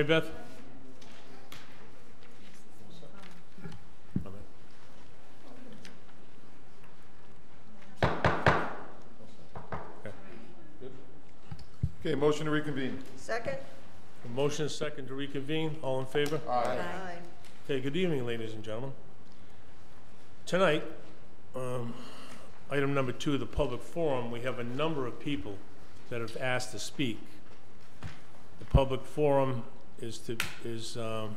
Mary Beth? Okay, motion to reconvene. Second? A motion is second to reconvene. All in favor? Aye. Okay, good evening, ladies and gentlemen. Tonight, um, item number two, the public forum, we have a number of people that have asked to speak. The public forum is to, is, um,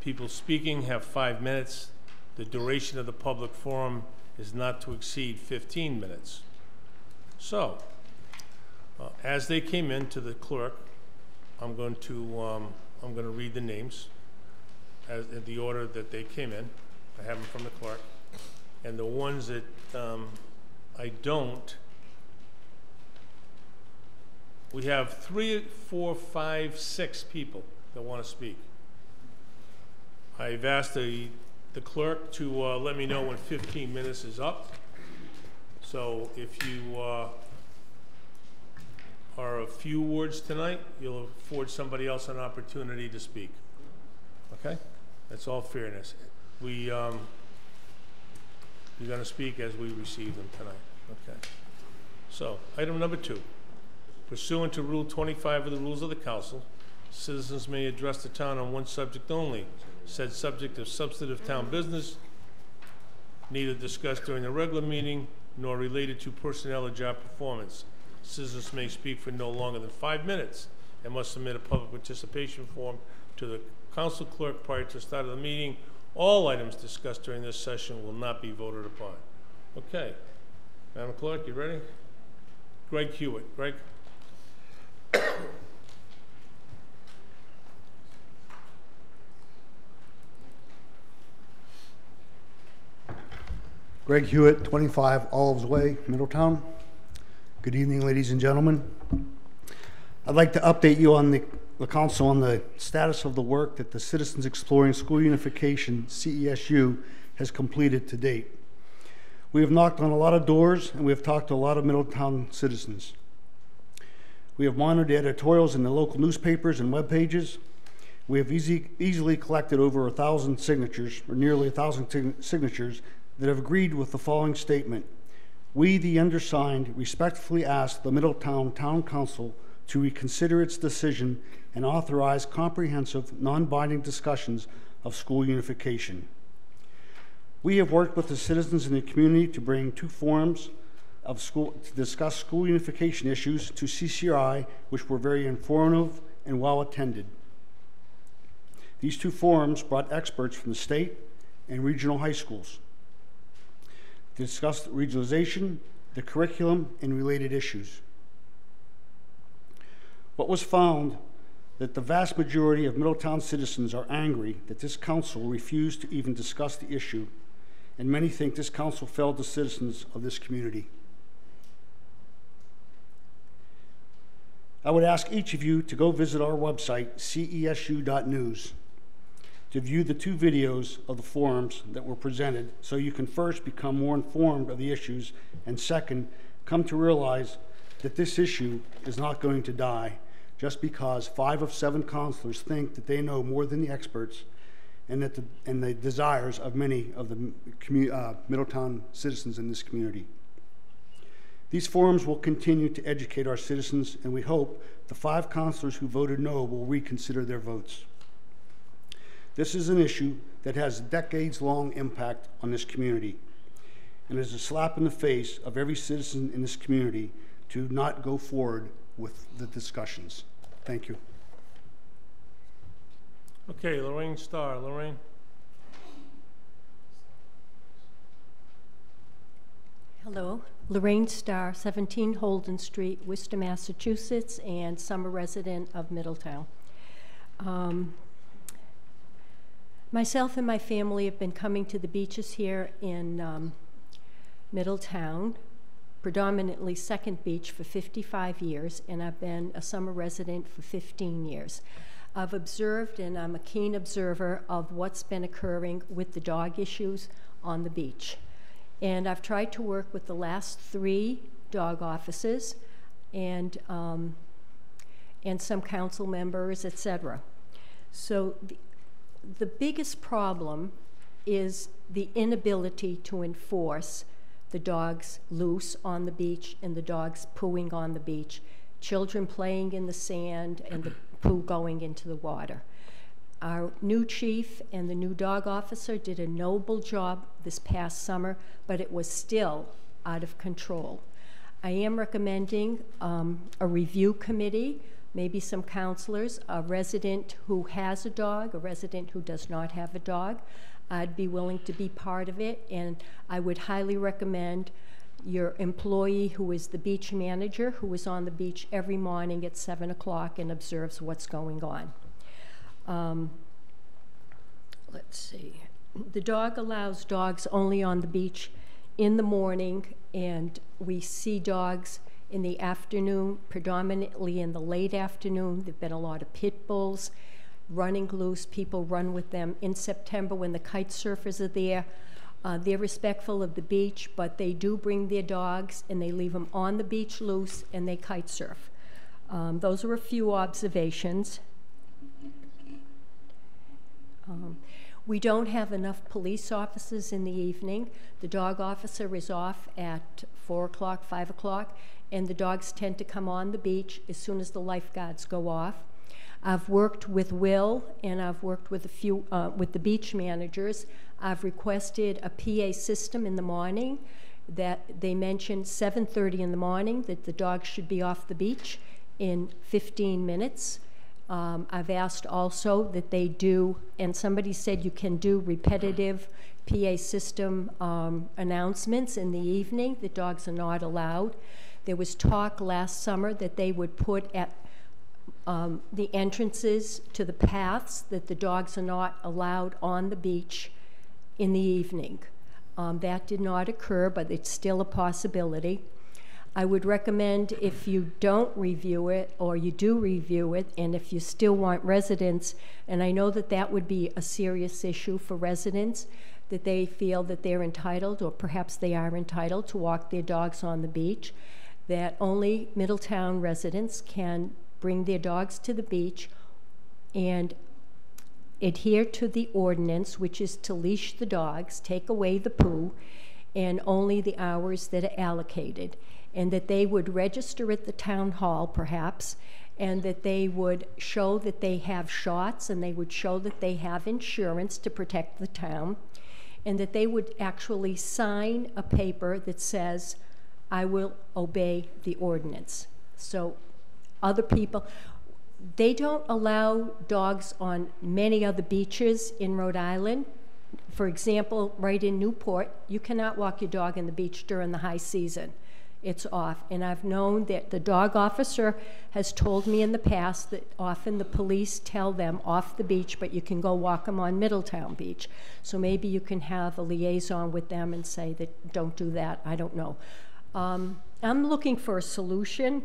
people speaking have five minutes. The duration of the public forum is not to exceed 15 minutes. So, uh, as they came in to the clerk, I'm going to, um, I'm going to read the names as, in the order that they came in. I have them from the clerk. And the ones that um, I don't, we have three, four, five, six people that want to speak. I've asked the, the clerk to uh, let me know when 15 minutes is up. So if you uh, are a few words tonight, you'll afford somebody else an opportunity to speak. Okay? That's all fairness. We, um, you're gonna speak as we receive them tonight, okay? So, item number two. Pursuant to Rule twenty-five of the Rules of the Council, citizens may address the town on one subject only. Said subject of substantive town business, neither discussed during the regular meeting nor related to personnel or job performance. Citizens may speak for no longer than five minutes and must submit a public participation form to the council clerk prior to the start of the meeting. All items discussed during this session will not be voted upon. Okay. Madam Clerk, you ready? Greg Hewitt. Greg? Greg Hewitt, 25 Olives Way, Middletown. Good evening, ladies and gentlemen. I'd like to update you on the, the council on the status of the work that the Citizens Exploring School Unification, CESU, has completed to date. We have knocked on a lot of doors and we have talked to a lot of Middletown citizens. We have monitored editorials in the local newspapers and web pages. We have easy, easily collected over a thousand signatures, or nearly a thousand signatures, that have agreed with the following statement. We, the undersigned, respectfully ask the Middletown Town Council to reconsider its decision and authorize comprehensive, non-binding discussions of school unification. We have worked with the citizens in the community to bring two forums of school to discuss school unification issues to CCRI, which were very informative and well attended. These two forums brought experts from the state and regional high schools to discuss regionalization, the curriculum, and related issues. What was found that the vast majority of Middletown citizens are angry that this council refused to even discuss the issue, and many think this council failed the citizens of this community. I would ask each of you to go visit our website, cesu.news, to view the two videos of the forums that were presented so you can first become more informed of the issues and second, come to realize that this issue is not going to die just because five of seven counselors think that they know more than the experts and that the, and the desires of many of the uh, Middletown citizens in this community. These forums will continue to educate our citizens, and we hope the five counselors who voted no will reconsider their votes. This is an issue that has decades long impact on this community and is a slap in the face of every citizen in this community to not go forward with the discussions. Thank you. Okay, Lorraine Starr. Lorraine? Hello, Lorraine Starr, 17 Holden Street, Worcester, Massachusetts, and summer resident of Middletown. Um, myself and my family have been coming to the beaches here in um, Middletown, predominantly Second Beach, for 55 years, and I've been a summer resident for 15 years. I've observed, and I'm a keen observer of what's been occurring with the dog issues on the beach. And I've tried to work with the last three dog offices and, um, and some council members, et cetera. So the, the biggest problem is the inability to enforce the dogs loose on the beach and the dogs pooing on the beach, children playing in the sand and the poo going into the water. Our new chief and the new dog officer did a noble job this past summer, but it was still out of control. I am recommending um, a review committee, maybe some counselors, a resident who has a dog, a resident who does not have a dog. I'd be willing to be part of it, and I would highly recommend your employee who is the beach manager, who is on the beach every morning at 7 o'clock and observes what's going on. Um, let's see. The dog allows dogs only on the beach in the morning, and we see dogs in the afternoon, predominantly in the late afternoon. There've been a lot of pit bulls running loose. People run with them in September when the kite surfers are there. Uh, they're respectful of the beach, but they do bring their dogs and they leave them on the beach loose and they kite surf. Um, those are a few observations. Um, we don't have enough police officers in the evening. The dog officer is off at 4 o'clock, 5 o'clock, and the dogs tend to come on the beach as soon as the lifeguards go off. I've worked with Will and I've worked with a few uh, with the beach managers. I've requested a PA system in the morning that they mentioned 7:30 in the morning that the dogs should be off the beach in 15 minutes. Um, I've asked also that they do, and somebody said you can do repetitive PA system um, announcements in the evening. The dogs are not allowed. There was talk last summer that they would put at um, the entrances to the paths that the dogs are not allowed on the beach in the evening. Um, that did not occur, but it's still a possibility. I would recommend if you don't review it or you do review it, and if you still want residents, and I know that that would be a serious issue for residents, that they feel that they're entitled, or perhaps they are entitled, to walk their dogs on the beach, that only Middletown residents can bring their dogs to the beach and adhere to the ordinance, which is to leash the dogs, take away the poo, and only the hours that are allocated. And that they would register at the town hall, perhaps, and that they would show that they have shots and they would show that they have insurance to protect the town, and that they would actually sign a paper that says, I will obey the ordinance. So other people. They don't allow dogs on many other beaches in Rhode Island. For example, right in Newport, you cannot walk your dog on the beach during the high season. It's off. And I've known that the dog officer has told me in the past that often the police tell them off the beach, but you can go walk them on Middletown Beach. So maybe you can have a liaison with them and say that don't do that. I don't know. Um, I'm looking for a solution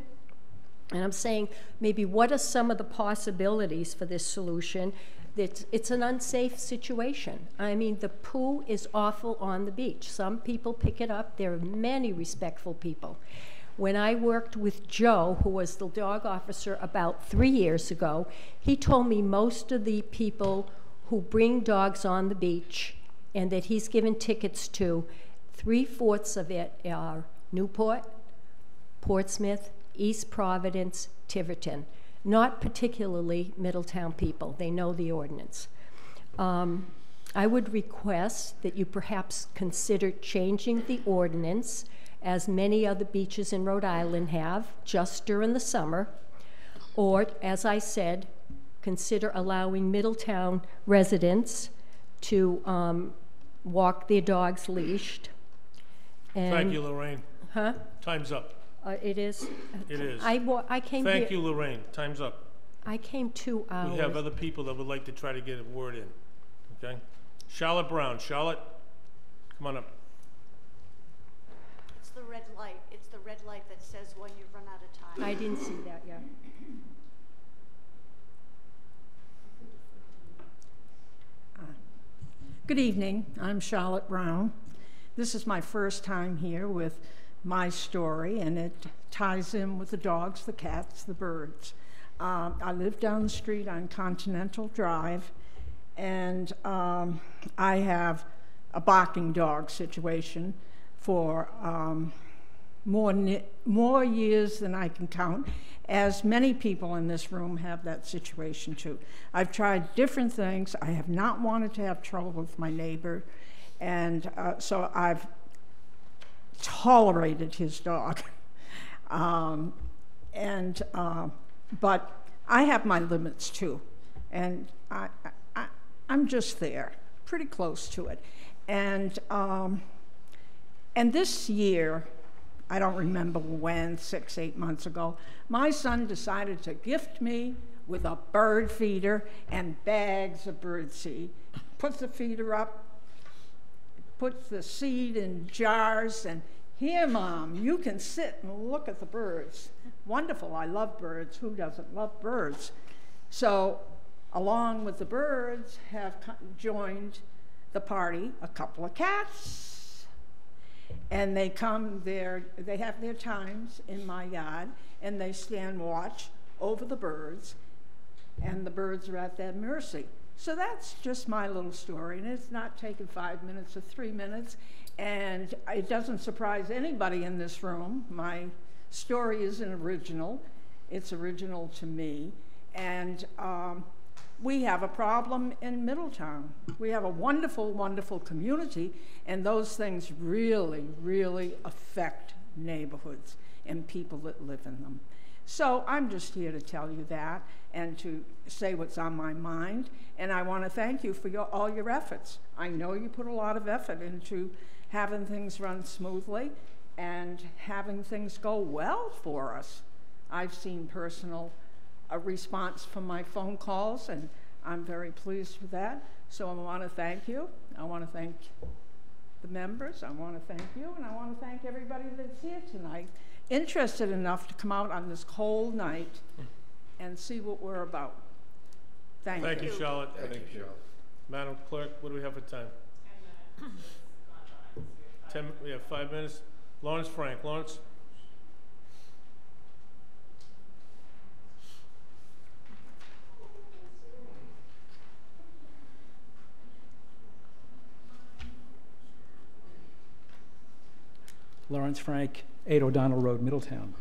and I'm saying maybe what are some of the possibilities for this solution? It's, it's an unsafe situation. I mean, the poo is awful on the beach. Some people pick it up. There are many respectful people. When I worked with Joe, who was the dog officer about three years ago, he told me most of the people who bring dogs on the beach and that he's given tickets to, three fourths of it are Newport, Portsmouth, East Providence, Tiverton, not particularly Middletown people. They know the ordinance. Um, I would request that you perhaps consider changing the ordinance, as many other beaches in Rhode Island have, just during the summer, or, as I said, consider allowing Middletown residents to um, walk their dogs leashed. Thank you, Lorraine. Huh? Time's up. Uh, it is? It is. I, wa- I came here. Thank you, Lorraine. Time's up. I came two hours. We have other people that would like to try to get a word in, okay? Charlotte Brown. Charlotte, come on up. It's the red light. It's the red light that says when you've run out of time. I didn't see that yet. Good evening. I'm Charlotte Brown. This is my first time here with my story, and it ties in with the dogs, the cats, the birds. Um, I live down the street on Continental Drive, and um, I have a barking dog situation for um, more, more years than I can count, as many people in this room have that situation too. I've tried different things. I have not wanted to have trouble with my neighbor, and uh, so I've tolerated his dog. um, and uh, but I have my limits too, and I, I, I'm just there, pretty close to it, and um, and this year, I don't remember when, six, eight months ago, my son decided to gift me with a bird feeder and bags of bird seed. Puts the feeder up, puts the seed in jars, and here, Mom, you can sit and look at the birds. Wonderful, I love birds. Who doesn't love birds? So, along with the birds, have joined the party a couple of cats. And they come there, they have their times in my yard, and they stand watch over the birds, and the birds are at their mercy. So that's just my little story, and it's not taking five minutes or three minutes, and it doesn't surprise anybody in this room. My story isn't original, it's original to me, and um, we have a problem in Middletown. We have a wonderful, wonderful community, and those things really, really affect neighborhoods and people that live in them. So I'm just here to tell you that and to say what's on my mind. And I want to thank you for your, all your efforts. I know you put a lot of effort into having things run smoothly and having things go well for us. I've seen personal a response from my phone calls, and I'm very pleased with that. So I want to thank you. I want to thank the members. I want to thank you, and I want to thank everybody that's here tonight, interested enough to come out on this cold night and see what we're about. Thank, you. Thank you. you, Charlotte. Thank you. Madam Clerk, what do we have for time? Ten, we have five minutes. Lawrence Frank, Lawrence? Lawrence Frank, 8 O'Donnell Road, Middletown.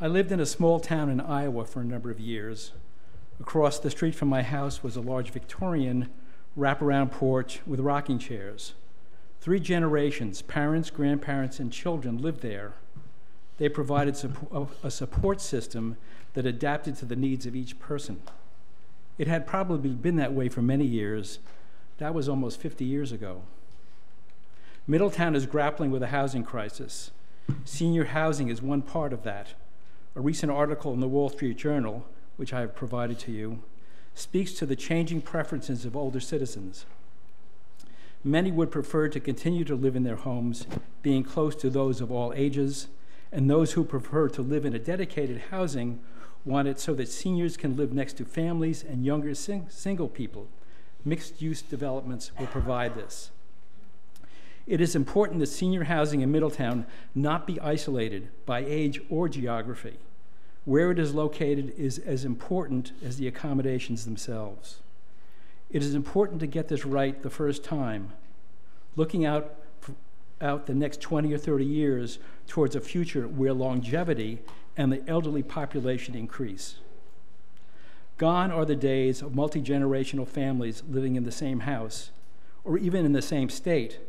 I lived in a small town in Iowa for a number of years. Across the street from my house was a large Victorian wraparound porch with rocking chairs. Three generations, parents, grandparents, and children lived there. They provided a support system that adapted to the needs of each person. It had probably been that way for many years. That was almost 50 years ago. Middletown is grappling with a housing crisis. Senior housing is one part of that. A recent article in the Wall Street Journal, which I have provided to you, speaks to the changing preferences of older citizens. Many would prefer to continue to live in their homes, being close to those of all ages, and those who prefer to live in a dedicated housing want it so that seniors can live next to families and younger sing- single people. Mixed use developments will provide this. It is important that senior housing in Middletown not be isolated by age or geography. Where it is located is as important as the accommodations themselves. It is important to get this right the first time, looking out, out the next 20 or 30 years towards a future where longevity and the elderly population increase. Gone are the days of multi generational families living in the same house or even in the same state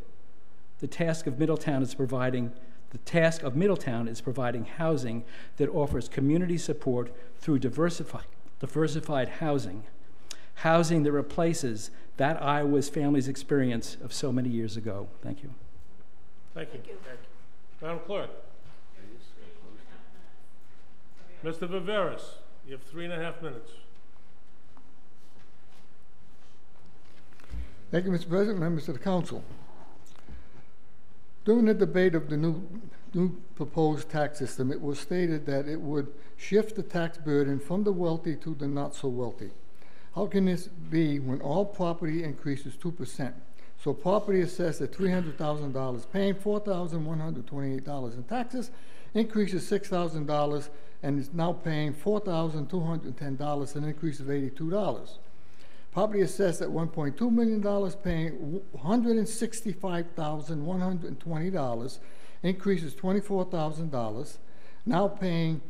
the task of Middletown is providing the task of Middletown is providing housing that offers community support through diversified, diversified housing, housing that replaces that Iowa's family's experience of so many years ago. Thank you. Thank you. Madam Clerk? Mr. Viveras, you have three and a half minutes. Thank you, Mr. President, members of the council. During the debate of the new, new proposed tax system, it was stated that it would shift the tax burden from the wealthy to the not so wealthy. How can this be when all property increases two percent? So property assessed at three hundred thousand dollars, paying four thousand one hundred twenty-eight dollars in taxes, increases six thousand dollars and is now paying four thousand two hundred and ten dollars, an increase of eighty-two dollars. Property assessed at one point two million dollars, paying one hundred and sixty-five thousand one hundred and twenty dollars, increases twenty-four thousand dollars, now paying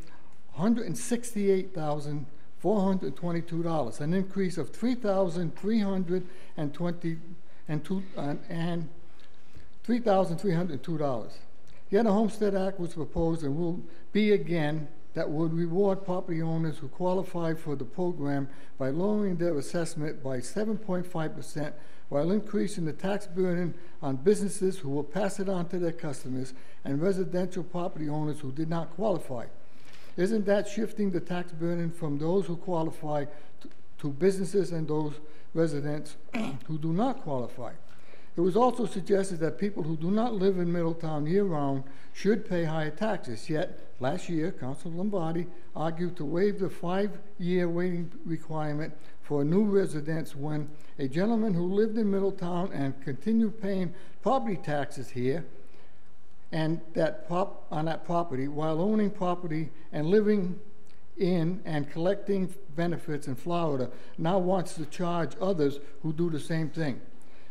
hundred and sixty-eight thousand four hundred and twenty-two dollars, an increase of three thousand three hundred and twenty and two and, and three thousand three hundred and two dollars. Yet a Homestead Act was proposed and will be again that would reward property owners who qualify for the program by lowering their assessment by seven point five percent while increasing the tax burden on businesses who will pass it on to their customers and residential property owners who did not qualify. Isn't that shifting the tax burden from those who qualify to, to businesses and those residents who do not qualify? It was also suggested that people who do not live in Middletown year-round should pay higher taxes. Yet, last year, Council Lombardi argued to waive the five-year waiting requirement for new residents when a gentleman who lived in Middletown and continued paying property taxes here and that prop, on that property while owning property and living in and collecting benefits in Florida now wants to charge others who do the same thing.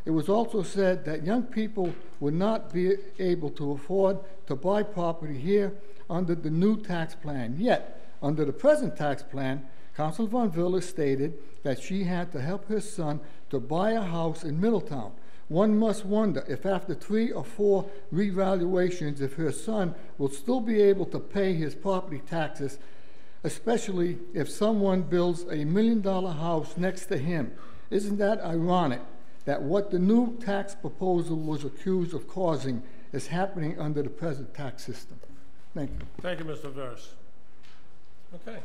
It was also said that young people would not be able to afford to buy property here under the new tax plan. Yet, under the present tax plan, Council Von Villa stated that she had to help her son to buy a house in Middletown. One must wonder if after three or four revaluations, if her son will still be able to pay his property taxes, especially if someone builds a million dollar house next to him. Isn't that ironic that what the new tax proposal was accused of causing is happening under the present tax system? Thank you. Thank you, Mr. Veras. Okay.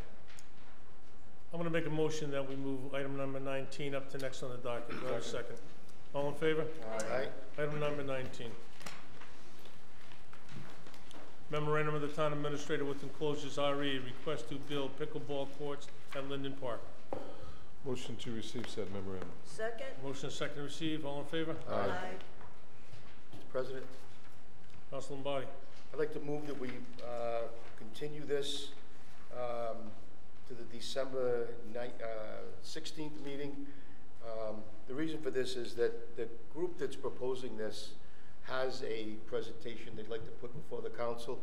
I'm gonna make a motion that we move item number nineteen up to next on the docket. Do I have a second? All in favor? Aye. Item number nineteen. Memorandum of the Town Administrator with enclosures RE, request to build pickleball courts at Linden Park. Motion to receive said memorandum. Second? Motion is second to receive, all in favor? Aye. Mr. President, Council Lombardi. I'd like to move that we uh, continue this um, to the December ni- uh, 16th meeting. Um, The reason for this is that the group that's proposing this has a presentation they'd like to put before the council.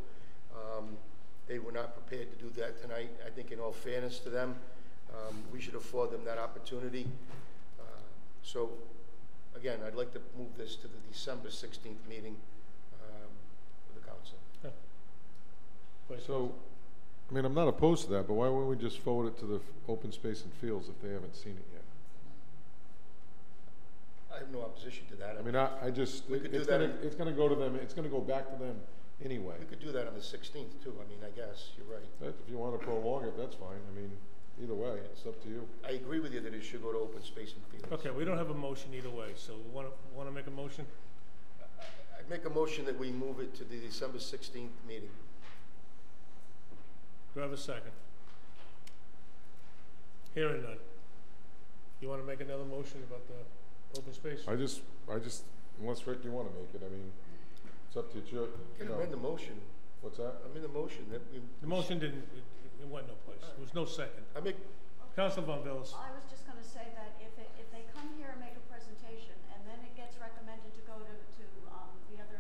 Um, They were not prepared to do that tonight. I think in all fairness to them, um, we should afford them that opportunity. Uh, So, again, I'd like to move this to the December 16th meeting um, for the council. Vice So, I mean, I'm not opposed to that, but why wouldn't we just forward it to the open space and fields if they haven't seen it yet? I have no opposition to that. I mean, I, I just, We could do it's that gonna, in- it's gonna go to them, it's gonna go back to them anyway. We could do that on the 16th, too. I mean, I guess, you're right. That- If you wanna prolong it, that's fine. I mean, either way, it's up to you. I agree with you that it should go to open space and fields. Okay, we don't have a motion either way, so wanna, wanna make a motion? I'd make a motion that we move it to the December 16th meeting. Do I have a second? Hearing none. You wanna make another motion about the open space? I just, I just, unless Rick, you wanna make it, I mean, it's up to you, you Can know. amend the motion. What's that? I'm in the motion that we. The motion didn't, it, it went no place. There was no second. I make, Council VonVillas. I was just gonna say that if it, if they come here and make a presentation, and then it gets recommended to go to, to, um, the other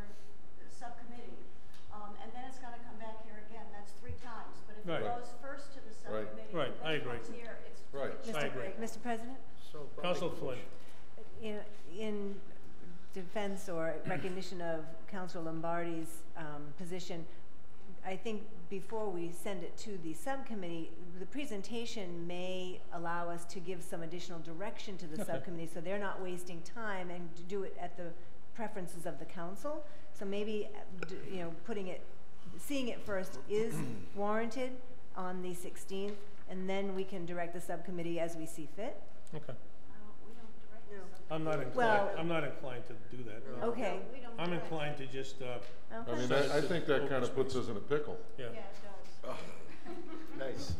subcommittee, um, and then it's gonna come back here again, that's three times. But if Right. it goes first to the Right. subcommittee, Right, and I then agree. comes here, it's. Right. it's I agree. great. Mr. President, so. I'll make Council the Flynn. motion. in, in defense or recognition of Council Lombardi's um, position, I think before we send it to the subcommittee, the presentation may allow us to give some additional direction to the Okay. subcommittee, so they're not wasting time and to do it at the preferences of the council. So maybe, uh, you know, putting it, seeing it first is warranted on the 16th, and then we can direct the subcommittee as we see fit. Okay. No, we don't direct the No. subcommittee. I'm not inclined, Well- I'm not inclined to do that. no. Okay. We don't I'm direct. inclined to just, uh, I mean, Send it I, I think that kinda puts us in a pickle. yeah, Yeah, it does. Nice.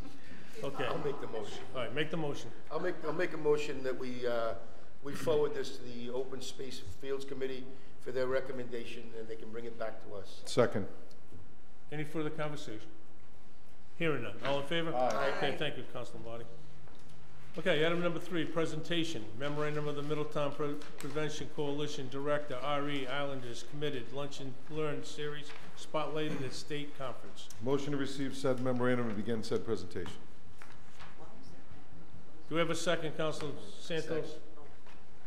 okay. I'll make the motion. All right, make the motion. I'll make, I'll make a motion that we, uh, we forward this to the Open Space Fields Committee for their recommendation, and they can bring it back to us. Second. Any further conversation? Hearing none. All in favor? Aye. Okay, thank you, Council Lombardi. Okay, item number three, presentation, memorandum of the Middletown Pre- Prevention Coalition Director, RE Islanders Committed Lunch and Learn Series spotlighted at State Conference. Motion to receive said memorandum and begin said presentation. Do we have a second, Council Santos? Second.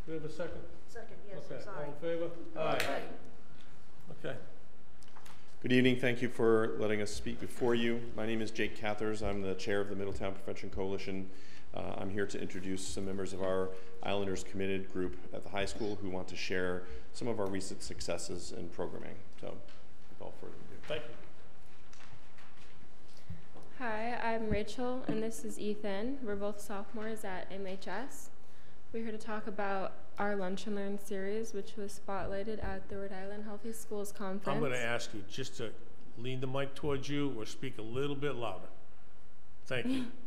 Do we have a second? Second, yes, Okay, I'm sorry. all in favor? Aye. Okay. Good evening. Thank you for letting us speak before you. My name is Jake Cathers. I'm the chair of the Middletown Prevention Coalition. Uh, I'm here to introduce some members of our Islanders Committed group at the high school who want to share some of our recent successes in programming. So, without further ado. Thank you. Hi, I'm Rachel, and this is Ethan. We're both sophomores at MHS. We're here to talk about our Lunch and Learn series, which was spotlighted at the Rhode Island Healthy Schools Conference. I'm gonna ask you just to lean the mic towards you or speak a little bit louder. Thank you.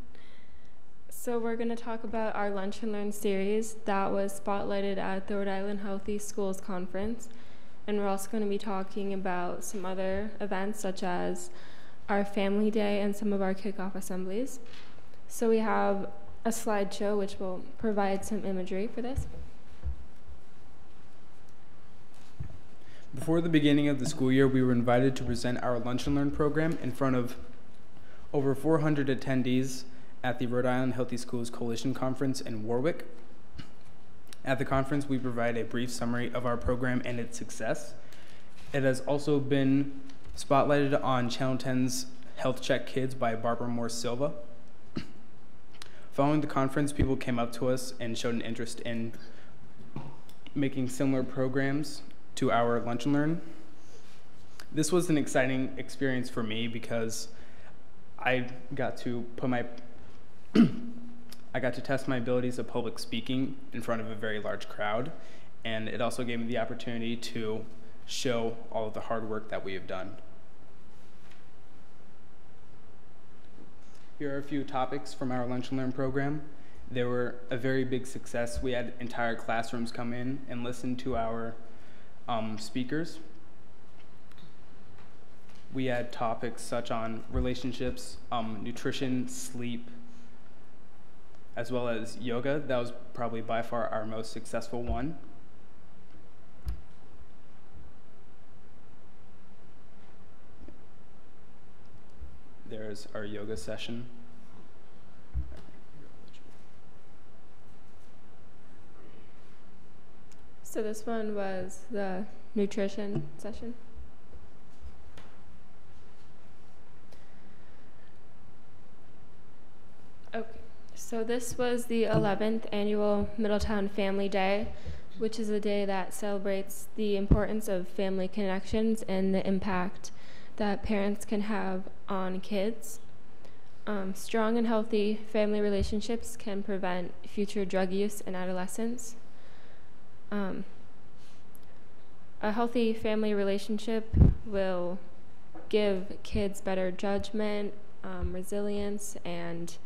So we're going to talk about our Lunch and Learn series that was spotlighted at the Rhode Island Healthy Schools Conference. And we're also going to be talking about some other events such as our Family Day and some of our kickoff assemblies. So we have a slideshow which will provide some imagery for this. Before the beginning of the school year, we were invited to present our Lunch and Learn program in front of over 400 attendees at the Rhode Island Healthy Schools Coalition Conference in Warwick. At the conference, we provide a brief summary of our program and its success. It has also been spotlighted on Channel 10's Health Check Kids by Barbara Morse Silva. Following the conference, people came up to us and showed an interest in making similar programs to our Lunch and Learn. This was an exciting experience for me because I got to put my I got to test my abilities of public speaking in front of a very large crowd, and it also gave me the opportunity to show all of the hard work that we have done. Here are a few topics from our Lunch and Learn program. They were a very big success. We had entire classrooms come in and listen to our um, speakers. We had topics such on relationships, um, nutrition, sleep, as well as yoga. That was probably by far our most successful one. There's our yoga session. So this one was the nutrition session. Okay, so this was the 11th annual Middletown Family Day, which is a day that celebrates the importance of family connections and the impact that parents can have on kids. Um, strong and healthy family relationships can prevent future drug use in adolescence. Um, a healthy family relationship will give kids better judgment, um, resilience, and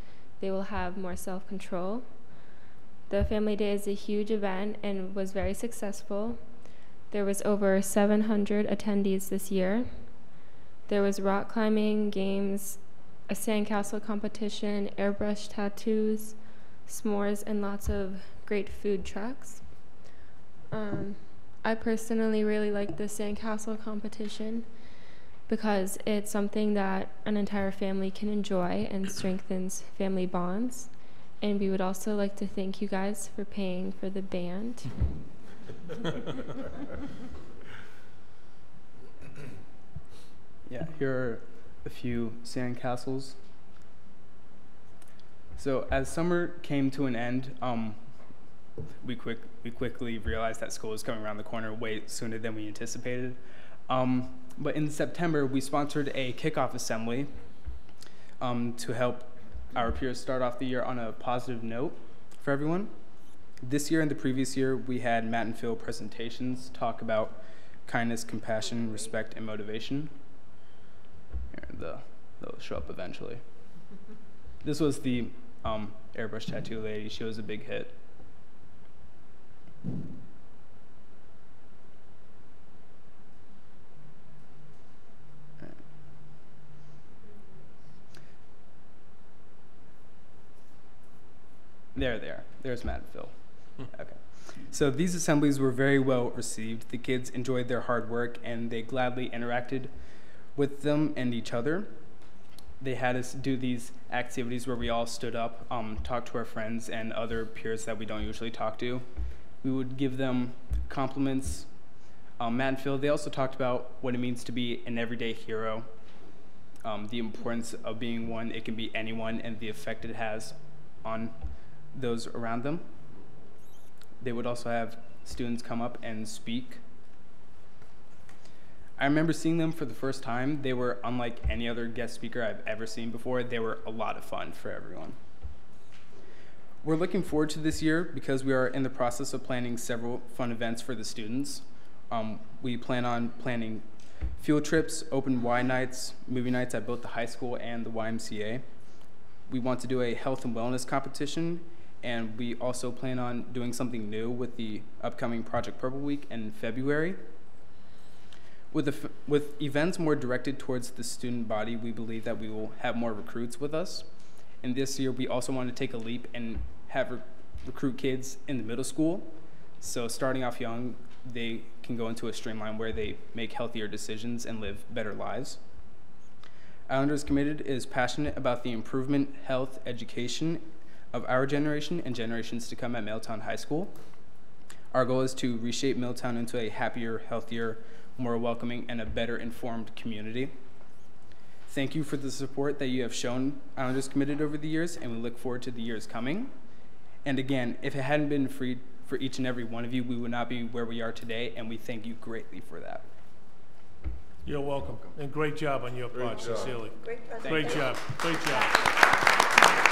they will have more self control. The Family Day is a huge event and was very successful. There was over 700 attendees this year. There was rock climbing, games, a sandcastle competition, airbrush tattoos, s'mores, and lots of great food trucks. Um, I personally really like the sandcastle competition because it's something that an entire family can enjoy and strengthens family bonds. And we would also like to thank you guys for paying for the band. Yeah, here are a few sandcastles. So as summer came to an end, um, we quick we quickly realized that school was coming around the corner way sooner than we anticipated. Um, but in September, we sponsored a kickoff assembly um, to help our peers start off the year on a positive note for everyone. This year and the previous year, we had Matt and Phil presentations talk about kindness, compassion, respect, and motivation. The, they'll show up eventually. This was the um, airbrush tattoo lady. She was a big hit. There, there. There's Matt and Phil. Okay. So these assemblies were very well received. The kids enjoyed their hard work and they gladly interacted with them and each other. They had us do these activities where we all stood up, um, talked to our friends and other peers that we don't usually talk to. We would give them compliments. Um, Matt and Phil, they also talked about what it means to be an everyday hero, um, the importance of being one. It can be anyone and the effect it has on those around them. They would also have students come up and speak. I remember seeing them for the first time. They were unlike any other guest speaker I've ever seen before. They were a lot of fun for everyone. We're looking forward to this year because we are in the process of planning several fun events for the students. Um, we plan on planning field trips, open Y nights, movie nights at both the high school and the YMCA. We want to do a health and wellness competition and we also plan on doing something new with the upcoming Project Purple Week in February. With, the, with events more directed towards the student body, we believe that we will have more recruits with us. And this year, we also want to take a leap and have re recruit kids in the middle school. So starting off young, they can go into a streamline where they make healthier decisions and live better lives. Islanders Committed is passionate about the improvement, health, education, of our generation and generations to come at Middletown High School. Our goal is to reshape Middletown into a happier, healthier, more welcoming, and a better informed community. Thank you for the support that you have shown Islanders Committed over the years, and we look forward to the years coming. And again, if it hadn't been for, for each and every one of you, we would not be where we are today, and we thank you greatly for that. You're welcome, and great job on your part, job. sincerely. Great Great job, great job.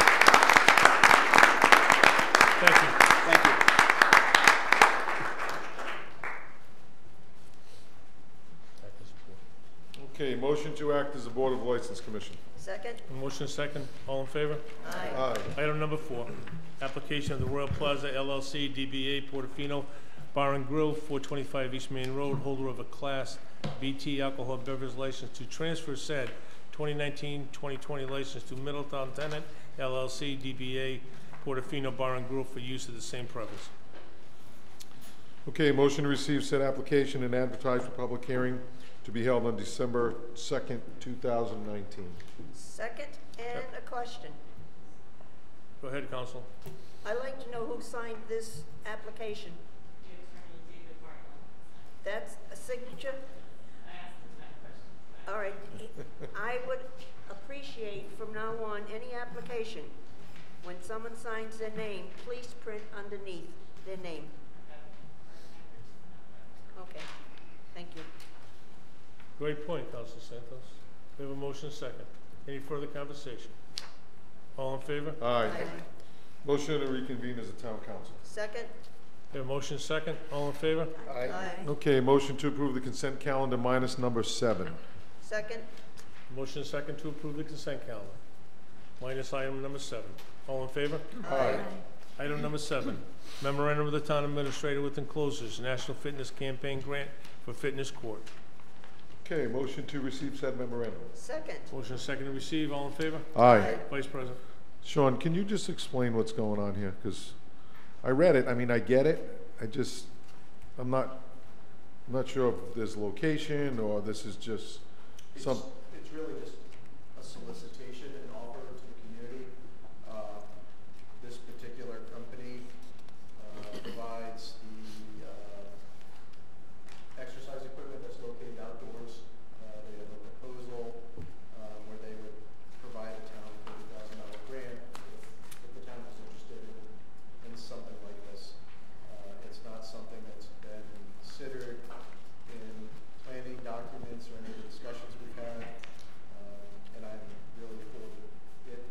Thank you. Thank you. Okay, motion to act as a Board of License Commission. Second? Motion second, all in favor? Aye. Aye. Item number four, application of the Royal Plaza LLC DBA Portofino Bar and Grill, 425 East Main Road, holder of a Class BT alcohol beverage license to transfer said 2019-2020 license to Middletown Tenant LLC DBA Portofino Bar and Grill for use of the same premise. Okay, motion to receive said application and advertise for public hearing to be held on December second, two thousand nineteen. Second, and a question. Go ahead, Council. I'd like to know who signed this application. That's a signature? All right, I would appreciate from now on, any application, when someone signs their name, please print underneath their name. Okay, thank you. Great point, Counsel Santos. We have a motion second. Any further conversation? All in favor? Aye. Motion to reconvene as a town council. Second? We have a motion second. All in favor? Aye. Okay, motion to approve the consent calendar minus number seven. Second? Motion second to approve the consent calendar. Minus item number seven. All in favor? Aye. Item number seven, memorandum of the town administrator with enclosures, National Fitness Campaign Grant for Fitness Court. Okay, motion to receive said memorandum. Second? Motion second to receive. All in favor? Aye. Vice President. Sean, can you just explain what's going on here? Because I read it, I mean, I get it, I just, I'm not, I'm not sure if there's location or this is just some, It's really just a solicitation and offer to the community. Uh, This particular company uh, provides the uh, exercise equipment that's located outdoors. Uh, They have a proposal uh, where they would provide a town thirty thousand dollar grant if if the town was interested in, in something like this. Uh, It's not something that's been considered in planning documents or any of the discussions we've had. Um, And I'm really forwarded it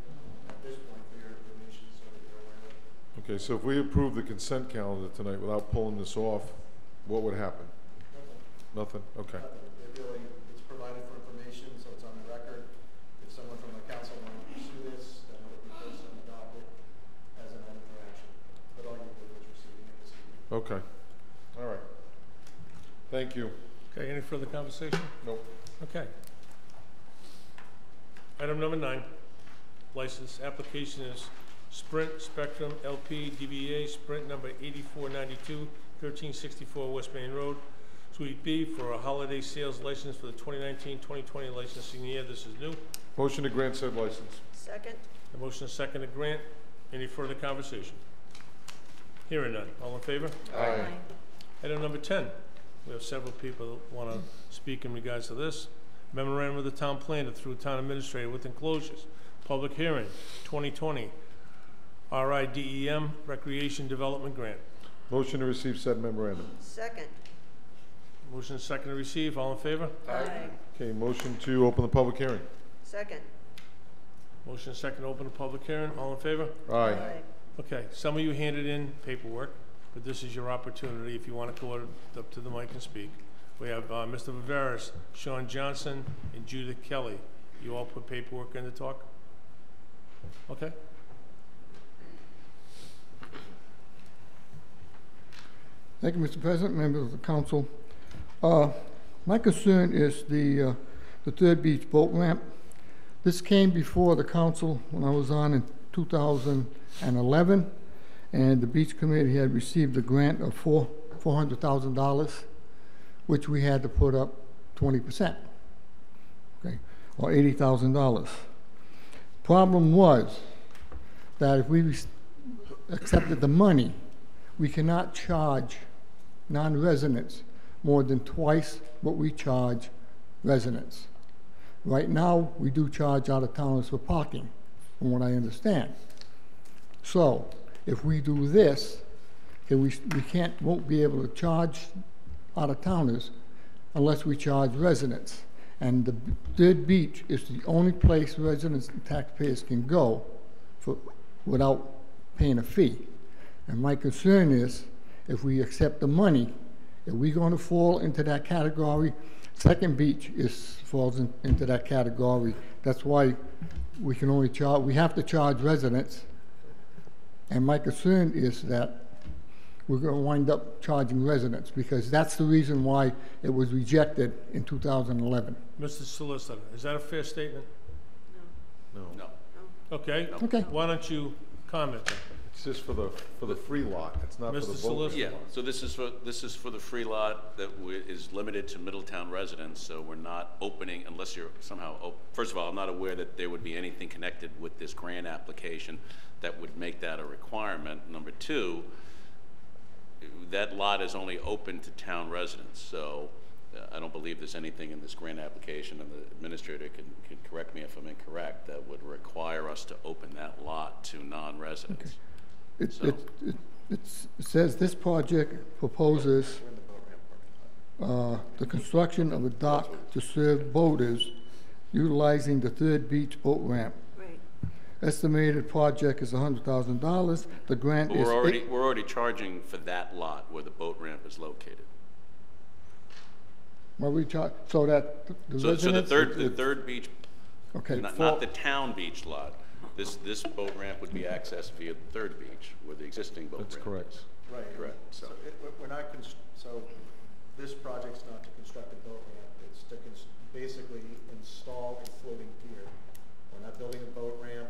at this point for your information so that you're aware of it. okay, so if we approve the consent calendar tonight without pulling this off, what would happen? Nothing? Okay. Nothing. It really, it's provided for information, so it's on the record. If someone from the council wanted to pursue this, then it would be placed on the docket as an item for action. But all you did was receiving it this evening. Okay, all right. Thank you. Okay, any further conversation? Nope. Okay. Item number nine, license, application is Sprint Spectrum LP DBA Sprint number 8492, 1364 West Main Road, Suite B for a holiday sales license for the 2019-2020 licensing year. This is new. Motion to grant said license. Second? A motion is second to grant. Any further conversation? Hearing none. All in favor? Aye. Item number 10, we have several people that want to speak in regards to this. Memorandum of the town planner through town administrator with enclosures. Public hearing, 2020, RIDEM E Recreation Development Grant. Motion to receive said memorandum. Second? Motion is second to receive, all in favor? Aye. Okay, motion to open the public hearing. Second? Motion is second to open the public hearing, all in favor? Aye. Okay, some of you handed in paperwork, but this is your opportunity if you want to go up to the mic and speak. We have uh, Mr. VonVillas, Sean Johnson, and Judith Kelly. You all put paperwork in to talk? Okay? Thank you, Mr. President, members of the council. Uh, My concern is the, uh, the Third Beach Boat Ramp. This came before the council when I was on in 2011, and the beach committee had received a grant of four, $400,000, which we had to put up 20%, okay, or $80,000. Problem was that if we accepted the money, we cannot charge non-residents more than twice what we charge residents. Right now, we do charge out-of-towners for parking, from what I understand. So, if we do this, okay, we, we can't, won't be able to charge out-of-towners unless we charge residents. And the Third Beach is the only place residents and taxpayers can go for, without paying a fee. And my concern is, if we accept the money, if we're going to fall into that category? Second Beach is, falls in- into that category. That's why we can only charge, we have to charge residents. And my concern is that we're going to wind up charging residents, because that's the reason why it was rejected in 2011. Mr. Solicitor, is that a fair statement? No. No. Okay? Okay. Why don't you comment? It's just for the, for the free lot, it's not for the Mr. boat. Solicitor? Yeah, so this is for, this is for the free lot that wi- is limited to Middletown residents, so we're not opening unless you're somehow, op- first of all, I'm not aware that there would be anything connected with this grant application that would make that a requirement. Number two, that lot is only open to town residents, so I don't believe there's anything in this grant application, and the administrator can, can correct me if I'm incorrect, that would require us to open that lot to non-residents. It, So- it, it it says this project proposes uh, the construction of a dock to serve boaters utilizing the Third Beach Boat Ramp. Right. Estimated project is hundred thousand dollars. The grant But is. we're eight- already, we're already charging for that lot where the boat ramp is located. Well, we char- so that the So, so the third, the third beach, Okay. not, not the town beach lot, this, this boat ramp would be accessed via the third beach where the existing boat ramp is. That's correct. Right. Correct, So so- it, we're- we're not, cons- so this project's not to construct a boat ramp, it's to cons- basically install a floating pier. We're not building a boat ramp,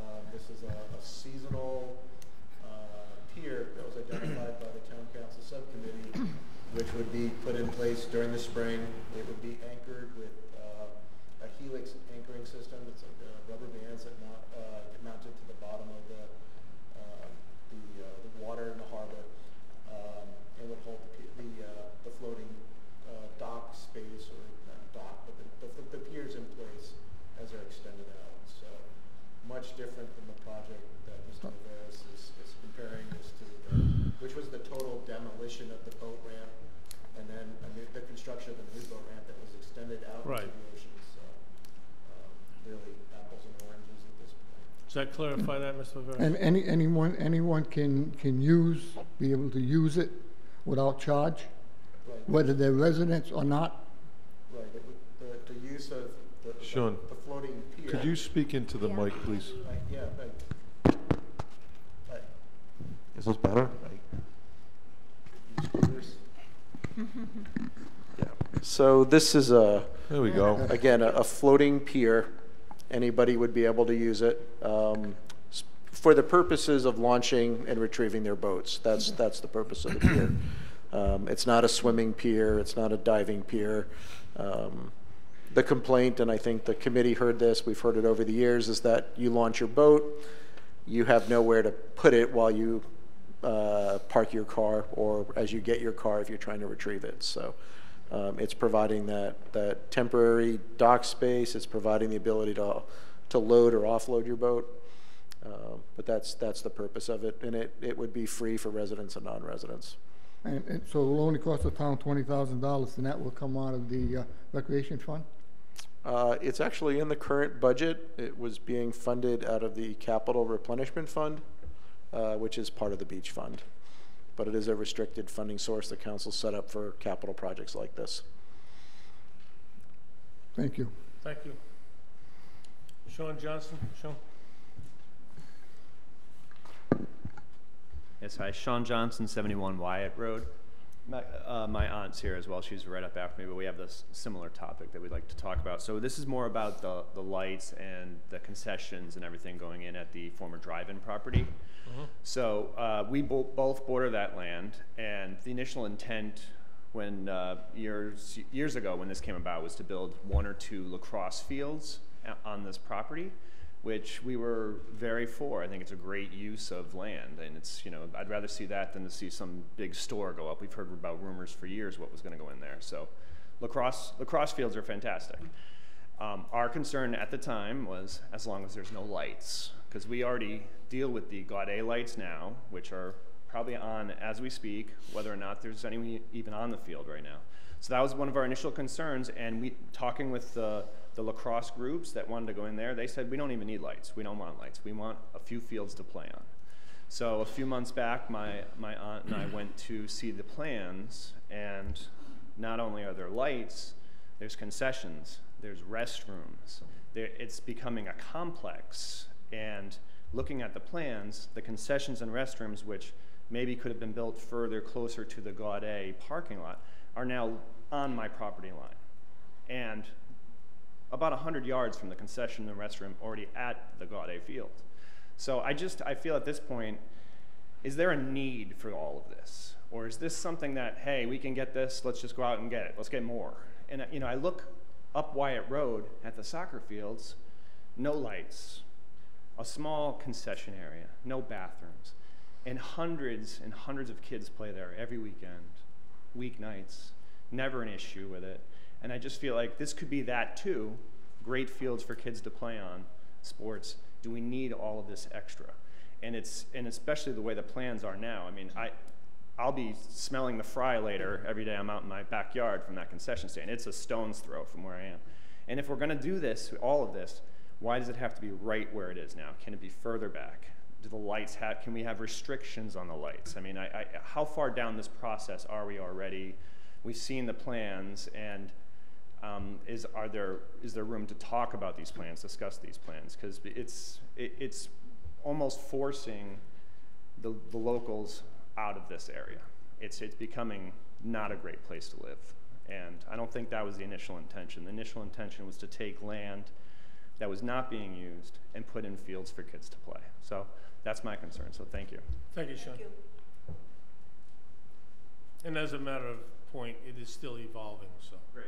um, this is a, a seasonal, uh, pier that was identified by the town council subcommittee, which would be put in place during the spring. It would be anchored with, uh, a helix anchoring system, it's like, uh, rubber bands that mount, uh, get mounted to the bottom of the, uh, the, uh, the water in the harbor, um, and would hold the, pi- the, uh, the floating, uh, dock space, or not dock, but the, the, the piers in place as they're extended out, so much different than the project that Mr. VonVillas is, is comparing this to, the- which was the total demolition of the boat ramp, and then, I mean, the construction of the new boat ramp that was extended out Right. into the ocean, so, um, really apples and oranges at this point. Does that clarify that, Mr. VonVillas? And any, anyone, anyone can, can use, be able to use it without charge, Right. whether they're residents or not. Right, it the, the use of the, the- Sean, the floating pier. Could you speak into the mic, please? Right, yeah, right. Right. Is this better? Use piers. Yeah. So this is a. There we go. Again, a, a floating pier. Anybody would be able to use it. Um, for the purposes of launching and retrieving their boats. That's, that's the purpose of the pier. Um, It's not a swimming pier, it's not a diving pier. Um, The complaint, and I think the committee heard this, we've heard it over the years, is that you launch your boat, you have nowhere to put it while you uh, park your car or as you get your car if you're trying to retrieve it. So um, it's providing that, that temporary dock space, it's providing the ability to, to load or offload your boat. Uh, But that's, that's the purpose of it, and it, it would be free for residents and non-residents. And, and so it will only cost the town twenty thousand dollars, and that will come out of the uh, recreation fund? Uh, It's actually in the current budget. It was being funded out of the capital replenishment fund, uh, which is part of the beach fund. But it is a restricted funding source the council set up for capital projects like this. Thank you. Thank you. Sean Johnson, Sean? Yes, hi, Sean Johnson, 71 Wyatt Road. My, uh, my aunt's here as well. She's right up after me, but we have this similar topic that we'd like to talk about. So this is more about the, the lights and the concessions and everything going in at the former drive-in property. So uh, we bo- both border that land, and the initial intent when uh, years years ago when this came about was to build one or two lacrosse fields a- on this property, which we were very for. I think it's a great use of land, and it's you know I'd rather see that than to see some big store go up. We've heard about rumors for years what was going to go in there. So lacrosse lacrosse fields are fantastic. Um, our concern at the time was as long as there's no lights, because we already deal with the Gaudet lights now, which are probably on as we speak, whether or not there's anyone even on the field right now. So that was one of our initial concerns, and we talking with the, the lacrosse groups that wanted to go in there, they said we don't even need lights. We don't want lights. We want a few fields to play on. So a few months back, my, my aunt and I went to see the plans, and not only are there lights, there's concessions, there's restrooms. There, it's becoming a complex, and looking at the plans, the concessions and restrooms, which maybe could have been built further closer to the Gaudet parking lot, are now on my property line. And about 100 yards from the concession and restroom already at the Gaudet field. So I just, I feel at this point, is there a need for all of this? Or is this something that, hey, we can get this, let's just go out and get it, let's get more? And, you know, I look up Wyatt Road at the soccer fields, no lights, a small concession area, no bathrooms, and hundreds and hundreds of kids play there every weekend, weeknights, never an issue with it. And I just feel like this could be that too. Great fields for kids to play on, sports. Do we need all of this extra? And it's and especially the way the plans are now. I mean, I I'll be smelling the fry later every day I'm out in my backyard from that concession stand. It's a stone's throw from where I am. And if we're going to do this, all of this, why does it have to be right where it is now? Can it be further back? Do the lights have, can we have restrictions on the lights? I mean, I, I, how far down this process are we already? We've seen the plans, and um, is, are there, is there room to talk about these plans, discuss these plans? Because it's, it, it's almost forcing the, the locals out of this area. It's, it's becoming not a great place to live. And I don't think that was the initial intention. The initial intention was to take land that was not being used and put in fields for kids to play. So that's my concern. So thank you. Thank you, Sean. And as a matter of point, it is still evolving, so. Great.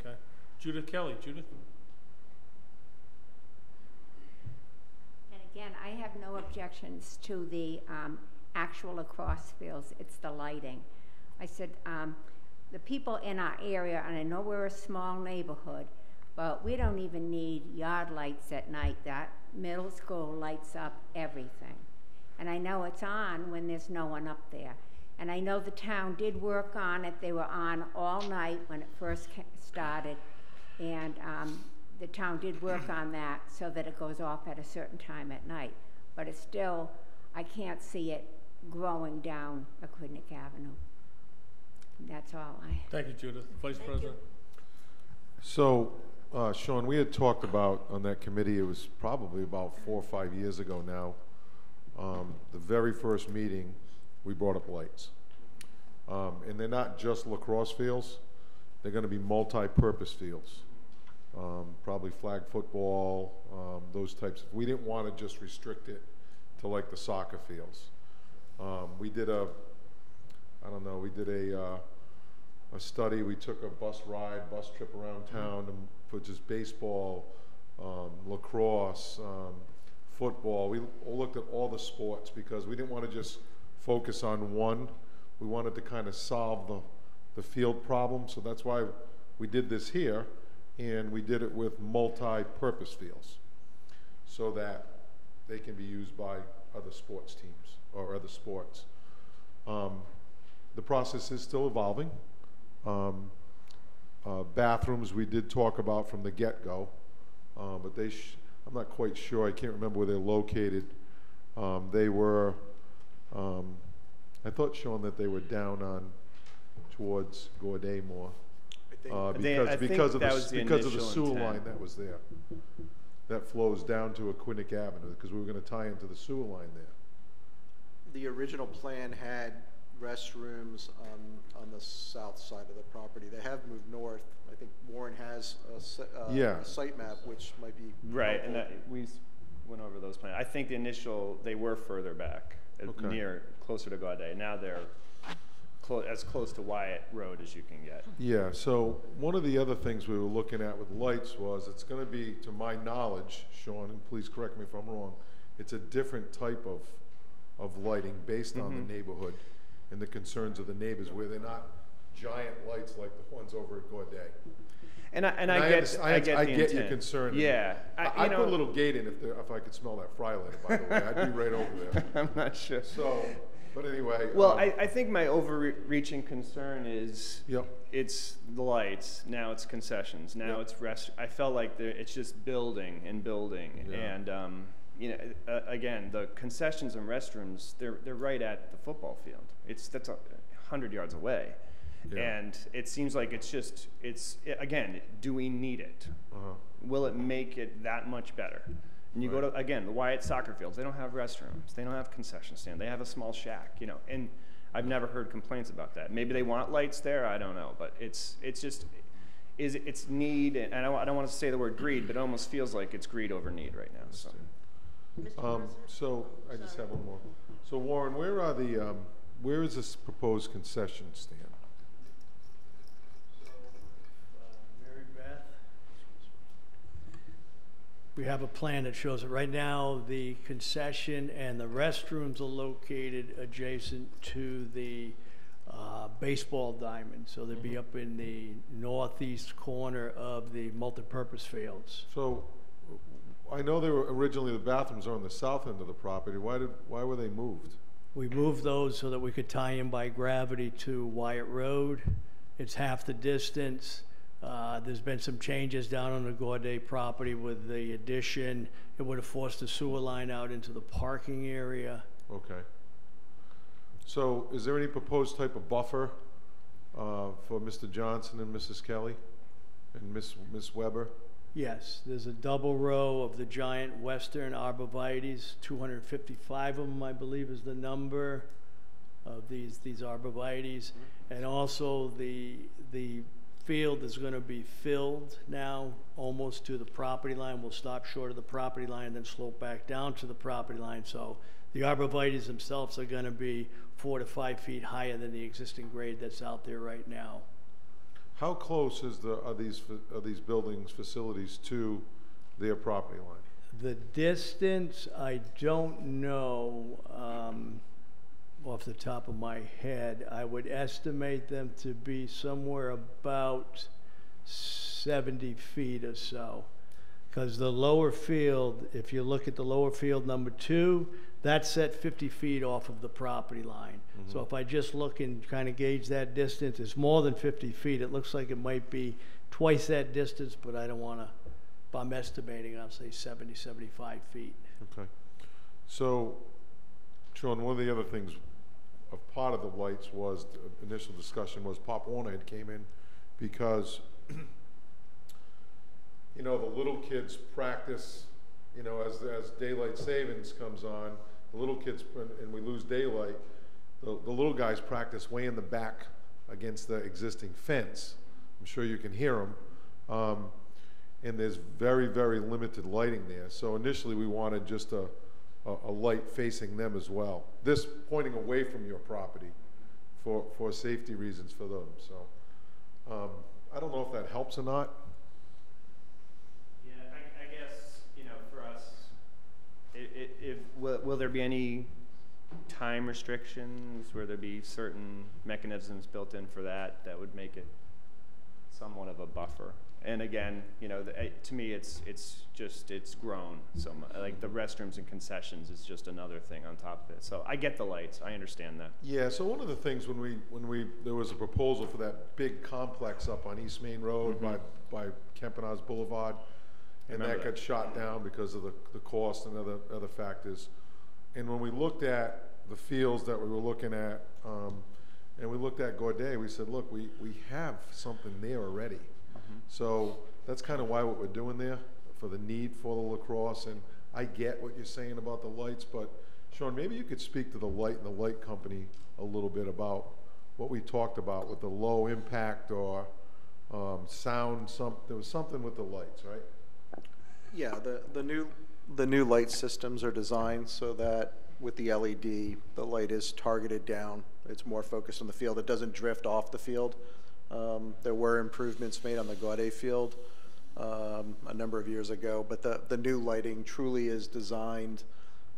Okay. Judith Kelly, Judith? And again, I have no objections to the um, actual lacrosse fields, it's the lighting. I said, um, the people in our area, and I know we're a small neighborhood, but we don't even need yard lights at night. That middle school lights up everything. And I know it's on when there's no one up there. And I know the town did work on it. They were on all night when it first started. And um, the town did work on that so that it goes off at a certain time at night. But it's still, I can't see it growing down Aquidneck Avenue. That's all I. Thank you, Judith. Vice President? So, uh, Sean, we had talked about on that committee, it was probably about four or five years ago now. Um, the very first meeting, we brought up lights. Um, and they're not just lacrosse fields, they're gonna be multi-purpose fields. Um, probably flag football, um, those types of, we didn't wanna just restrict it to like the soccer fields. Um, we did a, I don't know, we did a, uh, a study, we took a bus ride, bus trip around town and for just baseball, um, lacrosse, um, football. We looked at all the sports because we didn't want to just focus on one. We wanted to kind of solve the, the field problem, so that's why we did this here, and we did it with multi-purpose fields, so that they can be used by other sports teams or other sports. Um, the process is still evolving. Um, uh, bathrooms we did talk about from the get-go, uh, but they, I'm not quite sure. I can't remember where they're located. Um, they were, um, I thought, Sean, that they were down on towards Gaudet more. Uh, They- because, I think because of the, that s- was the because of the initial sewer intent. line that was there. That flows down to Aquidneck Avenue, because we were gonna tie into the sewer line there. The original plan had restrooms on, on the south side of the property. They have moved north. I think Warren has a, si- uh, Yeah. a site map, which might be. Right, and helpful. that, we s- went over those plans. I think the initial, they were further back, uh, Okay. near, closer to Gaudet. Now they're clo- as close to Wyatt Road as you can get. Yeah, so one of the other things we were looking at with lights was, it's gonna be, to my knowledge, Sean, and please correct me if I'm wrong, it's a different type of, of lighting based on Mhm. the neighborhood and the concerns of the neighbors, where they're not giant lights like the ones over at Gaudet. And I, and I get, underst- I get I get your concern. Yeah. I, I, I'd you put a little gate in if there, if I could smell that fry later, by the way, I'd be right over there. I'm not sure. So, but anyway. Well, um, I, I think my overreaching concern is Yep. it's the lights. Now it's concessions. Now Yep. it's rest. I felt like there, it's just building and building. Yeah. And um, you know, uh, again, the concessions and restrooms they're they're right at the football field. It's that's a hundred yards away. Yeah. And it seems like it's just it's again. Do we need it? Uh-huh. Will it make it that much better? And you go to again the Wyatt soccer fields. They don't have restrooms. They don't have concession stand. They have a small shack. You know, and I've never heard complaints about that. Maybe they want lights there. I don't know, but it's it's just is it- it's need, and I don't, I don't want to say the word greed, but it almost feels like it's greed over need right now. So. Um, so, I just have one more. So Warren, where are the, um, where is this proposed concession stand? Mary Beth. We have a plan that shows it. Right now, the concession and the restrooms are located adjacent to the uh, baseball diamond. So they'd be up in the northeast corner of the multipurpose fields. So, I know they were, originally the bathrooms are on the south end of the property. Why did, why were they moved? We moved those so that we could tie in by gravity to Wyatt Road. It's half the distance. Uh, There's been some changes down on the Gaudet property with the addition. It would have forced the sewer line out into the parking area. Okay. So, is there any proposed type of buffer, uh, for Mr. Johnson and Mrs. Kelly? And Miss, Miss Weber? Yes, there's a double row of the giant western arborvitaes, 255 of them, I believe, is the number of these, these arborvitaes. And also the, the field is gonna be filled now, almost to the property line. We'll stop short of the property line, then slope back down to the property line. So the arborvitaes themselves are gonna be four to five feet higher than the existing grade that's out there right now. How close is the, are these, are these buildings, facilities to their property line? The distance, I don't know um, off the top of my head. I would estimate them to be somewhere about 70 feet or so. Because the lower field, if you look at the lower field number two, that's set 50 feet off of the property line. Mm-hmm. So if I just look and kind of gauge that distance, it's more than 50 feet. It looks like it might be twice that distance, but I don't want to, if I'm estimating, I'll say 70, 75 feet. Okay. So, Sean, one of the other things, of part of the lights was, the initial discussion was Pop Warner had came in because, you know, the little kids practice, you know, as, as daylight savings comes on, the little kids, and- we lose daylight, the, the little guys practice way in the back against the existing fence. I'm sure you can hear them. Um, and there's very, very limited lighting there. So initially, we wanted just a, a, a light facing them as well. This pointing away from your property for, for safety reasons for them, so. Um, I don't know if that helps or not. Yeah, I, I guess, you know, for us, it, it, will, will there be any time restrictions? Will there be certain mechanisms built in for that that would make it somewhat of a buffer? And again, you know, the, eh, to me, it's, it's just, it's grown so mu- like the restrooms and concessions is just another thing on top of it. So I get the lights, I understand that. Yeah, so one of the things when we, when we, there was a proposal for that big complex up on East Main Road by, by Kempenaz Boulevard, and that that. got shot down because of the, the cost and other, other factors. And when we looked at the fields that we were looking at, um, and we looked at Gaudet, we said, look, we, we have something there already. So that's kind of why what we're doing there, for the need for the lacrosse, and I get what you're saying about the lights, but Sean, maybe you could speak to the light and the light company a little bit about what we talked about with the low impact or, um, sound, some, there was something with the lights, right? Yeah, the, the new, the new light systems are designed so that with the LED, the light is targeted down. It's more focused on the field. It doesn't drift off the field. Um, there were improvements made on the Gaudet field um, a number of years ago, but the, the new lighting truly is designed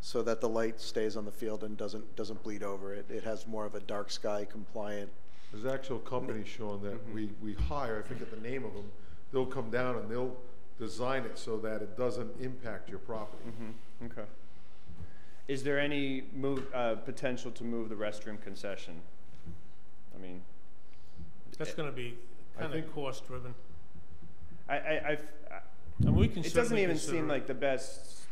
so that the light stays on the field and doesn't, doesn't bleed over. It, it has more of a dark sky compliant. There's actual companies, Sean, that we, we hire, I forget the name of them, they'll come down and they'll design it so that it doesn't impact your property. Mm-hmm, okay. Is there any move, uh, potential to move the restroom concession? I mean, That's gonna be I kinda think- cost-driven. I, I, I've, I- And we can it doesn't certainly even consider seem it. like the best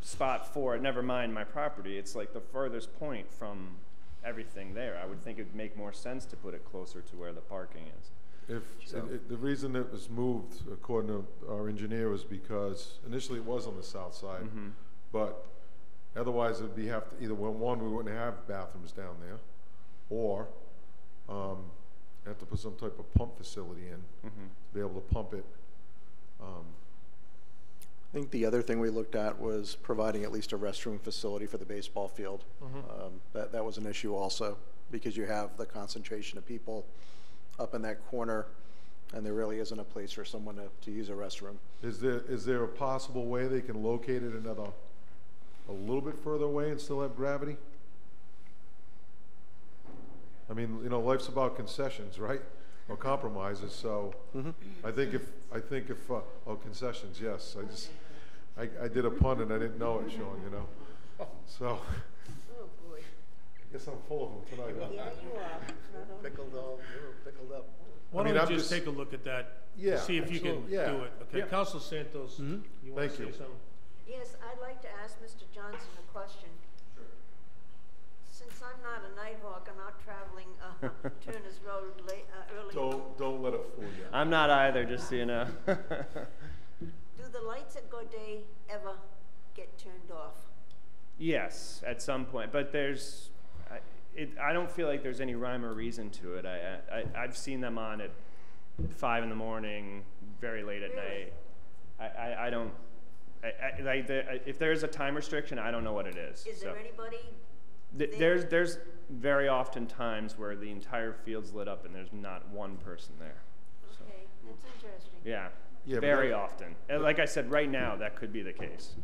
spot for it, never mind my property. It's like the furthest point from everything there. I would think it'd make more sense to put it closer to where the parking is. If, So- it- it- the reason it was moved, according to our engineer, was because initially it was on the south side. Mhm. But otherwise it'd be have to, either one, one, we wouldn't have bathrooms down there, or, um, have to put some type of pump facility in Mhm. to be able to pump it. Um, I think the other thing we looked at was providing at least a restroom facility for the baseball field. Mhm. Um, That, that was an issue also, because you have the concentration of people up in that corner, and there really isn't a place for someone to, to use a restroom. Is there, is there a possible way they can locate it another, a little bit further away and still have gravity? I mean, you know, life's about concessions, right? Or compromises, so I think if, I think if, uh, oh, concessions, yes, I just, I, I did a pun and I didn't know it, Sean, you know? So, Oh, boy. I guess I'm full of them tonight. huh? Yeah, you are. Pickled all, they were pickled up. Why I mean, don't I'm we just just- take a look at that? Yeah, See if you can absolutely. do Yeah. it, okay? Yeah. Council Santos, you wanna Thank say you. something? Yes, I'd like to ask Mr. Johnson a question. Since I'm not a night hawk, I'm out traveling uh, Turner's Road late, uh, early. Don't, don't let it fool you. I'm not either, just so you know. Do the lights at Gaudet ever get turned off? Yes, at some point, but there's, I, it, I don't feel like there's any rhyme or reason to it. I, I, I've seen them on at five in the morning, very late at Really? night. I, I, I don't, I, I, like, the, if there's a time restriction, I don't know what it is. Is so. there anybody? Th- There's, there's very often times where the entire field's lit up and there's not one person there. So, Okay, that's interesting. yeah, Yeah, but very that- often. And like I said, right now, that could be the case.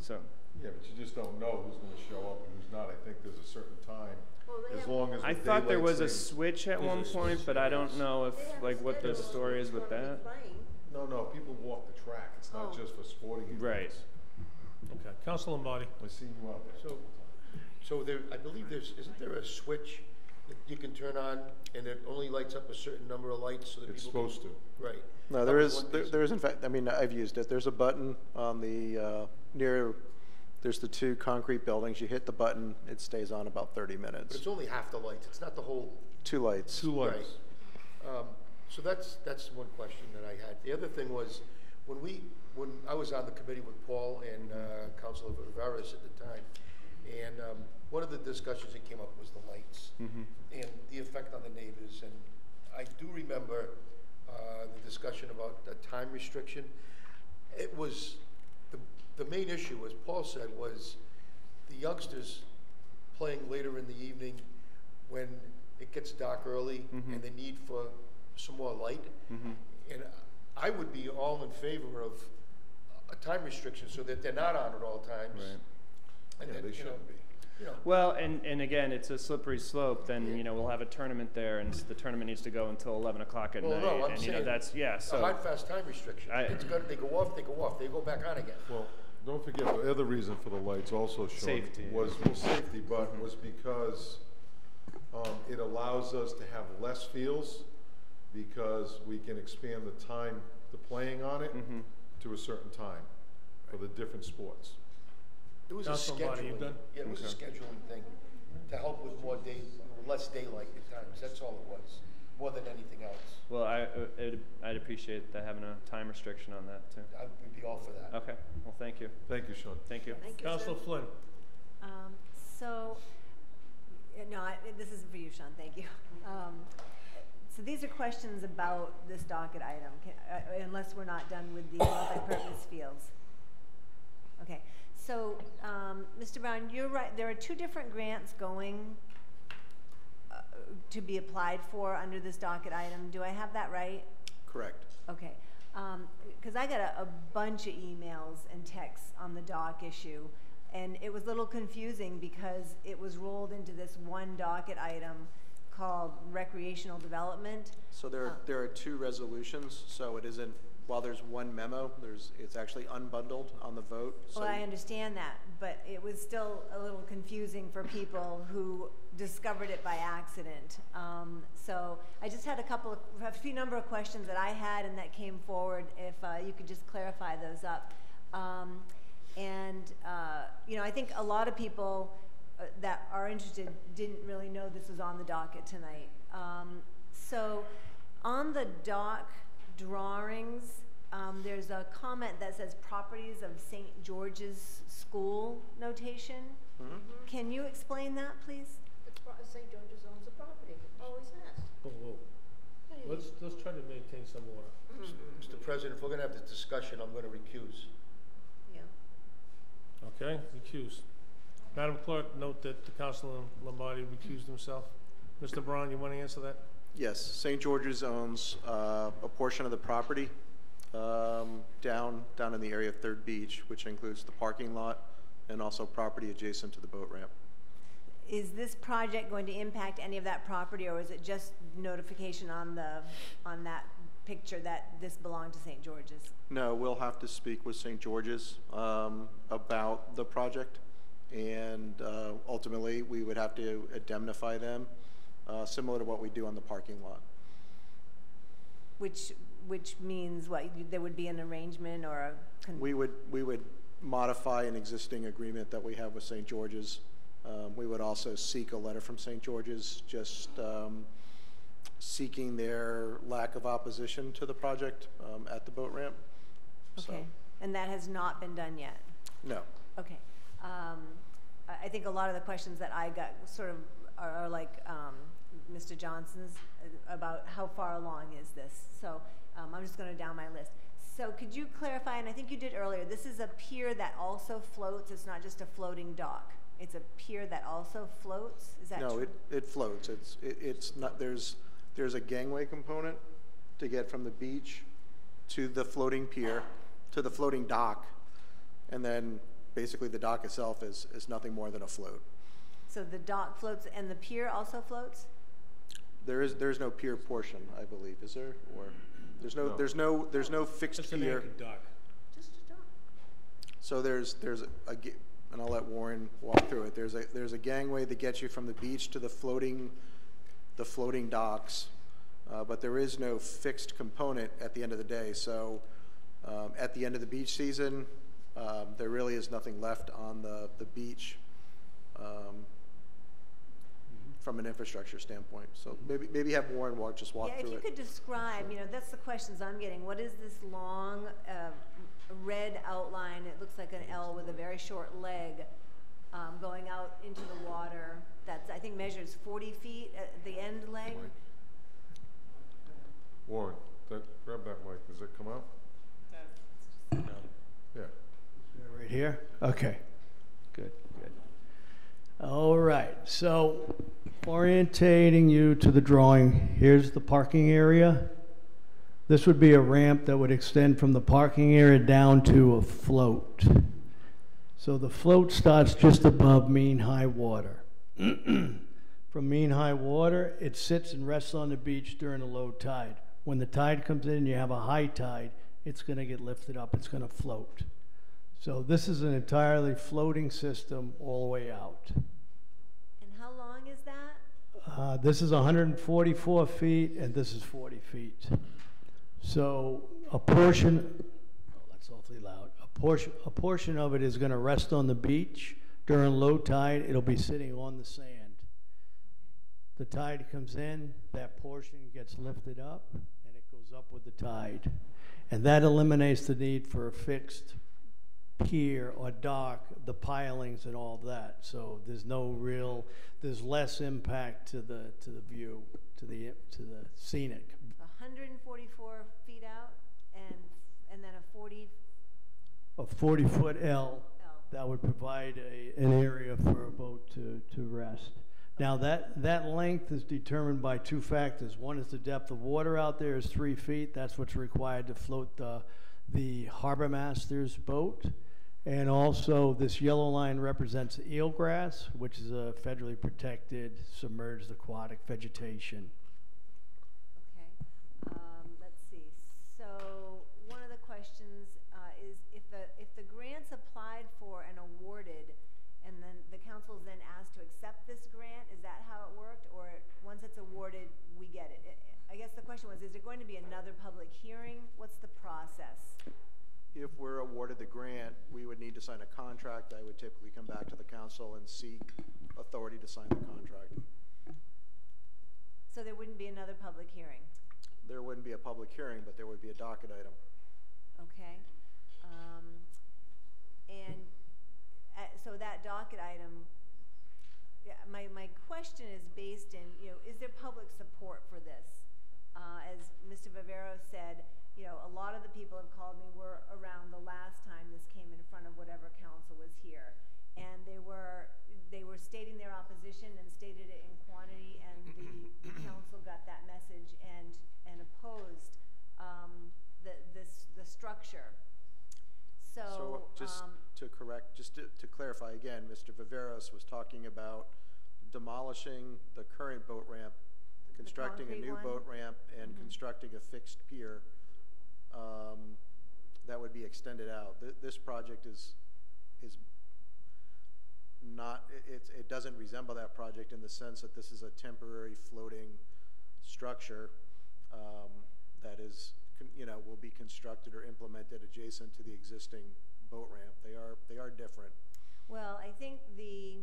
So, Yeah, but you just don't know who's gonna show up and who's not. I think there's a certain time, Well, they as have- long as the I thought there daylight was a stays- switch at There's one a point, switch. but I don't know if, They have a like, what the schedule story is with gonna be that. playing. No, no, people walk the track. It's not Oh. just for sporting events. Right. Okay, Council Lombardi. I seen you out there. So, so there, I believe there's, isn't there a switch that you can turn on and it only lights up a certain number of lights so that It's people can? supposed to. Right. No, That there was is, one there, piece. there is in fact, I mean, I've used it. There's a button on the, uh, near, there's the two concrete buildings. You hit the button, it stays on about thirty minutes. But minutes. it's only half the lights, it's not the whole. Two lights. Two lights. Right. Um, So that's, that's one question that I had. The other thing was, when we, when I was on the committee with Paul and uh, Councilor VonVillas at the time, and um, one of the discussions that came up was the lights Mhm. and the effect on the neighbors. And I do remember uh, the discussion about the time restriction. It was, the, the main issue, as Paul said, was the youngsters playing later in the evening when it gets dark early Mhm. and the need for some more light. Mhm. And I would be all in favor of a time restriction so that they're not on at all times. Right. And Yeah, that, they you know, shouldn't be. You know, Well, and, and again, it's a slippery slope, then, you know, we'll have a tournament there, and the tournament needs to go until eleven o'clock at well, night, no, I'm and, you know, saying that's, yeah, a hard, fast time restriction. I- It's good, they go off, they go off, they go back on again. Well, don't forget, the other reason for the lights also, Sean, Safety. was, well, safety, but was because, um, it allows us to have less fields because we can expand the time, the playing on it Mhm. to a certain time for the different sports. It was a Councilman Barty, you scheduling, done? yeah, it was a scheduling thing, to help with more day, less daylight at times, that's all it was, more than anything else. Well, I, uh, it'd- I'd appreciate that having a time restriction on that, too. I would be all for that. Okay, well, thank you, Thank you, Sean. thank you. Thank you, sir. Counselor Flynn? Um, so, no, I, this isn't for you, Sean, thank you. Um, so these are questions about this docket item, Can- uh, unless we're not done with the multi-purpose fields. Okay, so, um, Mr. Brown, you're right, there are two different grants going uh, to be applied for under this docket item. Do I have that right? Correct. Okay, because I got a, a bunch of emails and texts on the dock issue, and it was a little confusing because it was rolled into this one docket item called recreational development. So there, Uh. there are two resolutions, so it isn't, while there's one memo, there's, it's actually unbundled on the vote. so Well, I understand that, but it was still a little confusing for people who discovered it by accident. Um, so I just had a couple of, a few number of questions that I had and that came forward, if, uh, you could just clarify those up. Um, and, uh, you know, I think a lot of people uh, that are interested didn't really know this was on the docket tonight. Um, so on the dock drawings, um, there's a comment that says properties of St. George's School notation. Mhm. Can you explain that, please? St. George's owns the property, always has. Whoa, whoa. Let's, let's try to maintain some order. Mr. President, if we're gonna have this discussion, I'm gonna recuse. Yeah. Okay, recused. Madam Clerk, note that the Councilor Lombardi recused himself. Mr. Brown, you want to answer that? Yes, St. George's owns uh, a portion of the property um, down, down in the area of Third Beach, which includes the parking lot and also property adjacent to the boat ramp. Is this project going to impact any of that property, or is it just notification on the, on that picture that this belonged to St. George's? No, we'll have to speak with St. George's um, about the project, and uh, ultimately, we would have to indemnify them, uh, similar to what we do on the parking lot. Which, which means what, you- there would be an arrangement or a? con- We would, we would modify an existing agreement that we have with St. George's. Um, We would also seek a letter from St. George's, just um, seeking their lack of opposition to the project um, at the boat ramp. So, Okay, and that has not been done yet? No. Okay. Um, I I think a lot of the questions that I got sort of are are like um, Mr. Johnson's uh, about how far along is this? So um, I'm just going to down my list. So could you clarify, and I think you did earlier, this is a pier that also floats, it's not just a floating dock? It's a pier that also floats, is that true? No, it, it floats. It's, it- it's not, there's, there's a gangway component to get from the beach to the floating pier, to the floating dock, and then basically the dock itself is, is nothing more than a float. So the dock floats and the pier also floats? There is, there's no pier portion, I believe, is there? Or, there's no, No. there's no, there's no fixed Just an pier. anchored dock. Just a dock. So there's, there's a, a ga- and I'll let Warren walk through it. There's a, there's a gangway that gets you from the beach to the floating, the floating docks. Uh, but there is no fixed component at the end of the day. So, um, at the end of the beach season, um, there really is nothing left on the, the beach, um, from an infrastructure standpoint. So maybe, maybe have Warren walk, just walk Yeah, if through you it. could describe, you know, that's the questions I'm getting. What is this long, uh, red outline? It looks like an L with a very short leg, um, going out into the water. That's, I think measures forty feet at the end leg. Warren, that, grab that mic, does it come out? Yeah. Right here? Okay, good, good. So orientating you to the drawing, here's the parking area. This would be a ramp that would extend from the parking area down to a float. So the float starts just above mean high water. From mean high water, it sits and rests on the beach during a low tide. When the tide comes in, you have a high tide, it's going to get lifted up, it's going to float. So this is an entirely floating system all the way out. And how long is that? Uh, this is 144 feet, and this is 40 feet. So a portion, oh, that's awfully loud. A portion, a portion of it is going to rest on the beach during low tide. It'll be sitting on the sand. The tide comes in, that portion gets lifted up, and it goes up with the tide. And that eliminates the need for a fixed pier or dock, the pilings and all that. So there's no real, there's less impact to the to the view, to the to the scenic. 144 feet out and, and then a 40, A 40 foot L that would provide a, an area for a boat to, to rest. Now that that length is determined by two factors. One is the depth of water out there is three feet. That's what's required to float the the harbor master's boat. And also, this yellow line represents eelgrass, which is a federally protected submerged aquatic vegetation. okay. Um, let's see, so one of the questions, uh, is if the, if the grant's applied for and awarded, and then the council's then asked to accept this grant, is that how it worked? Or once it's awarded, we get it? I- I guess the question was, is there going to be another public hearing? What's the process? If we're awarded the grant, we would need to sign a contract. I would typically come back to the council and seek authority to sign the contract. So there wouldn't be another public hearing, There wouldn't be a public hearing, but there would be a docket item. okay? Um, and, uh, so that docket item, yeah, my, my question is based in, you know, is there public support for this? Uh, as Mr. VonVillas said, you know, a lot of the people have called me were around the last time this came in front of whatever council was here. And they were, they were stating their opposition and stated it in quantity, and the council got that message and, and opposed, um, the, this, the structure. So, So just um, to correct, just to, to clarify again, Mr. VonVillas was talking about demolishing the current boat ramp, constructing a concrete new one? boat ramp, and Mhm. constructing a fixed pier um, that would be extended out. Th- This project is, is not, it, it doesn't resemble that project in the sense that this is a temporary floating structure um, that is, you know, will be constructed or implemented adjacent to the existing boat ramp. They are, they are different. Well, I think the,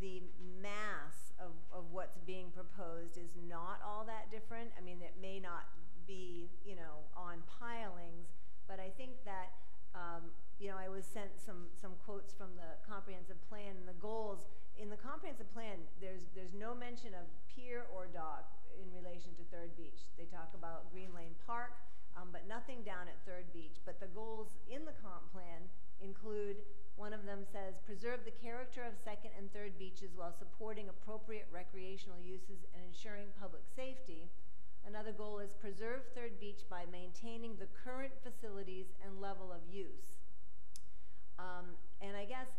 the mass of, of what's being proposed is not all that different. I mean, it may not be, you know, on pilings, but I think that, um, you know, I was sent some, some quotes from the comprehensive plan and the goals. In the comprehensive plan, there's, there's no mention of pier or dock in relation to Third Beach. They talk about Green Lane Park, um, but nothing down at Third Beach. But the goals in the comp plan include, one of them says, preserve the character of Second and Third Beaches while supporting appropriate recreational uses and ensuring public safety. Another goal is preserve Third Beach by maintaining the current facilities and level of use. Um, and I guess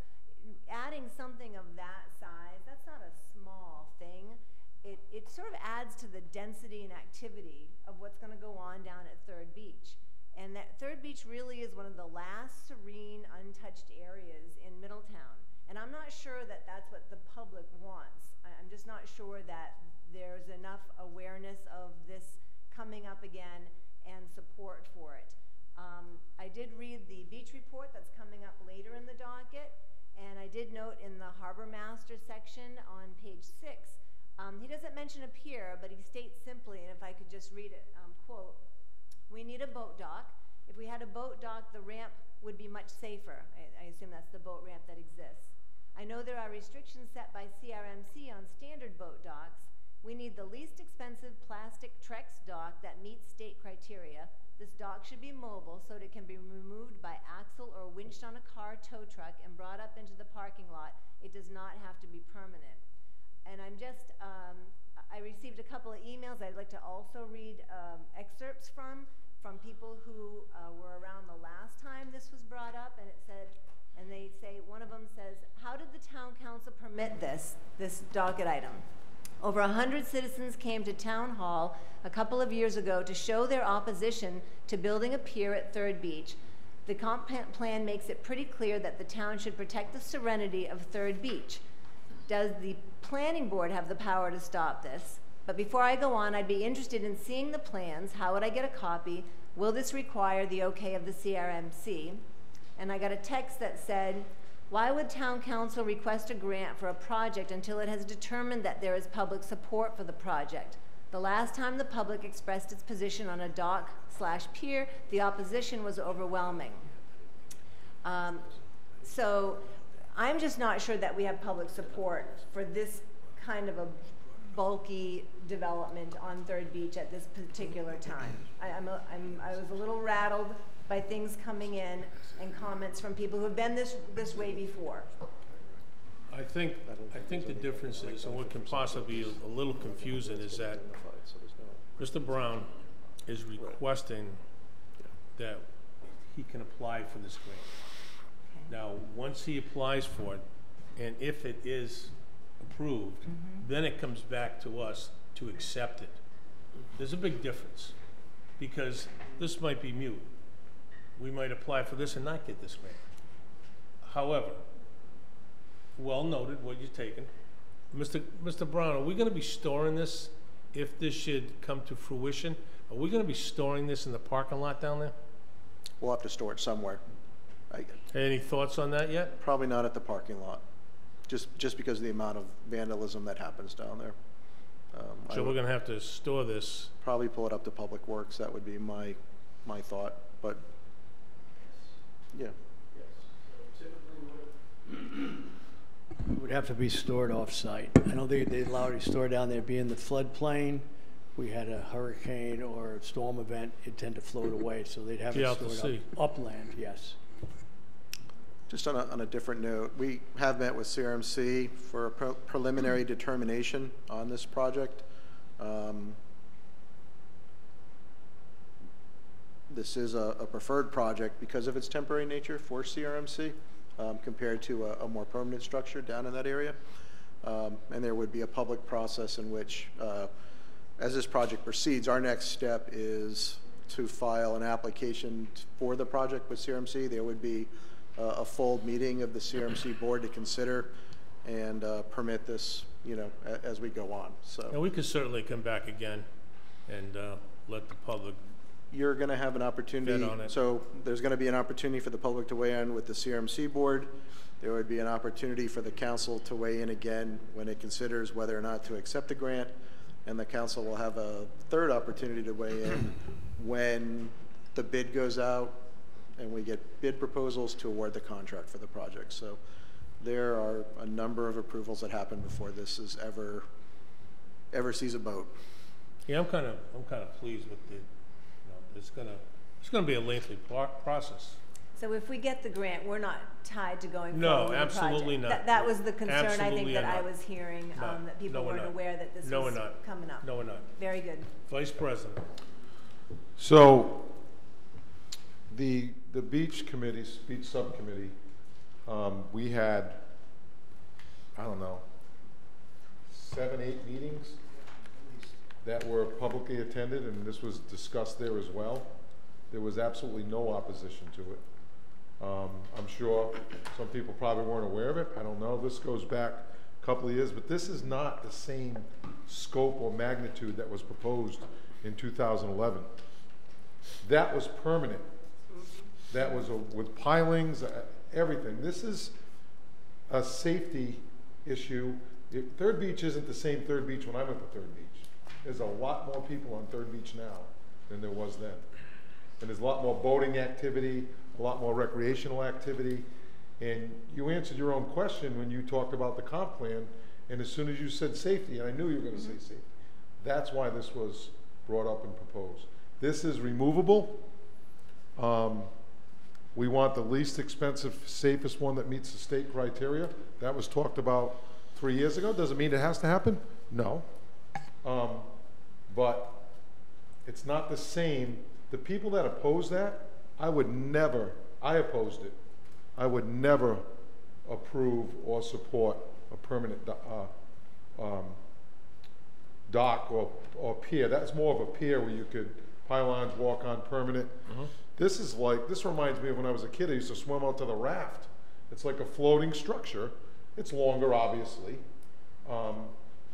adding something of that size, that's not a small thing. It, it sort of adds to the density and activity of what's going to go on down at Third Beach. And that Third Beach really is one of the last serene, untouched areas in Middletown. And I'm not sure that that's what the public wants. I, I'm just not sure that there's enough awareness of this coming up again and support for it. Um, I did read the beach report that's coming up later in the docket, and I did note in the harbor master section on page six, um, he doesn't mention a pier, but he states simply, and if I could just read it, um, quote, we need a boat dock. If we had a boat dock, the ramp would be much safer. I, I assume that's the boat ramp that exists. I know there are restrictions set by CRMC on standard boat docks. We need the least expensive plastic Trex dock that meets state criteria. This dock should be mobile so that it can be removed by axle or winched on a car tow truck and brought up into the parking lot. It does not have to be permanent. And I'm just, um, I received a couple of emails I'd like to also read um, excerpts from, from people who uh, were around the last time this was brought up, and it said, and they say, one of them says, how did the town council permit this, this docket item? Over hundred citizens came to town hall a couple of years ago to show their opposition to building a pier at Third Beach. The comp plan makes it pretty clear that the town should protect the serenity of Third Beach. Does the planning board have the power to stop this? But before I go on, I'd be interested in seeing the plans. How would I get a copy? Will this require the okay of the CRMC? And I got a text that said, why would town council request a grant for a project until it has determined that there is public support for the project? The last time the public expressed its position on a dock slash pier, the opposition was overwhelming. Um, so I'm just not sure that we have public support for this kind of a bulky development on Third Beach at this particular time. I, I'm, a, I'm I was a little rattled by things coming in and comments from people who have been this, this way before. I think, I think the difference is, and what can possibly be a little confusing, is that Mr. Brown is requesting that he can apply for this grant. Now, once he applies for it, and if it is approved, mm-hmm. then it comes back to us to accept it. There's a big difference, because this might be mute. We might apply for this and not get this grant. However, well noted what you're taking. Mr. Mr. Brown, are we gonna be storing this if this should come to fruition? Are we gonna be storing this in the parking lot down there? We'll have to store it somewhere. I- Any thoughts on that yet? Probably not at the parking lot, just, just because of the amount of vandalism that happens down there. Um, So we're gonna have to store this. Probably pull it up to Public Works, that would be my, my thought, but, yeah. It would have to be stored off-site. I don't think they allow it to store down there, being in the floodplain. We had a hurricane or a storm event, it'd tend to float away, so they'd have Be it out to stored sea. up, upland, yes. Just on a, on a different note, we have met with CRMC for a pre- preliminary determination on this project. Um, This is a, a preferred project because of its temporary nature for CRMC, um, compared to a, a more permanent structure down in that area. Um, and there would be a public process in which, uh, as this project proceeds, our next step is to file an application for the project with CRMC. There would be uh, a full meeting of the CRMC board to consider and uh, permit this, you know, as we go on, so. And we could certainly come back again and, uh, let the public, You're going to have an opportunity. On it. So there's going to be an opportunity for the public to weigh in with the CRMC board. There would be an opportunity for the council to weigh in again when it considers whether or not to accept the grant. And the council will have a third opportunity to weigh in when the bid goes out and we get bid proposals to award the contract for the project. So there are a number of approvals that happen before this is ever, ever sees a boat. yeah, I'm kinda, I'm kinda pleased with the, you know, it's gonna, it's gonna be a lengthy process. So if we get the grant, we're not tied to going No, forward with the project? absolutely not. That, that was the concern, I Absolutely think, that I not. was hearing, No, um, that people no, we're weren't not. aware that this No, we're was not. coming up. No, we're not. Very good. Vice President, So, the, the beach committee, beach subcommittee, um, we had, I don't know, seven, eight meetings that were publicly attended, and this was discussed there as well. There was absolutely no opposition to it. Um, I'm sure some people probably weren't aware of it, I don't know, this goes back a couple of years, but this is not the same scope or magnitude that was proposed in two thousand eleven. That was permanent. That was a- with pilings, uh, everything. This is a safety issue. It- Third Beach isn't the same Third Beach when I went to Third Beach. There's a lot more people on Third Beach now than there was then. And there's a lot more boating activity, a lot more recreational activity. And you answered your own question when you talked about the comp plan, and as soon as you said safety, and I knew you were gonna say safety, that's why this was brought up and proposed. This is removable. Um, we want the least expensive, safest one that meets the state criteria. That was talked about three years ago. Doesn't mean it has to happen, no. Um, but it's not the same. The people that oppose that, I would never, I opposed it. I would never approve or support a permanent, do- uh, um, dock or, or pier. That's more of a pier where you could pylons walk on permanent. This is like, this reminds me of when I was a kid, I used to swim out to the raft. It's like a floating structure. It's longer, obviously. Um,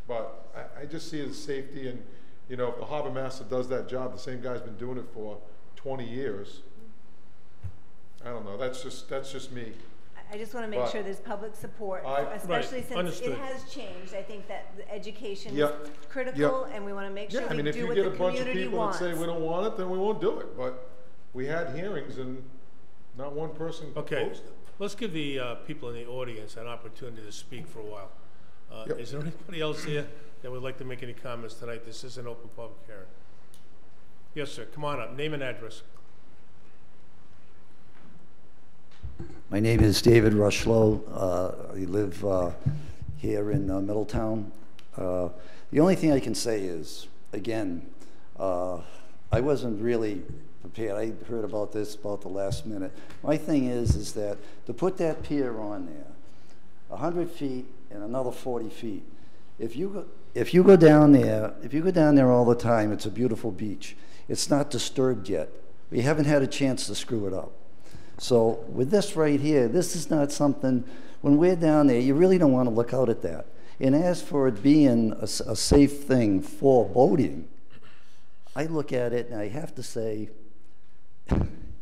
but I, I just see it as safety and, you know, if the harbor master does that job, the same guy's been doing it for twenty years. I don't know, that's just, that's just me. I- I just want to make But sure there's public support, I- especially Right, since understood. it has changed. I think that the education is Yep, critical, yep. and we want to make sure Yeah, I we mean, if do you what get the a bunch of community people that wants. say we don't want it, then we won't do it, but we had hearings and not one person Okay, opposed it. let's give the uh, people in the audience an opportunity to speak for a while. Uh, Yep. Is there anybody else here that would like to make any comments tonight? This is an open public hearing. Yes, sir, come on up, name and address. My name is David Rushlow. Uh, I live uh, here in uh, Middletown. Uh, The only thing I can say is, again, uh, I wasn't really prepared. I heard about this about the last minute. My thing is, is that to put that pier on there, 100 feet and another 40 feet, if you if you go down there, if you go down there all the time, it's a beautiful beach. It's not disturbed yet. We haven't had a chance to screw it up. So with this right here, this is not something, when we're down there, you really don't want to look out at that. And as for it being a safe thing for boating, I look at it and I have to say,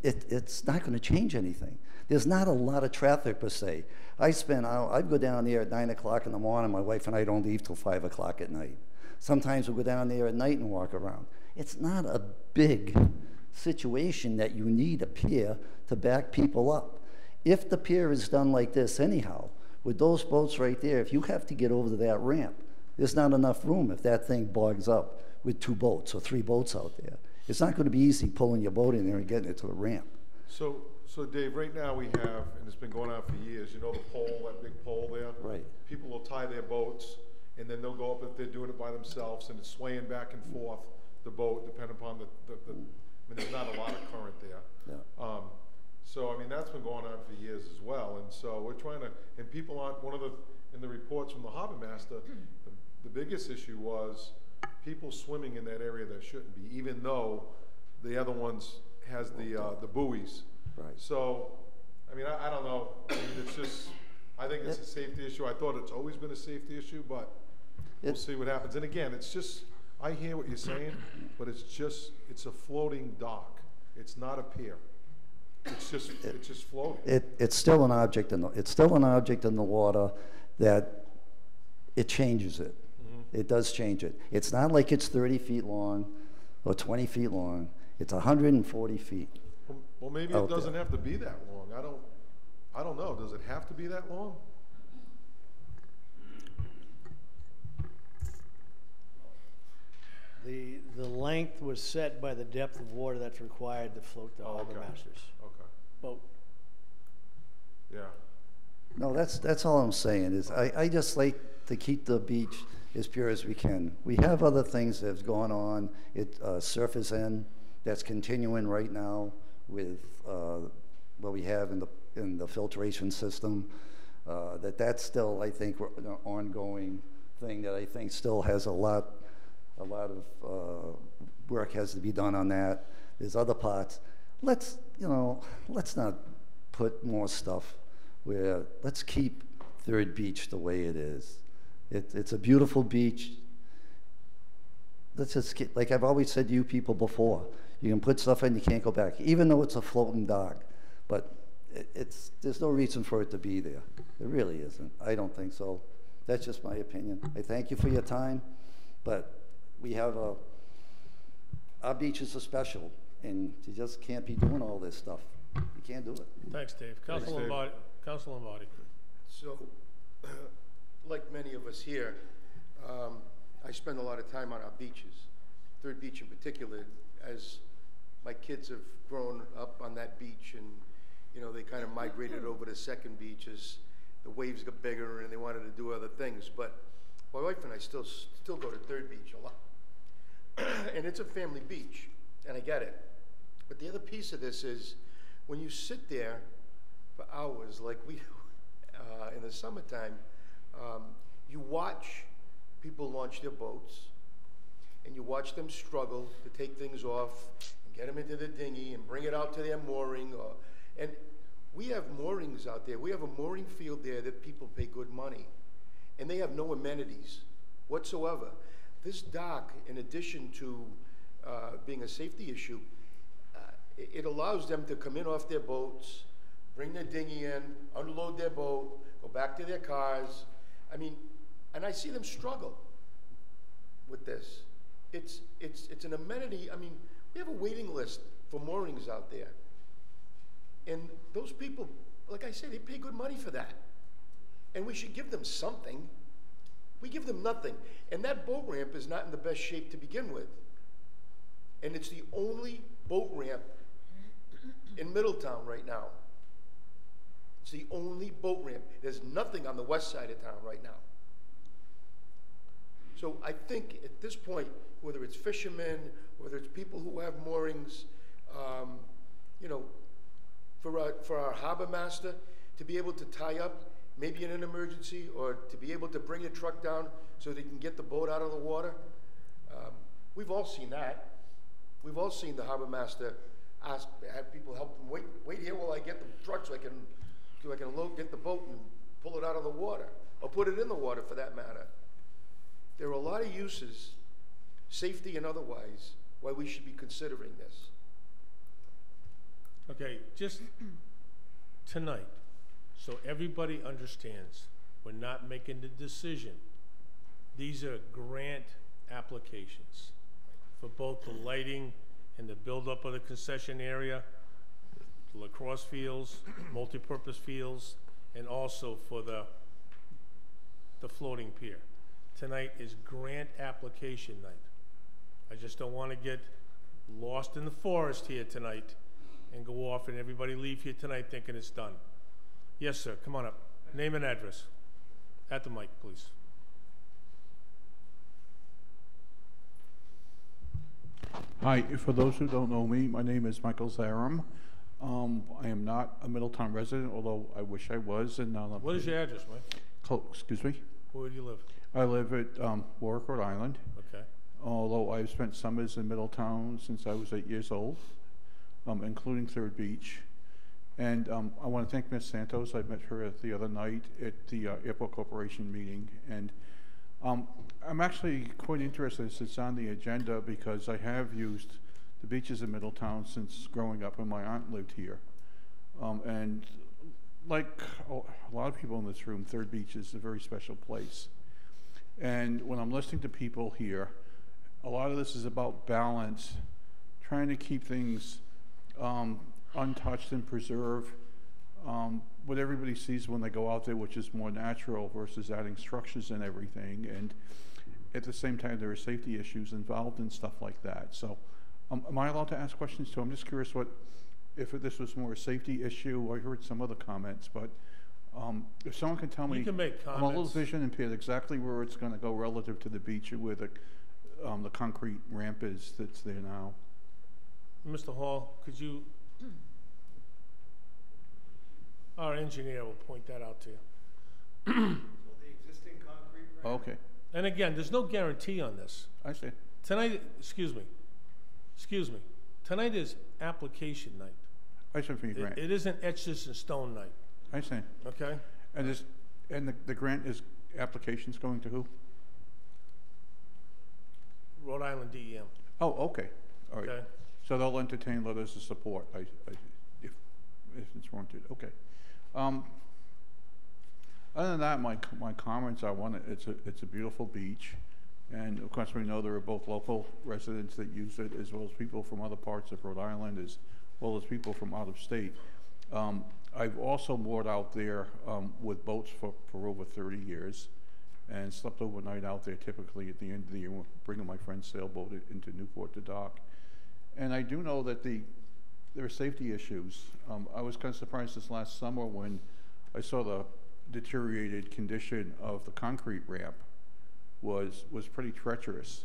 it, it's not going to change anything. There's not a lot of traffic per se. I spend, I I go down there at nine o'clock in the morning. My wife and I don't leave till five o'clock at night. Sometimes we'll go down there at night and walk around. It's not a big situation that you need a pier to back people up. If the pier is done like this anyhow, with those boats right there, if you have to get over to that ramp, there's not enough room if that thing bogs up with two boats or three boats out there. It's not going to be easy pulling your boat in there and getting it to the ramp. So, so Dave, right now we have, and it's been going on for years, you know the pole, that big pole there? Right. People will tie their boats, and then they'll go up if they're doing it by themselves, and it's swaying back and forth, the boat, depending upon the, the, the, I mean, there's not a lot of current there. Yeah. Um, so, I mean, that's been going on for years as well, and so we're trying to, and people aren't, one of the, in the reports from the harbor master, the, the biggest issue was people swimming in that area that shouldn't be, even though the other ones has the, uh, the buoys. Right. So, I mean, I, I don't know, I mean, it's just, I think it's a safety issue, I thought it's always been a safety issue, but we'll It- see what happens, and again, it's just, I hear what you're saying, but it's just, it's a floating dock, it's not a pier. It's just, it's just floating. It, it's still an object in the, it's still an object in the water that it changes it. Mm-hmm. It does change it. It's not like it's 30 feet long or 20 feet long. It's 140 feet. Well, Well, maybe it there. doesn't have to be that long, I don't, I don't know, does it have to be that long? The, the length was set by the depth of water that's required to float the harbor okay. masters Okay, boat. yeah. No, that's, that's all I'm saying is I, I just like to keep the beach as pure as we can. We have other things that's going on. It, uh, Surface End, that's continuing right now with, uh, what we have in the, in the filtration system. Uh, that that's still, I think, an ongoing thing that I think still has a lot, a lot of, uh, work has to be done on that. There's other parts. Let's, you know, let's not put more stuff where, let's keep Third Beach the way it is. It, it's a beautiful beach. Let's just get, like I've always said to you people before, you can put stuff in, you can't go back, even though it's a floating dock. But it, it's, there's no reason for it to be there. There really isn't. I don't think so. That's just my opinion. I thank you for your time, but we have a, our beaches are special, and you just can't be doing all this stuff. You can't do it. Thanks, Dave. Council Dave. Lombardi, Council Lombardi. So, like many of us here, um, I spend a lot of time on our beaches, Third Beach in particular, as my kids have grown up on that beach and, you know, they kind of migrated over to Second Beach as, the waves got bigger and they wanted to do other things. But my wife and I still, still go to Third Beach a lot. and it's a family beach, and I get it. But the other piece of this is when you sit there for hours, like we do uh, in the summertime, um, you watch people launch their boats, and you watch them struggle to take things off and get them into the dinghy and bring it out to their mooring. Or, and we have moorings out there. We have a mooring field there that people pay good money, and they have no amenities whatsoever. This dock, in addition to uh, being a safety issue, uh, it, it allows them to come in off their boats, bring their dinghy in, unload their boat, go back to their cars. I mean, and I see them struggle with this. It's, it's, it's an amenity. I mean, we have a waiting list for moorings out there. And those people, like I said, they pay good money for that. And we should give them something. We give them nothing. And that boat ramp is not in the best shape to begin with. And it's the only boat ramp in Middletown right now. It's the only boat ramp. There's nothing on the west side of town right now. So I think at this point, whether it's fishermen, whether it's people who have moorings, um, you know, for our, for our harbor master to be able to tie up, maybe in an emergency, or to be able to bring a truck down so they can get the boat out of the water. Um, we've all seen that. We've all seen the harbor master ask, have people help them wait, wait here while I get the truck so I can, so I can load, get the boat and pull it out of the water, or put it in the water for that matter. There are a lot of uses, safety and otherwise, why we should be considering this. Okay, just tonight, so everybody understands, we're not making the decision. These are grant applications for both the lighting and the buildup of the concession area, the lacrosse fields, multipurpose fields, and also for the, the floating pier. Tonight is grant application night. I just don't want to get lost in the forest here tonight and go off and everybody leave here tonight thinking it's done. Yes, sir, come on up. Name and address. At the mic, please. Hi, for those who don't know me, my name is Michael Zarum. Um, I am not a Middletown resident, although I wish I was, and now I'm. What is your address, Mike? Col- Excuse me? Where do you live? I live at um, Warwick, Rhode Island. Okay. Although I've spent summers in Middletown since I was eight years old, um, including Third Beach. And um, I want to thank Ms. Santos. I met her the other night at the uh, Airport Corporation meeting. And um, I'm actually quite interested since it's on the agenda because I have used the beaches in Middletown since growing up and my aunt lived here. Um, and like a a lot of people in this room, Third Beach is a very special place. And when I'm listening to people here, a lot of this is about balance, trying to keep things um, untouched and preserve um, what everybody sees when they go out there, which is more natural versus adding structures and everything. And at the same time, there are safety issues involved and stuff like that. So, um, am I allowed to ask questions too? I'm just curious what, if this was more a safety issue. I heard some other comments, but um, if someone can tell me, You can make I'm a little comments. vision impaired. Exactly where it's going to go relative to the beach, where the um, the concrete ramp is that's there now. Mr. Hall, could you, our engineer will point that out to you. So the existing concrete ramp Okay, And again, there's no guarantee on this. I see. Tonight, excuse me, excuse me, tonight is application night. I see for your It- grant. It isn't etched this in stone night, I see. okay? And this, and the, the grant is, application's going to who? Rhode Island DEM, Oh, okay, all right. okay? So they'll entertain letters of support, I, I, if, if it's warranted, okay. Um, other than that, my, c- my comments are, one, it's a, it's a beautiful beach. And of course, we know there are both local residents that use it, as well as people from other parts of Rhode Island, as well as people from out of state. Um, I've also moored out there, um, with boats for, for over thirty years and slept overnight out there typically at the end of the year, bringing my friend's sailboat into Newport to dock. And I do know that the, there are safety issues. Um, I was kind of surprised this last summer when I saw the deteriorated condition of the concrete ramp was, was pretty treacherous.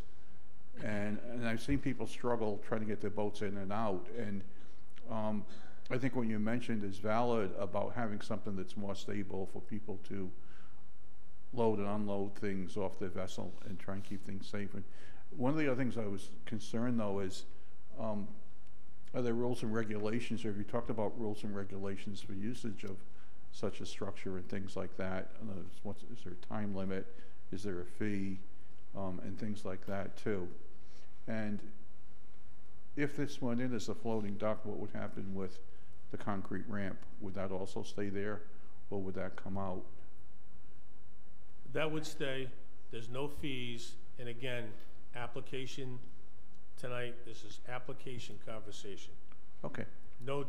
And, and I've seen people struggle trying to get their boats in and out. And um, I think what you mentioned is valid about having something that's more stable for people to load and unload things off their vessel and try and keep things safe. And one of the other things I was concerned though is, um, are there rules and regulations, or have you talked about rules and regulations for usage of such a structure and things like that? What's, is there a time limit? Is there a fee? Um, and things like that too. And if this went in as a floating dock, what would happen with the concrete ramp? Would that also stay there, or would that come out? That would stay, there's no fees, and again, application tonight, this is application conversation. Okay, No,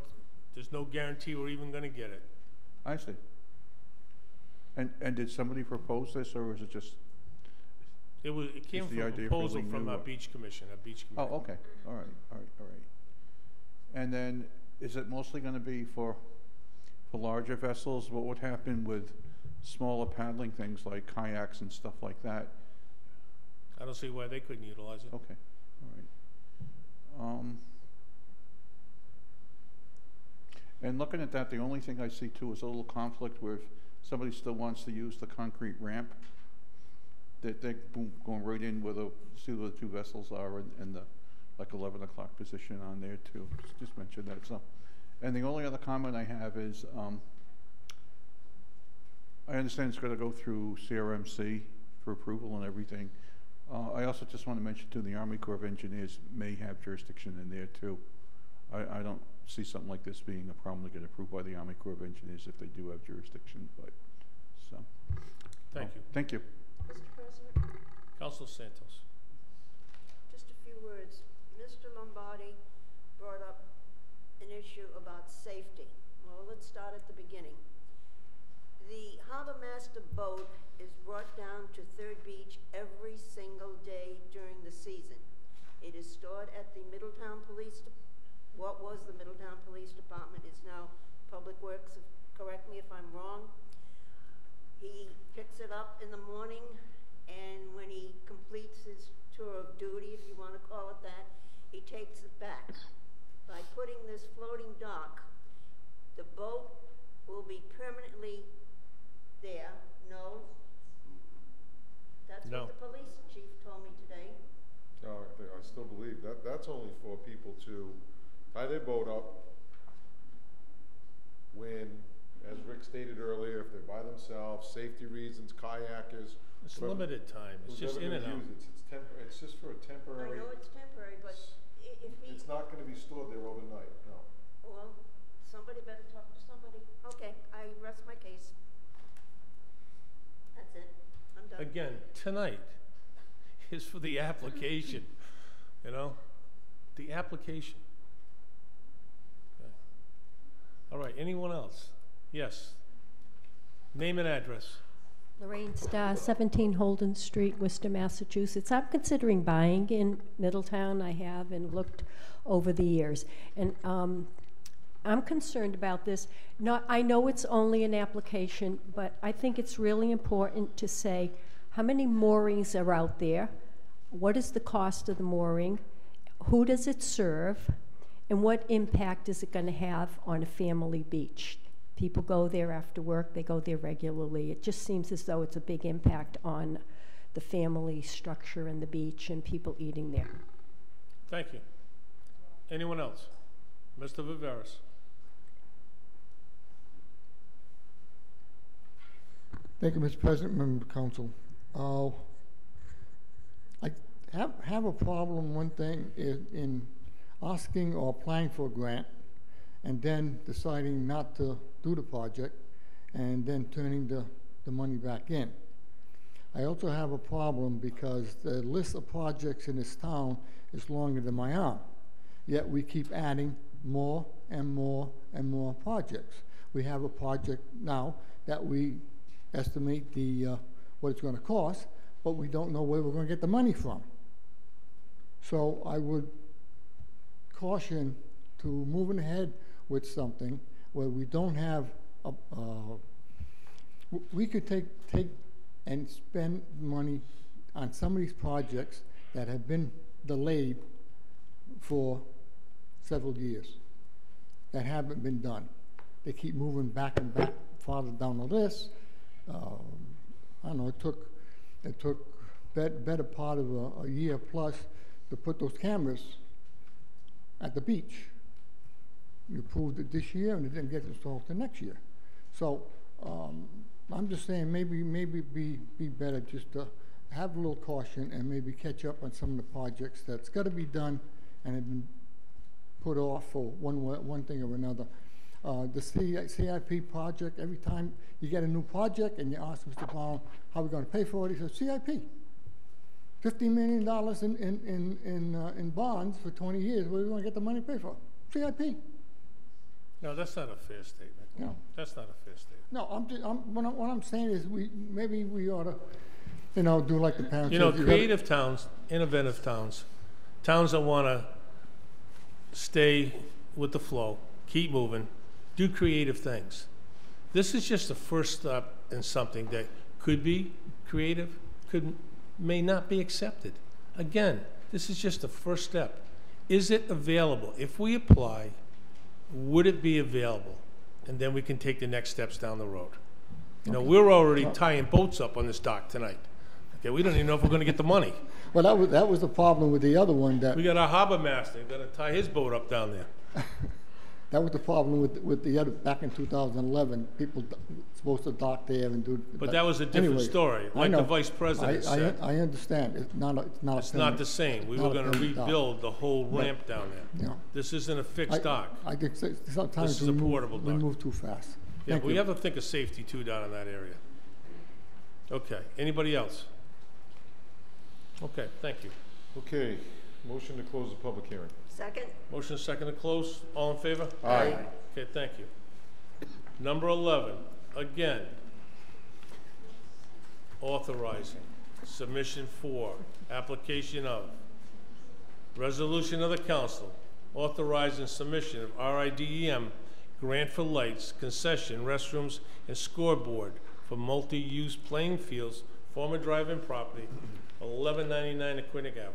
there's no guarantee we're even gonna get it. I see. And, and did somebody propose this, or was it just, It was, it came Is the from a idea proposal from new, our or- beach commission, our beach oh, committee. oh, okay, all right, all right, all right. And then, is it mostly gonna be for, for larger vessels? What would happen with smaller paddling things like kayaks and stuff like that? I don't see why they couldn't utilize it. Okay, all right. Um, and looking at that, the only thing I see too is a little conflict where if somebody still wants to use the concrete ramp, that they're boom, going right in where the, see where the two vessels are and, and the, like eleven o'clock position on there too. Just- Just mention that, so. And the only other comment I have is, um, I understand it's gonna go through CRMC for approval and everything. Uh, I also just want to mention too, the Army Corps of Engineers may have jurisdiction in there too. I, I don't see something like this being a problem to get approved by the Army Corps of Engineers if they do have jurisdiction, but, so. Thank Oh, you. Thank you. Mr. President, Council Santos. just a few words. Mr. Lombardi brought up an issue about safety. Well, let's start at the beginning. The harbor master boat is brought down to Third Beach every single day during the season. It is stored at the Middletown Police, De- what was the Middletown Police Department is now Public Works, correct me if I'm wrong. He picks it up in the morning, and when he completes his tour of duty, if you want to call it that, he takes it back. By putting this floating dock, the boat will be permanently there, no? That's No. what the police chief told me today. No, I think- I still believe that, that's only for people to tie their boat up when, as Rick stated earlier, if they're by themselves, safety reasons, kayakers. It's whoever- limited time, it's just whoever in and gonna out. use it. It's tempor, it's just for a I temporary, know it's temporary, but i- if he, it's not gonna be stored there overnight, no. well, somebody better talk to somebody. Okay, I rest my case. That's it, I'm done. Again, tonight is for the application, you know? The application. Okay. All right, anyone else? Yes. Name and address. Lorraine Starr, 17 Holden Street, Worcester, Massachusetts. I'm considering buying in Middletown. I have and looked over the years. And um, I'm concerned about this. Not, I know it's only an application, but I think it's really important to say how many moorings are out there, what is the cost of the mooring, who does it serve, and what impact is it going to have on a family beach? People go there after work, they go there regularly. It just seems as though it's a big impact on the family structure and the beach and people eating there. Thank you. Anyone else? Mr. Viveiros. Thank you, Mr. President, member of council. Uh, I have, have a problem, one thing, is in asking or applying for a grant and then deciding not to do the project and then turning the, the money back in. I also have a problem because the list of projects in this town is longer than my arm. Yet we keep adding more and more and more projects. We have a project now that we estimate the, uh, what it's gonna cost, but we don't know where we're gonna get the money from. So I would caution to moving ahead with something where we don't have a, uh, we could take, take and spend money on some of these projects that have been delayed for several years, that haven't been done. They keep moving back and back, farther down the list. Um, I don't know, it took, it took bet, better part of a, a year plus to put those cameras at the beach. You approved it this year and it didn't get installed till next year. So, um, I'm just saying, maybe, maybe be, be better just to have a little caution and maybe catch up on some of the projects that's gotta be done and have been put off for one, one thing or another. Uh, the CIP project, every time you get a new project and you ask Mr. Brown, how we're we gonna pay for it, he says, CIP. Fifteen million dollars in, in, in, in, uh, in bonds for twenty years, where are we gonna get the money to pay for? CIP. No, that's not a fair statement. No. That's not a fair statement. No, I'm, ju- I'm, what I'm, what I'm saying is, we, maybe we ought to, you know, do like the parents. You know, says, gotta- creative towns, innovative towns, towns that want to stay with the flow, keep moving, do creative things. This is just the first step in something that could be creative, could, may not be accepted. Again, this is just the first step. Is it available? If we apply, would it be available? And then we can take the next steps down the road. You know, we're already tying boats up on this dock tonight. Okay, we don't even know if we're gonna get the money. Well, that was, that was the problem with the other one, that, We got our harbor master, gotta tie his boat up down there. that was the problem with, with the other, back in two thousand eleven, people do- supposed to dock there and do. But that was a different Anyway, story, I like the know. vice president I- I- said. I understand, it's not, a- it's not a. It's not permanent- the same. We not were a gonna permanent dock. rebuild the whole Right. ramp down there. Yeah. This isn't a I- fixed dock. I think so- sometimes This is we a move, portable we dock. move too fast. Yeah, Thank we you. have to think of safety too down in that area. Okay, anybody else? Okay, thank you. Okay, motion to close the public hearing. Second? Motion is second to close. All in favor? Aye. Okay, thank you. Number 11, again, authorizing submission for application of resolution of the council authorizing submission of RIDEM grant for lights, concession, restrooms, and scoreboard for multi-use playing fields, former drive-in property, 1199 Aquidneck Avenue.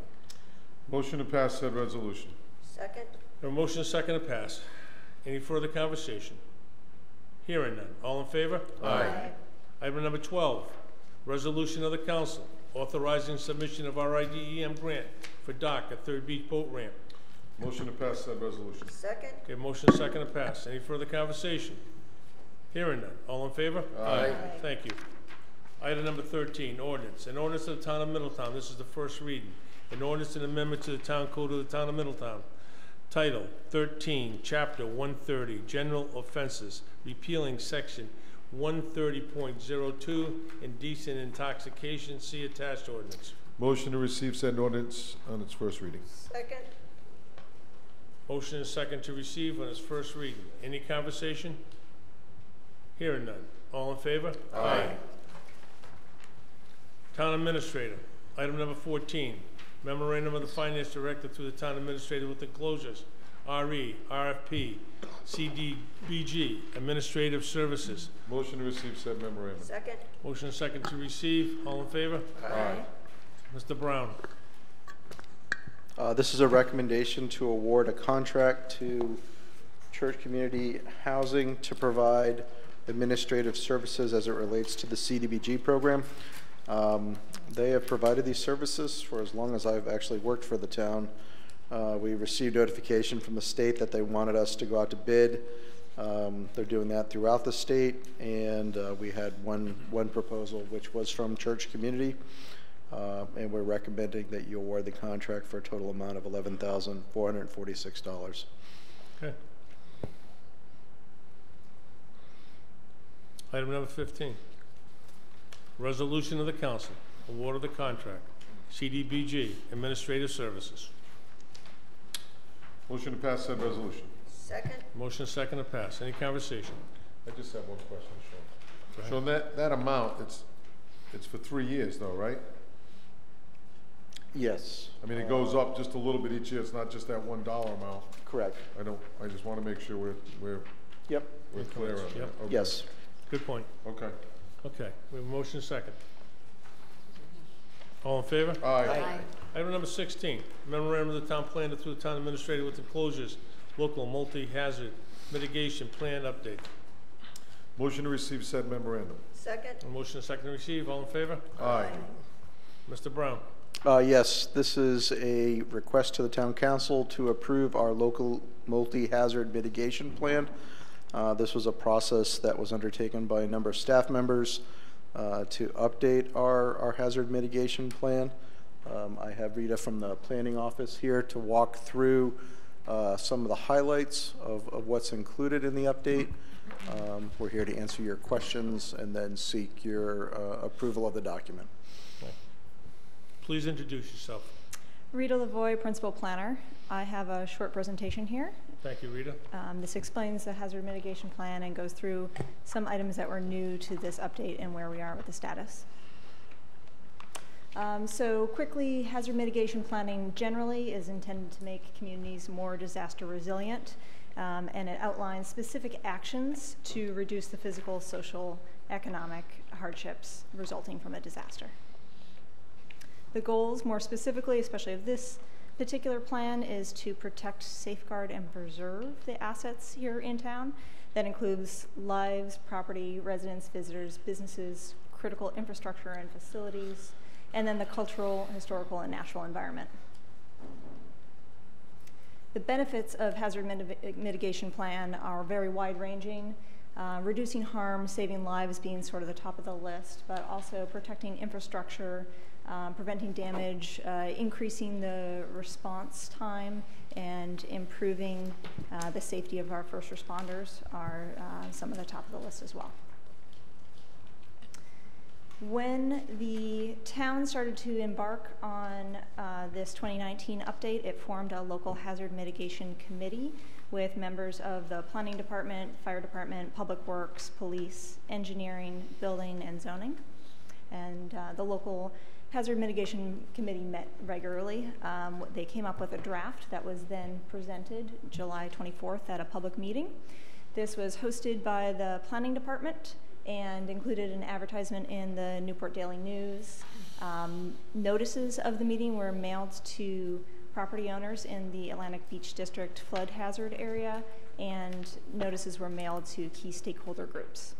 Motion to pass said resolution. Second? A motion is second to pass. Any further conversation? Hearing none. All in favor? Aye. Item number 12, resolution of the council authorizing submission of RIDEM grant for dock at Third Beach Boat Ramp. Motion to pass said resolution. Second? Okay, motion is second to pass. Any further conversation? Hearing none. All in favor? Aye. Thank you. Item number 13, ordinance. An ordinance of the town of Middletown. This is the first reading. An ordinance and amendment to the town code of the town of Middletown. Title 13, Chapter 130, General Offenses, repealing Section 130.02, indecent intoxication. See attached ordinance. Motion to receive said ordinance on its first reading. Second? Motion is second to receive on its first reading. Any conversation? Hearing none. All in favor? Aye. Town Administrator, item number 14, memorandum of the Finance Director through the Town Administrator with enclosures, RE, RFP, CDBG, Administrative Services. Motion to receive said memorandum. Second? Motion is second to receive. All in favor? Aye. Mr. Brown. Uh, This is a recommendation to award a contract to Church Community Housing to provide administrative services as it relates to the CDBG program. Um, They have provided these services for as long as I've actually worked for the town. Uh, We received notification from the state that they wanted us to go out to bid. Um, They're doing that throughout the state, and uh, we had one, one proposal, which was from Church Community. Uh, And we're recommending that you award the contract for a total amount of eleven thousand four hundred forty-six dollars. Okay. Item number 15, resolution of the council, award of the contract, CDBG, Administrative Services. Motion to pass said resolution. Second? Motion is second to pass. Any conversation? I just have one question, Go Sean. ahead. Sean, that, that amount, it's, it's for three years though, right? Yes. I mean, it goes up just a little bit each year, it's not just that one dollar amount. Correct. I don't, I just wanna make sure we're, we're, Yep. we're clear on that. Yep. Okay. Yes. Good point. Okay. Okay, we have a motion and second. All in favor? Aye. Aye. Item number 16, memorandum of the town planner through the town administrator with enclosures, local multi-hazard mitigation plan update. Motion to receive said memorandum. Second? A motion and second to receive, all in favor? Aye. Mr. Brown? Uh, yes, this is a request to the town council to approve our local multi-hazard mitigation plan. Uh, this was a process that was undertaken by a number of staff members uh, to update our, our hazard mitigation plan. Um, I have Rita from the planning office here to walk through uh, some of the highlights of, of what's included in the update. Um, we're here to answer your questions and then seek your uh, approval of the document. Please introduce yourself. Rita Lavoy, Principal Planner. I have a short presentation here. Thank you, Rita. Um, this explains the hazard mitigation plan and goes through some items that were new to this update and where we are with the status. Um, so quickly, hazard mitigation planning generally is intended to make communities more disaster resilient, um, and it outlines specific actions to reduce the physical, social, economic hardships resulting from a disaster. The goals, more specifically, especially of this particular plan, is to protect, safeguard, and preserve the assets here in town. That includes lives, property, residents, visitors, businesses, critical infrastructure and facilities, and then the cultural, historical, and natural environment. The benefits of hazard mit mitigation plan are very wide-ranging, uh, reducing harm, saving lives being sort of the top of the list, but also protecting infrastructure, um, preventing damage, uh, increasing the response time, and improving uh, the safety of our first responders are uh, some of the top of the list as well. When the town started to embark on uh, this 2019 update, it formed a local hazard mitigation committee with members of the planning department, fire department, public works, police, engineering, building, and zoning. And uh, the local hazard mitigation committee met regularly. Um, they came up with a draft that was then presented July 24th at a public meeting. This was hosted by the planning department and included an advertisement in the Newport Daily News. Um, notices of the meeting were mailed to property owners in the Atlantic Beach District flood hazard area, and notices were mailed to key stakeholder groups.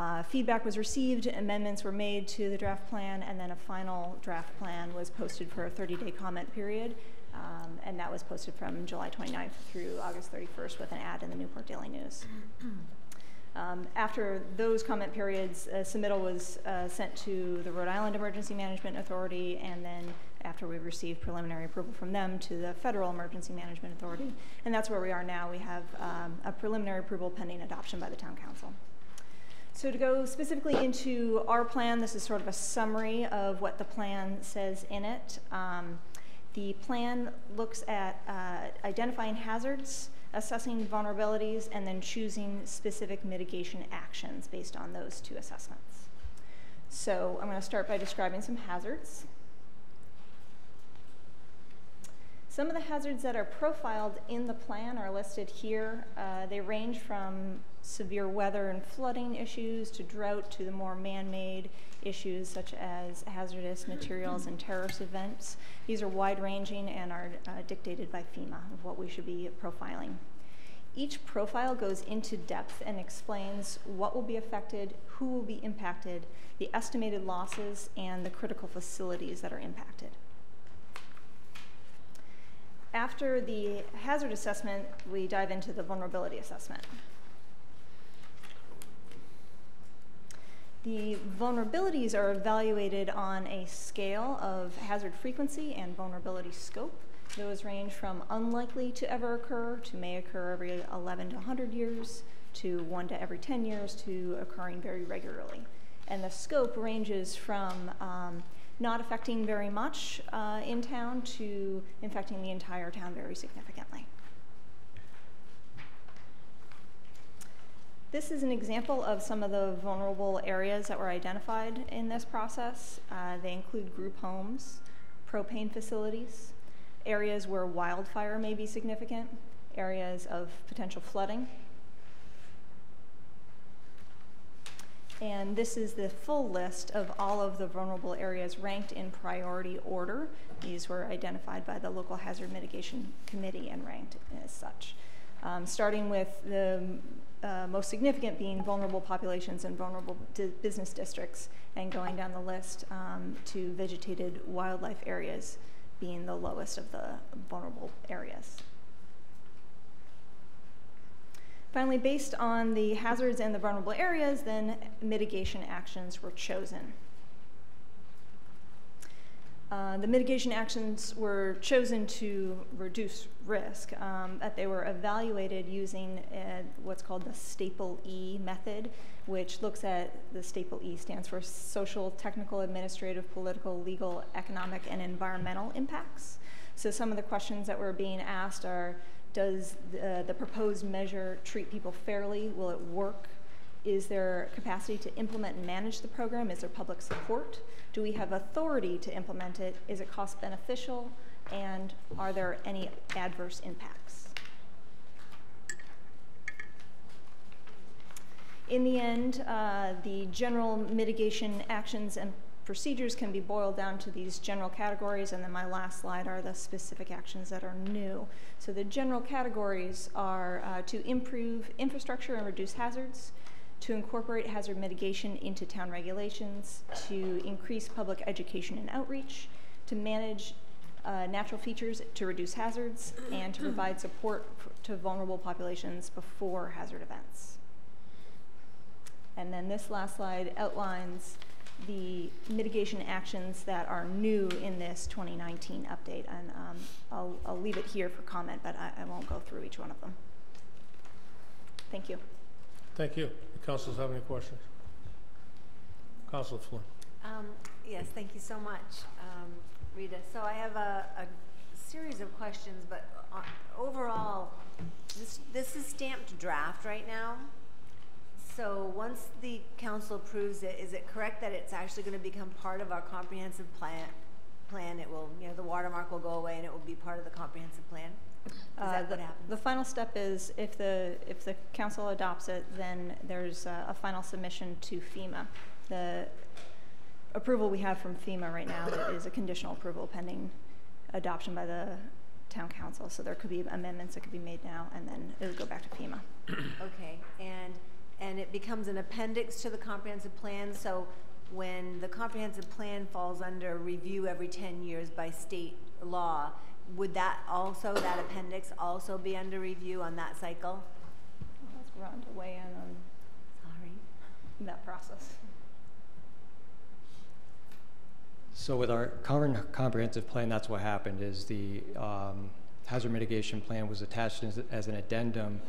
Uh, feedback was received, amendments were made to the draft plan, and then a final draft plan was posted for a 30-day comment period, um, and that was posted from July 29th through August 31st with an ad in the Newport Daily News. Um, after those comment periods, a submittal was uh, sent to the Rhode Island Emergency Management Authority, and then after we received preliminary approval from them to the Federal Emergency Management Authority. And that's where we are now. We have um, a preliminary approval pending adoption by the Town Council. So to go specifically into our plan, this is sort of a summary of what the plan says in it. Um, the plan looks at uh, identifying hazards, assessing vulnerabilities, and then choosing specific mitigation actions based on those two assessments. So I'm going to start by describing some hazards. Some of the hazards that are profiled in the plan are listed here. Uh, they range from severe weather and flooding issues to drought to the more man-made issues such as hazardous materials and terrorist events. These are wide-ranging and are uh, dictated by FEMA of what we should be profiling. Each profile goes into depth and explains what will be affected, who will be impacted, the estimated losses, and the critical facilities that are impacted. After the hazard assessment, we dive into the vulnerability assessment. The vulnerabilities are evaluated on a scale of hazard frequency and vulnerability scope. Those range from unlikely to ever occur to may occur every 11 to 100 years to 1 to every 10 years to occurring very regularly. And the scope ranges from um, not affecting very much uh, in town to infecting the entire town very significantly. This is an example of some of the vulnerable areas that were identified in this process. Uh, they include group homes, propane facilities, areas where wildfire may be significant, areas of potential flooding, And this is the full list of all of the vulnerable areas ranked in priority order. These were identified by the local hazard mitigation committee and ranked as such. Um, starting with the uh, most significant being vulnerable populations and vulnerable business districts, and going down the list um, to vegetated wildlife areas being the lowest of the vulnerable areas. Finally, based on the hazards and the vulnerable areas, then mitigation actions were chosen. Uh, the mitigation actions were chosen to reduce risk, um, that they were evaluated using uh, what's called the Staple E method, which looks at the Staple E stands for social, technical, administrative, political, legal, economic, and environmental impacts. So some of the questions that were being asked are does the, the proposed measure treat people fairly? Will it work? Is there capacity to implement and manage the program? Is there public support? Do we have authority to implement it? Is it cost beneficial? And are there any adverse impacts? In the end, uh, the general mitigation actions and procedures can be boiled down to these general categories, and then my last slide are the specific actions that are new. So the general categories are uh, to improve infrastructure and reduce hazards, to incorporate hazard mitigation into town regulations, to increase public education and outreach, to manage uh, natural features to reduce hazards, and to provide support to vulnerable populations before hazard events. And then this last slide outlines the mitigation actions that are new in this 2019 update. And um, I'll, I'll leave it here for comment, but I, I won't go through each one of them. Thank you. Thank you. The councilors have any questions? Councilor Flynn. Um, yes, thank you so much, um, Rita. So I have a, a series of questions, but uh, overall, this, this is stamped draft right now. So once the council approves it, is it correct that it's actually going to become part of our comprehensive plan? Plan, it will, you know, the watermark will go away and it will be part of the comprehensive plan? Is Uh, that the, what happens? the final step is if the if the council adopts it, then there's a, a final submission to FEMA. The approval we have from FEMA right now is a conditional approval pending adoption by the town council. So there could be amendments that could be made now, and then it would go back to FEMA. Okay, and, and it becomes an appendix to the comprehensive plan, so when the comprehensive plan falls under review every ten years by state law, would that also, that appendix also be under review on that cycle? Let's run to weigh in on Sorry. that process. So with our current comprehensive plan, that's what happened, is the um, hazard mitigation plan was attached as, as an addendum,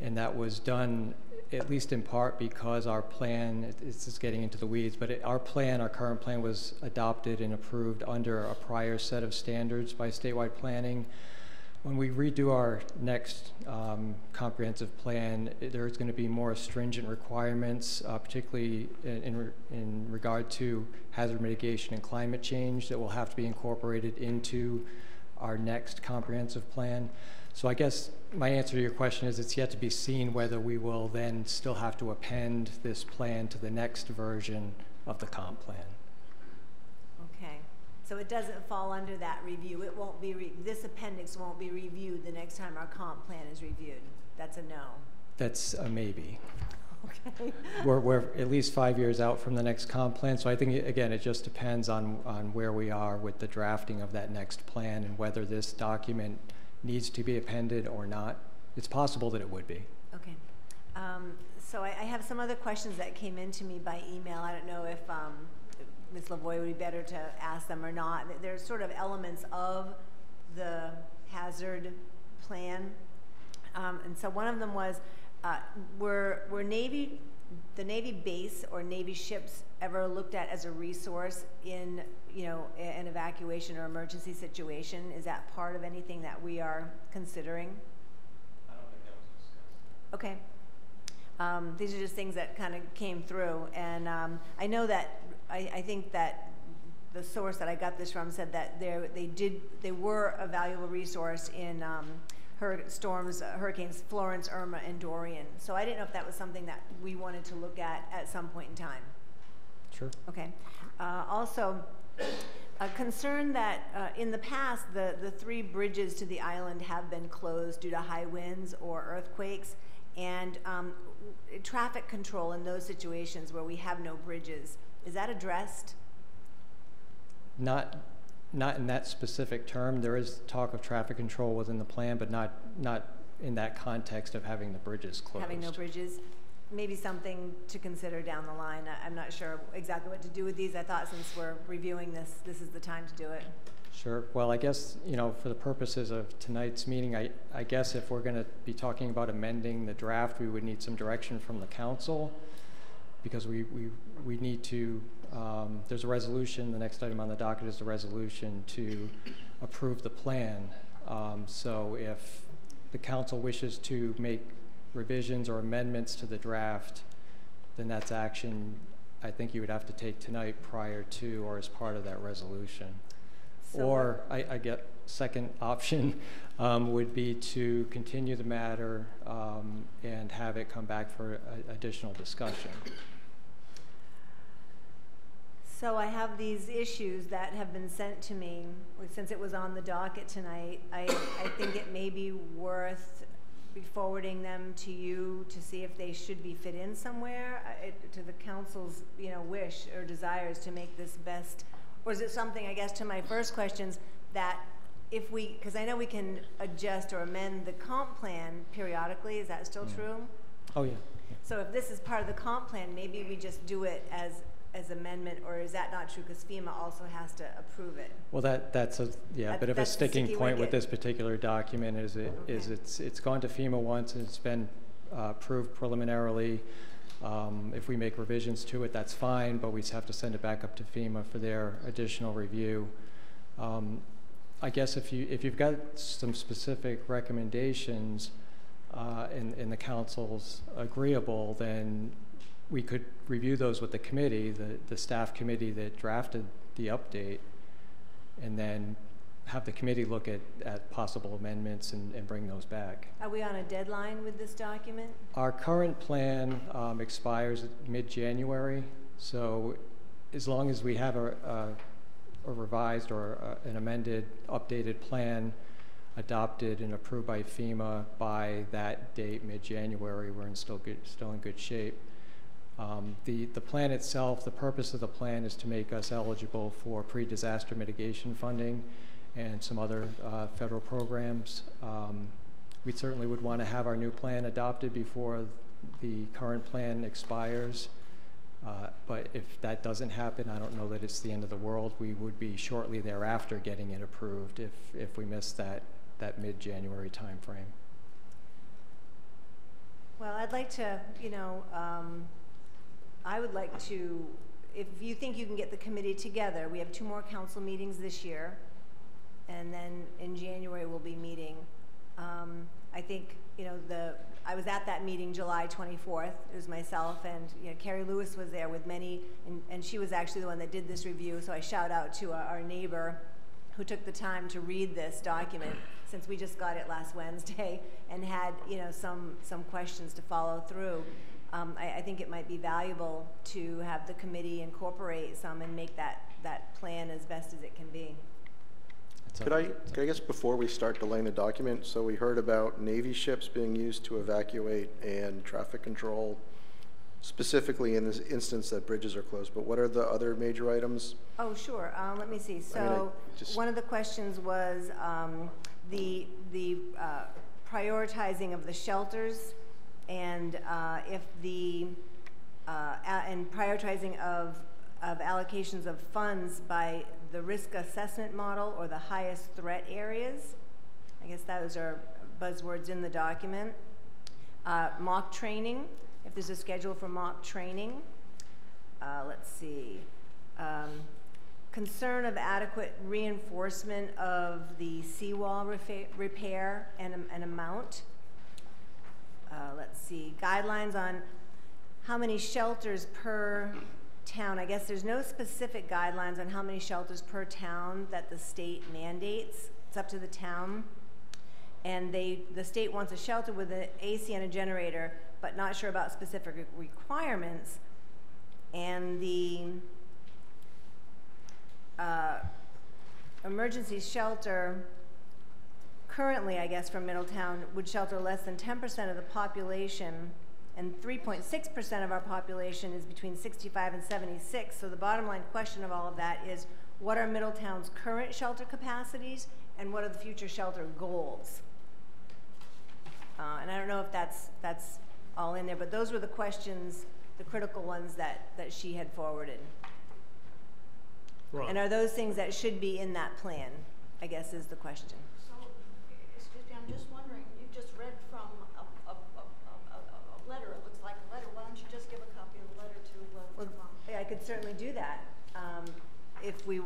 and that was done at least in part because our plan, it- it's just getting into the weeds, but it, our plan, our current plan was adopted and approved under a prior set of standards by statewide planning. When we redo our next um, comprehensive plan, there's going to be more stringent requirements, uh, particularly in, in, re- in regard to hazard mitigation and climate change that will have to be incorporated into our next comprehensive plan. So I guess my answer to your question is it's yet to be seen whether we will then still have to append this plan to the next version of the comp plan. Okay, so it doesn't fall under that review, it won't be, re- this appendix won't be reviewed the next time our comp plan is reviewed? That's a no? That's a maybe. Okay. We're, we're at least five years out from the next comp plan, so I think, again, it just depends on, on where we are with the drafting of that next plan and whether this document needs to be appended or not. It's possible that it would be. Okay. Um, so I, I have some other questions that came in to me by email. I don't know if, um, Ms. Lavoy would be better to ask them or not. There's sort of elements of the hazard plan. Um, and so one of them was, uh, were, were Navy, the Navy base or Navy ships ever looked at as a resource in, you know, an evacuation or emergency situation? Is that part of anything that we are considering? I don't think that was discussed. Okay. Um, these are just things that kind of came through, and um, I know that I, I think that the source that I got this from said that they they did they were a valuable resource in um, hur- storms, uh, hurricanes Florence, Irma, and Dorian. So I didn't know if that was something that we wanted to look at at some point in time. Sure. Okay. Uh, also, a concern that uh, in the past, the, the three bridges to the island have been closed due to high winds or earthquakes, and um, traffic control in those situations where we have no bridges. Is that addressed? Not, not in that specific term. There is talk of traffic control within the plan, but not, not in that context of having the bridges closed. Having no bridges? Maybe something to consider down the line. I- I'm not sure exactly what to do with these. I thought since we're reviewing this, this is the time to do it. Sure. Well, I guess, you know, for the purposes of tonight's meeting, I, I guess if we're going to be talking about amending the draft, we would need some direction from the council because we, we, we need to, um, there's a resolution, the next item on the docket is the resolution to approve the plan. Um, so if the council wishes to make revisions or amendments to the draft, then that's action I think you would have to take tonight prior to or as part of that resolution. So Or I, I get, second option um, would be to continue the matter um, and have it come back for a- additional discussion. So I have these issues that have been sent to me, since it was on the docket tonight. I, I think it may be worth forwarding them to you to see if they should be fit in somewhere, uh, it- to the council's, you know, wish or desires to make this best. Or is it something, I guess, to my first questions, that if we, because I know we can adjust or amend the comp plan periodically, is that still true? Oh, yeah. So if this is part of the comp plan, maybe we just do it as, as amendment, or is that not true, because FEMA also has to approve it? Well, that, that's a, yeah, a That- bit of a that's the sticking sticky point with wicket. this particular document is it, is Okay. it's, it's gone to FEMA once, and it's been uh, approved preliminarily. Um, If we make revisions to it, that's fine, but we have to send it back up to FEMA for their additional review. Um, I guess if you, if you've got some specific recommendations uh, and, and the council's agreeable, then we could review those with the committee, the, the staff committee that drafted the update, and then have the committee look at, at possible amendments and, and bring those back. Are we on a deadline with this document? Our current plan um, expires mid-January, so as long as we have a, a a revised or uh, an amended, updated plan adopted and approved by FEMA by that date, mid-January, we're in still good, still in good shape. Um, The, the plan itself, the purpose of the plan is to make us eligible for pre-disaster mitigation funding and some other uh, federal programs. Um, We certainly would want to have our new plan adopted before the current plan expires. Uh, But if that doesn't happen, I don't know that it's the end of the world. We would be shortly thereafter getting it approved if, if we miss that, that mid-January timeframe. Well, I'd like to, you know, um, I would like to, if you think you can get the committee together, we have two more council meetings this year. And then in January, we'll be meeting. Um, I think, you know, the, I was at that meeting July twenty-fourth. It was myself and, you know, Carrie Lewis was there with many, and, and she was actually the one that did this review. So I shout out to our, our neighbor who took the time to read this document, since we just got it last Wednesday, and had, you know, some, some questions to follow through. Um, I, I think it might be valuable to have the committee incorporate some and make that, that plan as best as it can be. Could I, could I guess before we start delaying the document, so we heard about Navy ships being used to evacuate and traffic control, specifically in this instance that bridges are closed, but what are the other major items? Oh, sure. Um, let me see. I mean, I So, one of the questions was, um, the, the, uh, prioritizing of the shelters and, uh, if the, uh, and prioritizing of, of allocations of funds by the risk assessment model or the highest threat areas. I guess those are buzzwords in the document. Uh, mock training, if there's a schedule for mock training. Uh, let's see. Um, concern of adequate reinforcement of the seawall repair and, and amount. Uh, let's see. Guidelines on how many shelters per town. I guess there's no specific guidelines on how many shelters per town that the state mandates. It's up to the town. and they, the state wants a shelter with an AC and a generator, but not sure about specific requirements. And the uh, emergency shelter currently, I guess, from Middletown would shelter less than 10% of the population, and 3.6% of our population is between 65 and 76. So the bottom line question of all of that is what are Middletown's current shelter capacities, and what are the future shelter goals? Uh, and I don't know if that's that's all in there, but those were the questions, the critical ones that that she had forwarded. Ron. And are those things that should be in that plan? I guess is the question. So, excuse me, I'm just wondering, you just read from a, a, a, a, a- a letter, it looks like a letter, why don't you just give a copy of the letter to, uh, Well, to yeah, I could certainly do that um, if we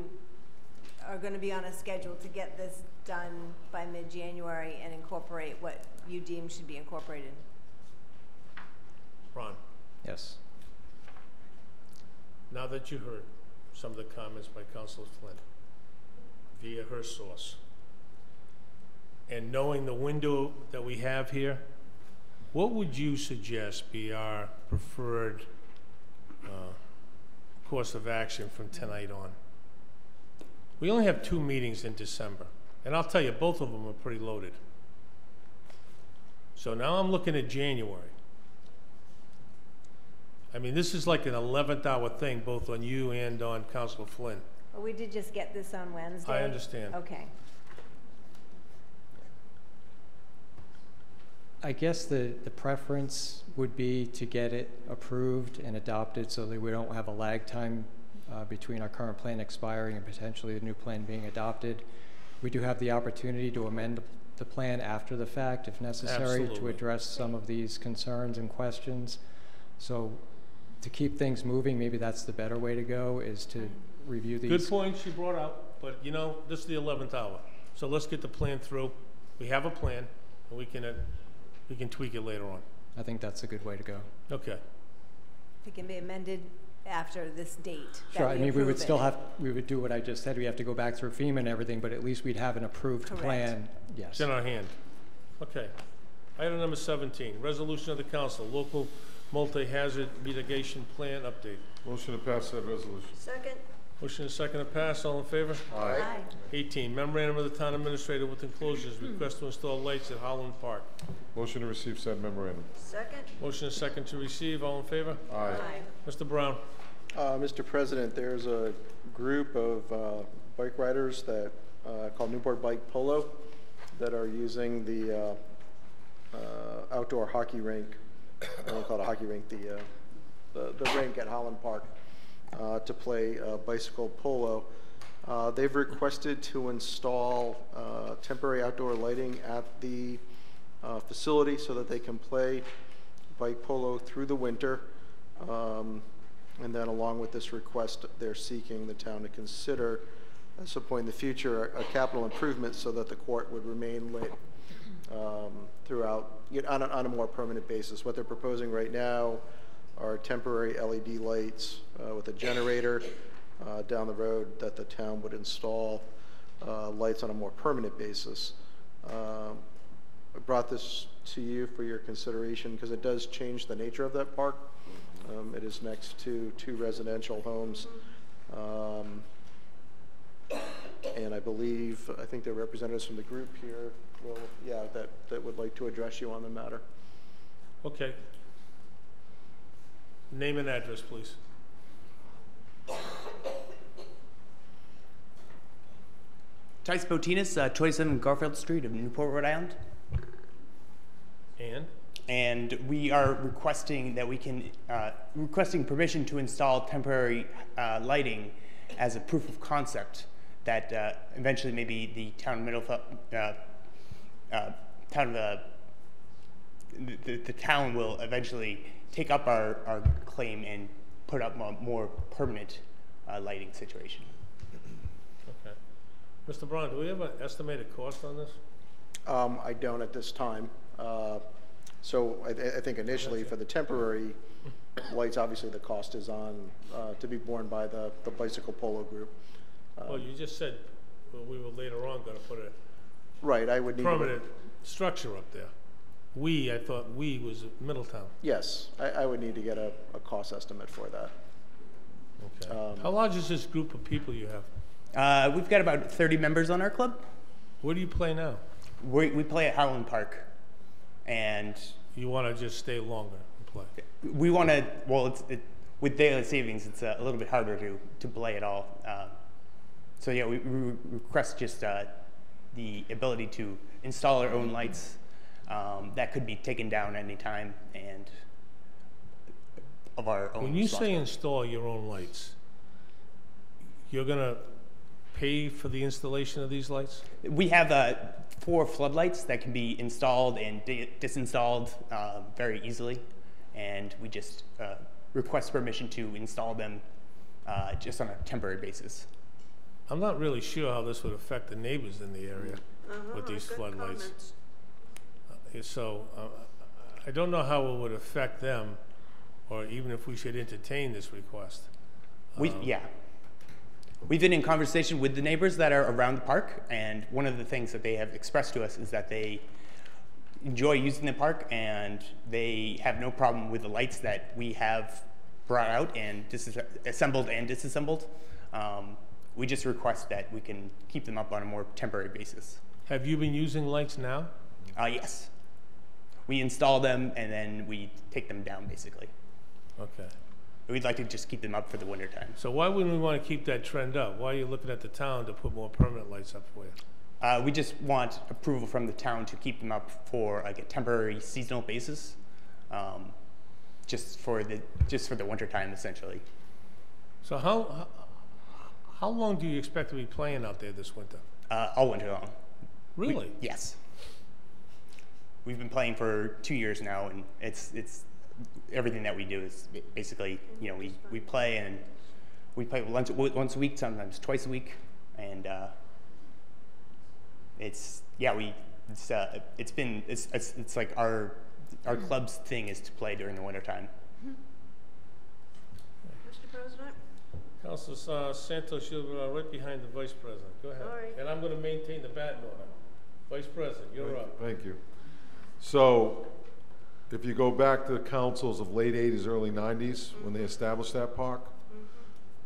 are going to be on a schedule to get this done by mid-January and incorporate what you deem should be incorporated. Ron, Yes. now that you heard some of the comments by Councilor Flynn via her source, and knowing the window that we have here, what would you suggest be our preferred uh, course of action from tonight on? We only have two meetings in December, and I'll tell you, both of them are pretty loaded. So now I'm looking at January. I mean, this is like an 11th hour thing, both on you and on Councilor Flynn. Well, we did just get this on Wednesday. I understand. Okay. I guess the, the preference would be to get it approved and adopted so that we don't have a lag time uh, between our current plan expiring and potentially the new plan being adopted. We do have the opportunity to amend the plan after the fact if necessary to address some of these concerns and questions. So to keep things moving, maybe that's the better way to go, is to review these. Good point she brought up, but you know, this is the 11th hour. So let's get the plan through. We have a plan, and we can, uh, we can tweak it later on. I think that's a good way to go. Okay. If it can be amended after this date. Sure, I mean, we would it. still have, we would do what I just said, we have to go back through FEMA and everything, but at least we'd have an approved Correct. plan, It's yes. in our hand. Okay. Item number 17, resolution of the council, local multi-hazard mitigation plan update. Motion to pass that resolution. Second? Motion and second to pass, all in favor? Aye. 18, memorandum of the town administrator with enclosures, request to install lights at Howland Park. Motion to receive said memorandum. Second? Motion and second to receive, all in favor? Aye. Mr. Brown? Uh, Mr. President, there's a group of uh, bike riders that, uh, called Newport Bike Polo, that are using the uh, uh, outdoor hockey rink, I don't call it a hockey rink, the, uh, the the rink at Howland Park, uh, to play uh, bicycle polo. Uh, They've requested to install uh, temporary outdoor lighting at the uh, facility so that they can play bike polo through the winter. Um, And then along with this request, they're seeking the town to consider, at some point in the future, a capital improvement so that the court would remain lit um, throughout, you know, on a, on a more permanent basis. What they're proposing right now are temporary LED lights uh, with a generator uh, down the road that the town would install uh, lights on a more permanent basis. Um, I brought this to you for your consideration because it does change the nature of that park. Um, It is next to two residential homes. Um, And I believe, I think there are representatives from the group here, will, yeah, that, that would like to address you on the matter. Okay. Name and address, please. Tice Botinas, uh, 27 Garfield Street of Newport, Rhode Island. And? And we are requesting that we can, uh, requesting permission to install temporary uh, lighting as a proof of concept that uh, eventually maybe the town Middle, uh, uh, town the, the town will eventually take up our, our claim and put up a more permanent uh, lighting situation. Okay. Mr. Brown, do we have an estimated cost on this? Um, I don't at this time. Uh, So I, I think initially for the temporary lights, obviously the cost is on, uh, to be borne by the, the bicycle polo group. Um, Well, you just said well, we were later on gonna put a Right, I would need. to- permanent structure up there. We, I thought we was Middletown. Yes, I, I would need to get a, a cost estimate for that. Okay. Um, How large is this group of people you have? Uh, we've got about 30 members on our club. Where do you play now? We, we play at Howland Park. And You want to just stay longer and play? we want to, well, it's, it, with daylight savings, it's uh, a little bit harder to, to play at all. Um, so yeah, we, we request just uh, the ability to install our own lights um, that could be taken down anytime and of our own. When you say responsibility. install your own lights, you're going to pay for the installation of these lights? We have uh, four floodlights that can be installed and di- disinstalled uh, very easily, and we just uh, request permission to install them uh, just on a temporary basis. I'm not really sure how this would affect the neighbors in the area with these floodlights. Uh, So, uh, I don't know how it would affect them, or even if we should entertain this request. We, Um, yeah. We've been in conversation with the neighbors that are around the park, and one of the things that they have expressed to us is that they enjoy using the park and they have no problem with the lights that we have brought out and disassembled and disassembled. Um, we just request that we can keep them up on a more temporary basis. Have you been using lights now? Uh, yes. We install them and then we take them down basically. Okay. We'd like to just keep them up for the winter time. So why wouldn't we want to keep that trend up? Why are you looking at the town to put more permanent lights up for you? Uh, we just want approval from the town to keep them up for like a temporary seasonal basis, um, just for the just for the winter time essentially. So how, how- long do you expect to be playing out there this winter? Uh, all winter long. We- Really? yes. We've been playing for two years now, and it's it's everything that we do is basically you know we, we play and we play once once a week, sometimes twice a week, and uh, it's yeah we it's uh, it's been it's, it's it's like our our club's thing is to play during the wintertime. Mr. President? Councilor uh, Santos, you're uh, right behind the vice president. Go ahead. All right. And I'm going to maintain the batting order. Vice president, you're up. Thank you. So, if you go back to the councils of late eighties, early nineties, when they established that park,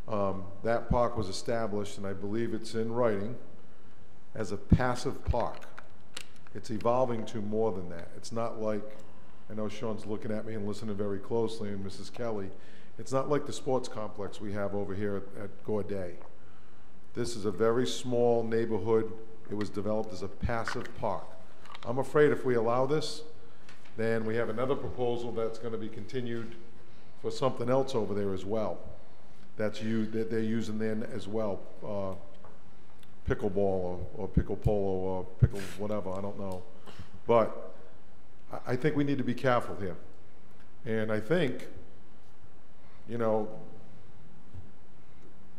um, that park was established, and I believe it's in writing, as a passive park. It's evolving to more than that. It's not like, I know Sean's looking at me and listening very closely, and Mrs. Kelly, it's not like the sports complex we have over here at, at Gaudet. This is a very small neighborhood. It was developed as a passive park. I'm afraid if we allow this, then we have another proposal that's gonna be continued for something else over there as well. That's you, that they're using then as well, uh, pickleball or, or pickle polo or pickle whatever, I don't know. But I, I think we need to be careful here. And I think, you know,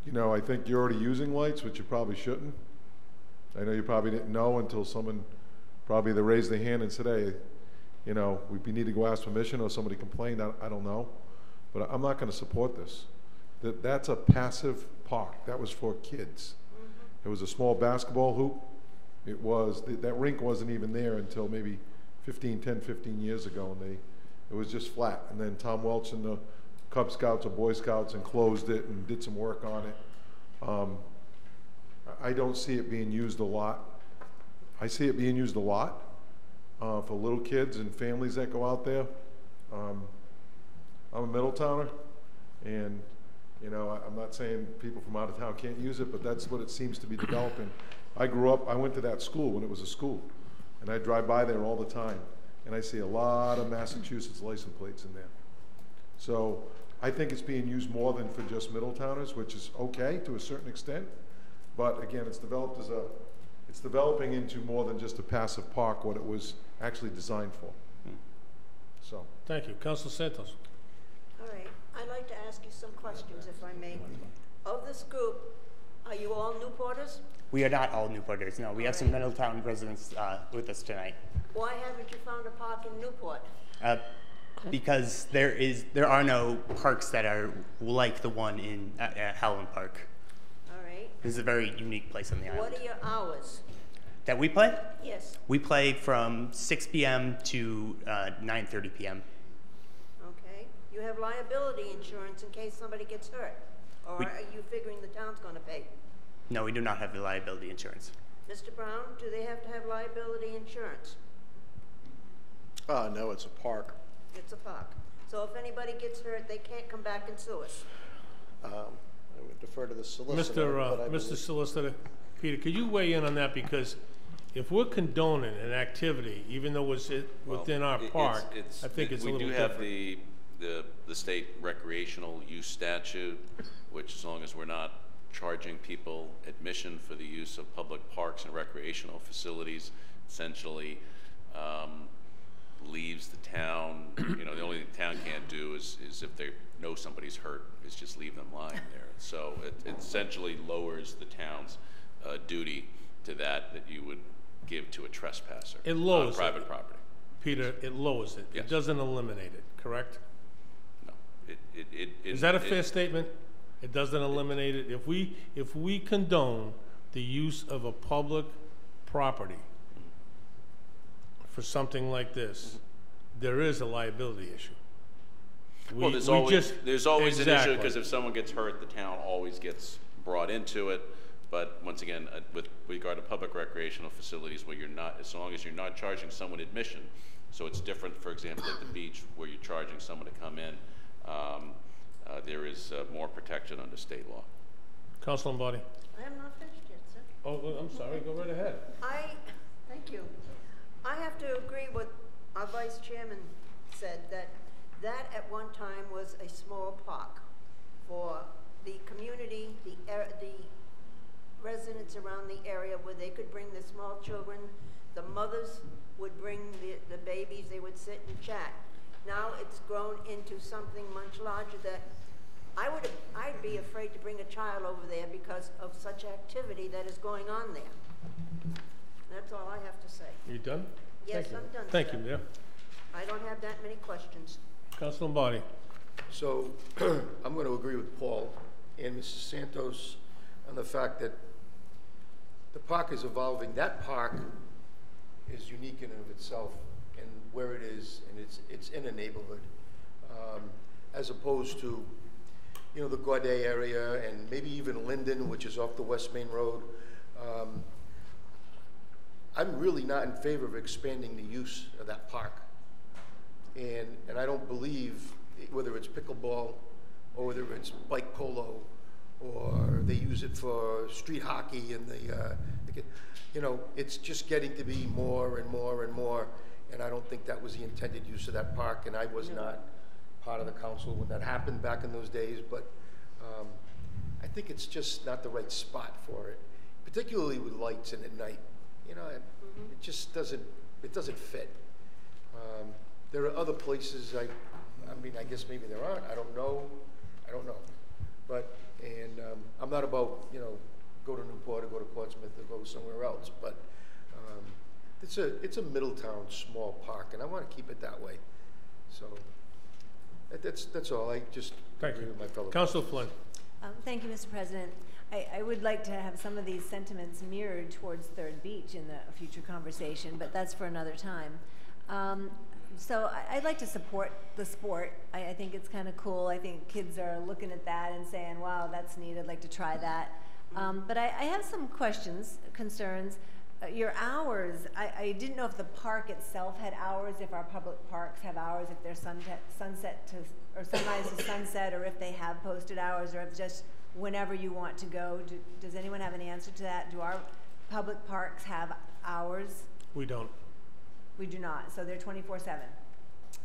you know, I think you're already using lights, which you probably shouldn't. I know you probably didn't know until someone, probably they raised their hand and said, hey, you know, we need to go ask permission, or somebody complained, I, I don't know. But I'm not gonna support this. That, that's a passive park, that was for kids. It was a small basketball hoop. It was, that that rink wasn't even there until maybe 15, 10, 15 years ago, and they, it was just flat. And then Tom Welch and the Cub Scouts or Boy Scouts enclosed it and did some work on it. Um, I don't see it being used a lot. I see it being used a lot uh, for little kids and families that go out there. Um, I'm a Middletowner, and, you know, I- I'm not saying people from out of town can't use it, but that's what it seems to be developing. I grew up, I went to that school when it was a school, and I drive by there all the time, and I see a lot of Massachusetts license plates in there. So I think it's being used more than for just Middletowners, which is okay to a certain extent. But again, it's developed as a, it's developing into more than just a passive park, what it was actually designed for. So. Thank you. Councilor Santos. All right, I'd like to ask you some questions, if I may. Of this group, are you all Newporters? We are not all Newporters. No, we have some Middletown residents uh, with us tonight. Why haven't you found a park in Newport? Uh, because there is there are no parks that are like the one in uh, at Howland Park. All right. This is a very unique place on the island. What are your hours? That we play? Yes. We play from 6 p.m. to uh, 9:30 p.m. Okay. You have liability insurance in case somebody gets hurt? Or We- are you figuring the town's gonna pay? No, we do not have the liability insurance. Mr. Brown, do they have to have liability insurance? Uh, no, it's a park. It's a park. So if anybody gets hurt, they can't come back and sue us. Um, I would defer to the solicitor. Mr. Uh, Mr. believe- Solicitor, Peter, could you weigh in on that? Because if we're condoning an activity, even though it's it- Well, within our it- park, it's- I think it- it's a little We do have the, the, the state recreational use statute, which as long as we're not charging people admission for the use of public parks and recreational facilities, essentially, um, leaves the town, you know, the only thing the town can't do is, is if they know somebody's hurt, is just leave them lying there. So it it essentially lowers the town's, uh, duty to that, that you would give to a trespasser. It lowers On it. private property. Peter, it lowers it. It doesn't eliminate it, correct? It, it, it. Is that a it- fair statement? It doesn't eliminate it? If we, if we condone the use of a public property for something like this, there is a liability issue. Well, there's we always, just- there's always an issue, because if someone gets hurt, the town always gets brought into it. But once again, uh, with regard to public recreational facilities where you're not, as long as you're not charging someone admission, so it's different, for example, at the beach where you're charging someone to come in, um, uh, there is uh, more protection under state law. Council Lombardi? I am not finished yet, sir. Oh, well, I'm sorry, go right ahead. I, thank you. I have to agree with our vice chairman said that that at one time was a small park for the community, the, ar- the residents around the area where they could bring their small children. The mothers would bring the, the babies, they would sit and chat. Now it's grown into something much larger that I would, I'd be afraid to bring a child over there because of such activity that is going on there. That's all I have to say. You done? Yes, Thank you. I'm done, Thank sir. you, Mayor. I don't have that many questions. Council Lombardi? So I'm going to agree with Paul and Mrs. Santos on the fact that the park is evolving. That park is unique in and of itself and where it is, and it's, it's in a neighborhood, um, as opposed to, you know, the Gaudet area and maybe even Linden, which is off the West Main Road. Um, I'm really not in favor of expanding the use of that park. And, and I don't believe, whether it's pickleball, or whether it's bike polo, or they use it for street hockey and the, uh, the you know, it's just getting to be more and more and more, and I don't think that was the intended use of that park, and I was not part of the council when that happened back in those days, but, um, I think it's just not the right spot for it, particularly with lights and at night, you know, it, it just doesn't, it doesn't fit. Um, there are other places, I, I mean, I guess maybe there aren't, I don't know, I don't know. But, and, um, I'm not about, you know, go to Newport or go to Portsmouth or go somewhere else, but, um, it's a, it's a Middletown small park, and I wanna keep it that way. So, that, that's, that's all, I just Thank agree you. with my fellow. Council Flynn? Um, Thank you, Mr. President. I, I would like to have some of these sentiments mirrored towards Third Beach in the future conversation, but that's for another time. Um, So I, I'd like to support the sport. I, I think it's kind of cool. I think kids are looking at that and saying, wow, that's neat, I'd like to try that. Um, But I, I have some questions, concerns. Uh, Your hours, I, I didn't know if the park itself had hours, if our public parks have hours, if they're sunset, sunset to, or sunrise to sunset, or if they have posted hours, or if just whenever you want to go. Do- Does anyone have an answer to that? Do our public parks have hours? We don't. We do not, so they're twenty-four seven.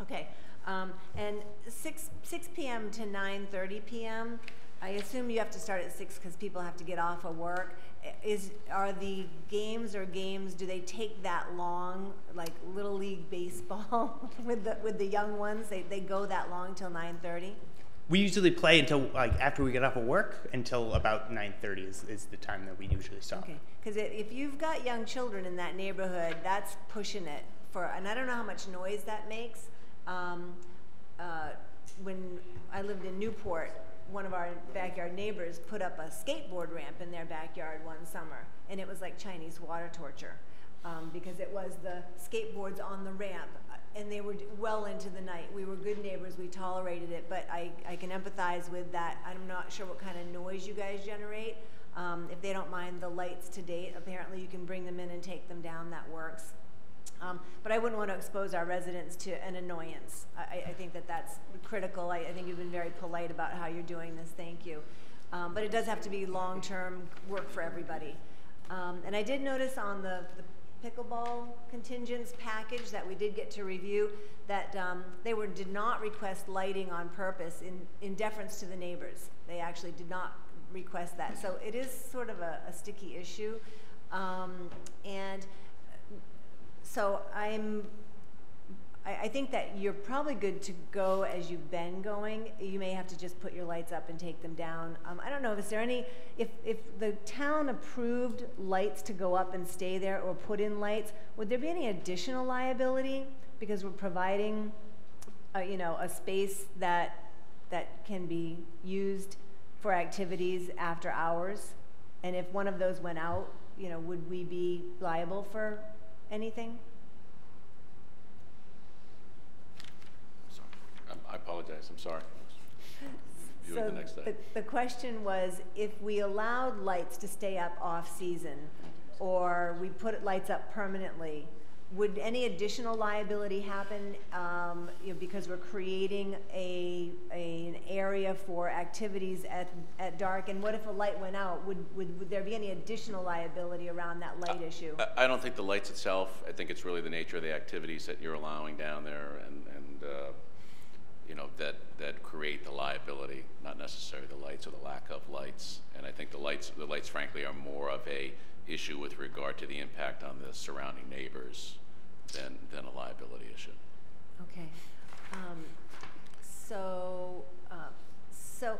Okay, um, and six, six PM to nine thirty PM, I assume you have to start at six because people have to get off of work. Is, are the games or games, do they take that long, like Little League Baseball with the, with the young ones? They, they go that long till nine thirty? We usually play until like after we get off of work until about 9:30 is, is the time that we usually stop. Okay, because if you've got young children in that neighborhood, that's pushing it for, and I don't know how much noise that makes. Um, uh, when I lived in Newport, one of our backyard neighbors put up a skateboard ramp in their backyard one summer, and it was like Chinese water torture. um, because it was the skateboards on the ramp, and they were well into the night. We were good neighbors, we tolerated it, but I, I can empathize with that. I'm not sure what kind of noise you guys generate. Um, if they don't mind the lights to date, apparently you can bring them in and take them down, that works. Um, but I wouldn't want to expose our residents to an annoyance. I, I- I think that that's critical. I, I think you've been very polite about how you're doing this. Thank you. Um, but it does have to be long-term work for everybody. Um, and I did notice on the, the pickleball contingents package that we did get to review that um, they were did not request lighting on purpose in, in deference to the neighbors. They actually did not request that. So it is sort of a, a sticky issue. Um, and so I'm, I, think that you're probably good to go as you've been going. You may have to just put your lights up and take them down. Um, I don't know, is there any, if, if the town approved lights to go up and stay there or put in lights, would there be any additional liability? Because we're providing, uh, you know, a space that, that can be used for activities after hours? And if one of those went out, you know, would we be liable for anything? Sorry. Um, I apologize, I'm sorry. Viewing the next day. the, the question was, if we allowed lights to stay up off-season, or we put lights up permanently, would any additional liability happen, um, you know, because we're creating a, a, an area for activities at, at dark? And what if a light went out? Would, would, would there be any additional liability around that light issue? I- I don't think the lights itself, I think it's really the nature of the activities that you're allowing down there and, and, uh, you know, that, that create the liability, not necessarily the lights or the lack of lights. And I think the lights, the lights frankly are more of a issue with regard to the impact on the surrounding neighbors than, than a liability issue. Okay. Um, so, uh, so,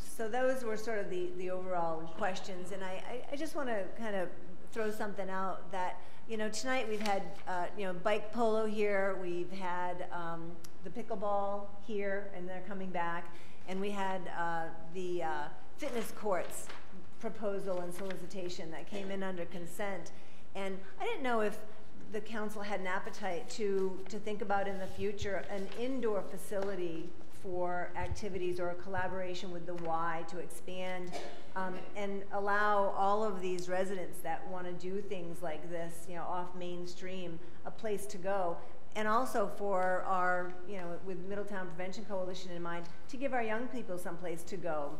so those were sort of the, the overall questions, and I, I, I just want to kind of throw something out that, you know, tonight we've had, uh, you know, bike polo here, we've had um, the pickleball here, and they're coming back, and we had uh, the uh, fitness courts proposal and solicitation that came in under consent. And I didn't know if the council had an appetite to, to think about in the future an indoor facility for activities or a collaboration with the Y to expand um, and allow all of these residents that want to do things like this, you know, off mainstream, a place to go. And also for our, you know, with Middletown Prevention Coalition in mind, to give our young people someplace to go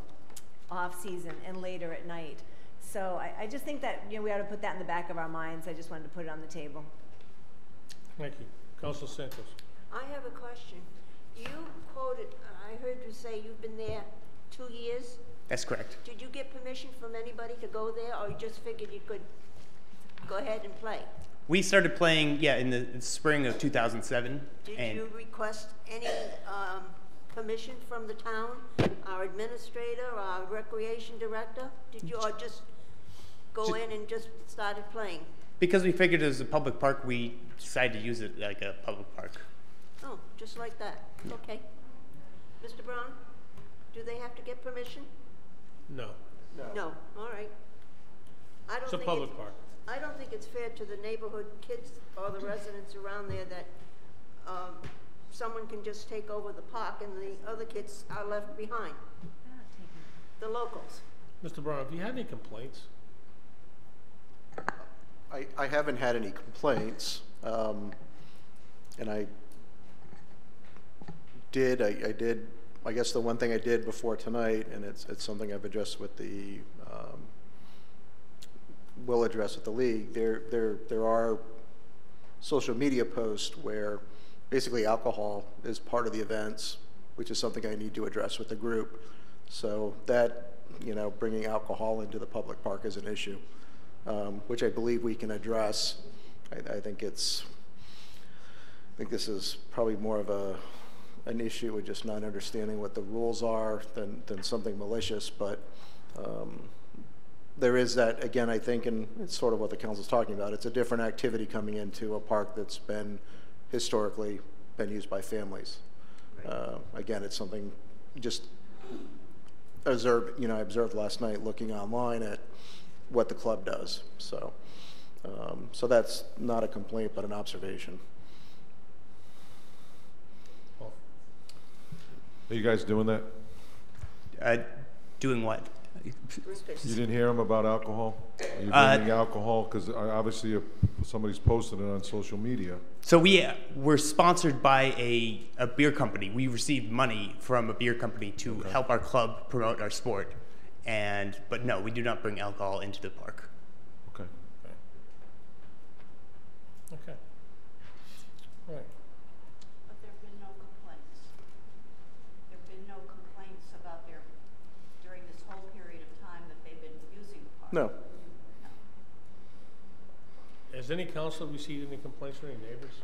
off-season and later at night. So I, I just think that, you know, we ought to put that in the back of our minds. I just wanted to put it on the table. Thank you. Council Santos. I have a question. You quoted, I heard you say you've been there two years. That's correct. Did you get permission from anybody to go there, or you just figured you could go ahead and play? We started playing, yeah, in the spring of 2007. Did and you request any um, permission from the town, our administrator, our recreation director? Did you, or just go in and just started playing? because we figured it was a public park, we decided to use it like a public park. Oh, just like that, okay. Mr. Brown, do they have to get permission? No. No, all right. I don't It's a think public park. I don't think it's fair to the neighborhood kids or the residents around there that, um, someone can just take over the park and the other kids are left behind. The locals. Mr. Brown, have you had any complaints? I, I haven't had any complaints, um, and I did, I, I did, I guess the one thing I did before tonight, and it's, it's something I've addressed with the, um, will address with the league, there, there, there are social media posts where basically alcohol is part of the events, which is something I need to address with the group. So that, you know, bringing alcohol into the public park is an issue, um, which I believe we can address. I, I think it's, I think this is probably more of a, an issue with just not understanding what the rules are than, than something malicious, but um, there is that, again, I think, and it's sort of what the council's talking about, it's a different activity coming into a park that's been historically been used by families. Uh, Again, it's something just observed, you know, I observed last night looking online at what the club does, so. Um, So that's not a complaint, but an observation. Are you guys doing that? Uh, doing what? You didn't hear him about alcohol? Are you Uh, bringing alcohol? Because obviously if somebody's posted it on social media. So we uh, were sponsored by a, a beer company. We received money from a beer company to help our club promote our sport. And but no, we do not bring alcohol into the park. Okay. Okay. All right. But there've been no complaints. There've been no complaints about their, during this whole period of time that they've been using the park? No. Has any council received any complaints from any neighbors?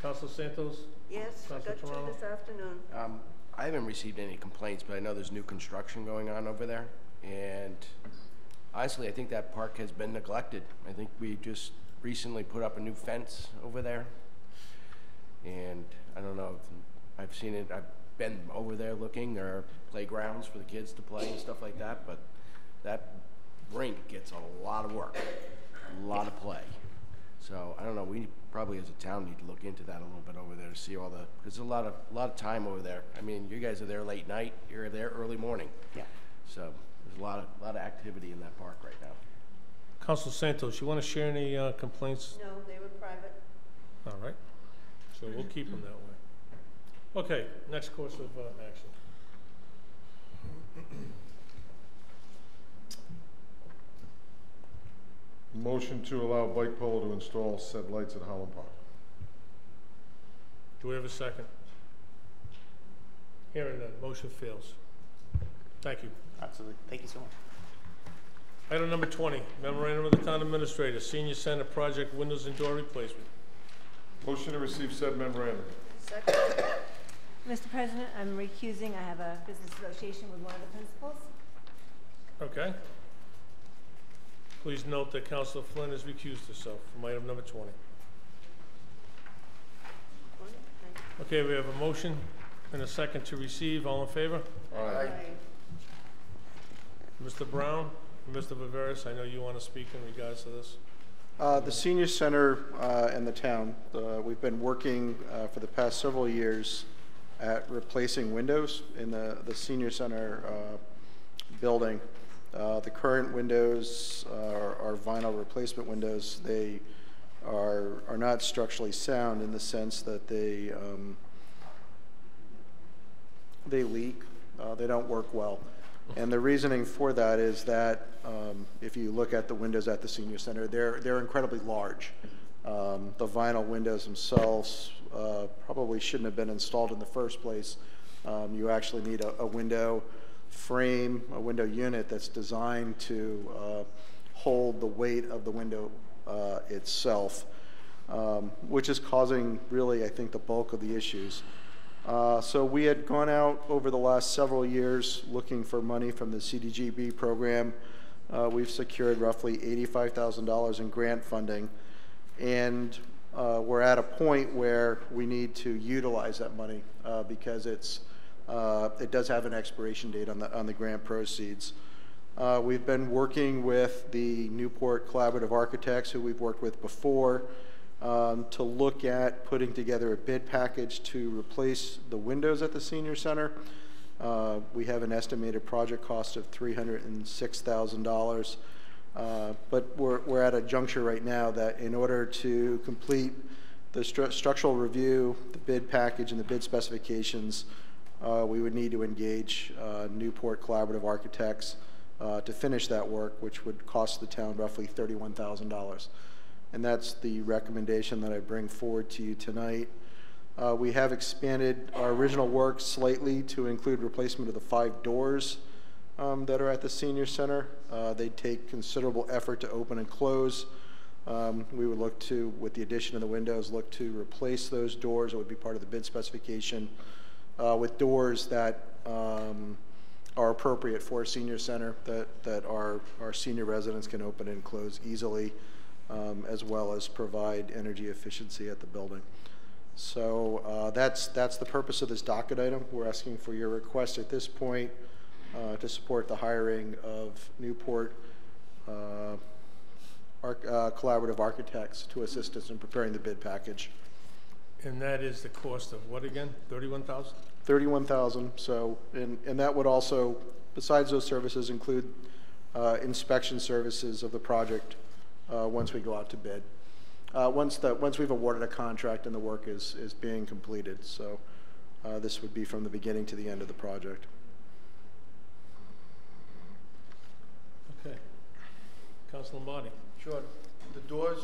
Council Santos? Yes, I Council got two Turano? this afternoon. Um, I haven't received any complaints, but I know there's new construction going on over there. And honestly, I think that park has been neglected. I think we just recently put up a new fence over there. And I don't know, if I've seen it, I've been over there looking, there are playgrounds for the kids to play and stuff like that, but that rink gets a lot of work, a lot of play. So I don't know, we probably as a town need to look into that a little bit over there to see all the, because there's a lot of, a lot of time over there. I mean, you guys are there late night, you're there early morning. Yeah. So there's a lot of, lot of activity in that park right now. Council Santos, you want to share any uh, complaints? No, they were private. All right. So we'll keep them that way. Okay, next course of uh, action. Motion to allow Bike Polo to install said lights at Howland Park. Do we have a second? Hearing none, motion fails. Thank you. Absolutely. Thank you so much. Item number 20, memorandum of the town administrator, senior center project windows and door replacement. Motion to receive said memorandum. Second. Mr. President, I'm recusing. I have a business association with one of the principals. Okay? Please note that Councilor Flynn has recused herself from item number 20. Okay, we have a motion and a second to receive. All in favor? Aye. Mr. Brown, Mr. Viveiros, I know you want to speak in regards to this. Uh, The senior center uh, and the town, uh, we've been working uh, for the past several years at replacing windows in the, the senior center uh, building. Uh, The current windows are are vinyl replacement windows. They are, are not structurally sound in the sense that they, um, they leak, uh, they don't work well. And the reasoning for that is that um, if you look at the windows at the senior center, they're, they're incredibly large. Um, the vinyl windows themselves uh, probably shouldn't have been installed in the first place. Um, you actually need a, a window frame, a window unit that's designed to uh, hold the weight of the window uh, itself, um, which is causing really, I think, the bulk of the issues. Uh, So we had gone out over the last several years looking for money from the CDBG program. Uh, We've secured roughly $85,000 in grant funding. And uh, we're at a point where we need to utilize that money uh, because it's, uh, it does have an expiration date on the, on the grant proceeds. Uh, We've been working with the Newport Collaborative Architects, who we've worked with before, um, to look at putting together a bid package to replace the windows at the senior center. Uh, we have an estimated project cost of $306,000. Uh, but we're, we're at a juncture right now that in order to complete the stru- structural review, the bid package, and the bid specifications, uh, we would need to engage uh, Newport Collaborative Architects uh, to finish that work, which would cost the town roughly $31,000. And that's the recommendation that I bring forward to you tonight. Uh, we have expanded our original work slightly to include replacement of the five doors um, that are at the senior center. Uh, they take considerable effort to open and close. Um, we would look to, with the addition of the windows, look to replace those doors. It would be part of the bid specification uh, with doors that um, are appropriate for a senior center that, that our, our senior residents can open and close easily, um, as well as provide energy efficiency at the building. So uh, that's, that's the purpose of this docket item. We're asking for your request at this point uh, to support the hiring of Newport uh, uh, collaborative architects to assist us in preparing the bid package. And that is the cost of what again? Thirty-one thousand? Thirty-one thousand, so, and, and that would also, besides those services, include uh, inspection services of the project uh, once we go out to bid. Uh, Once the, once we've awarded a contract and the work is, is being completed, so uh, this would be from the beginning to the end of the project. Okay. Council Lombardi? Sure. The doors,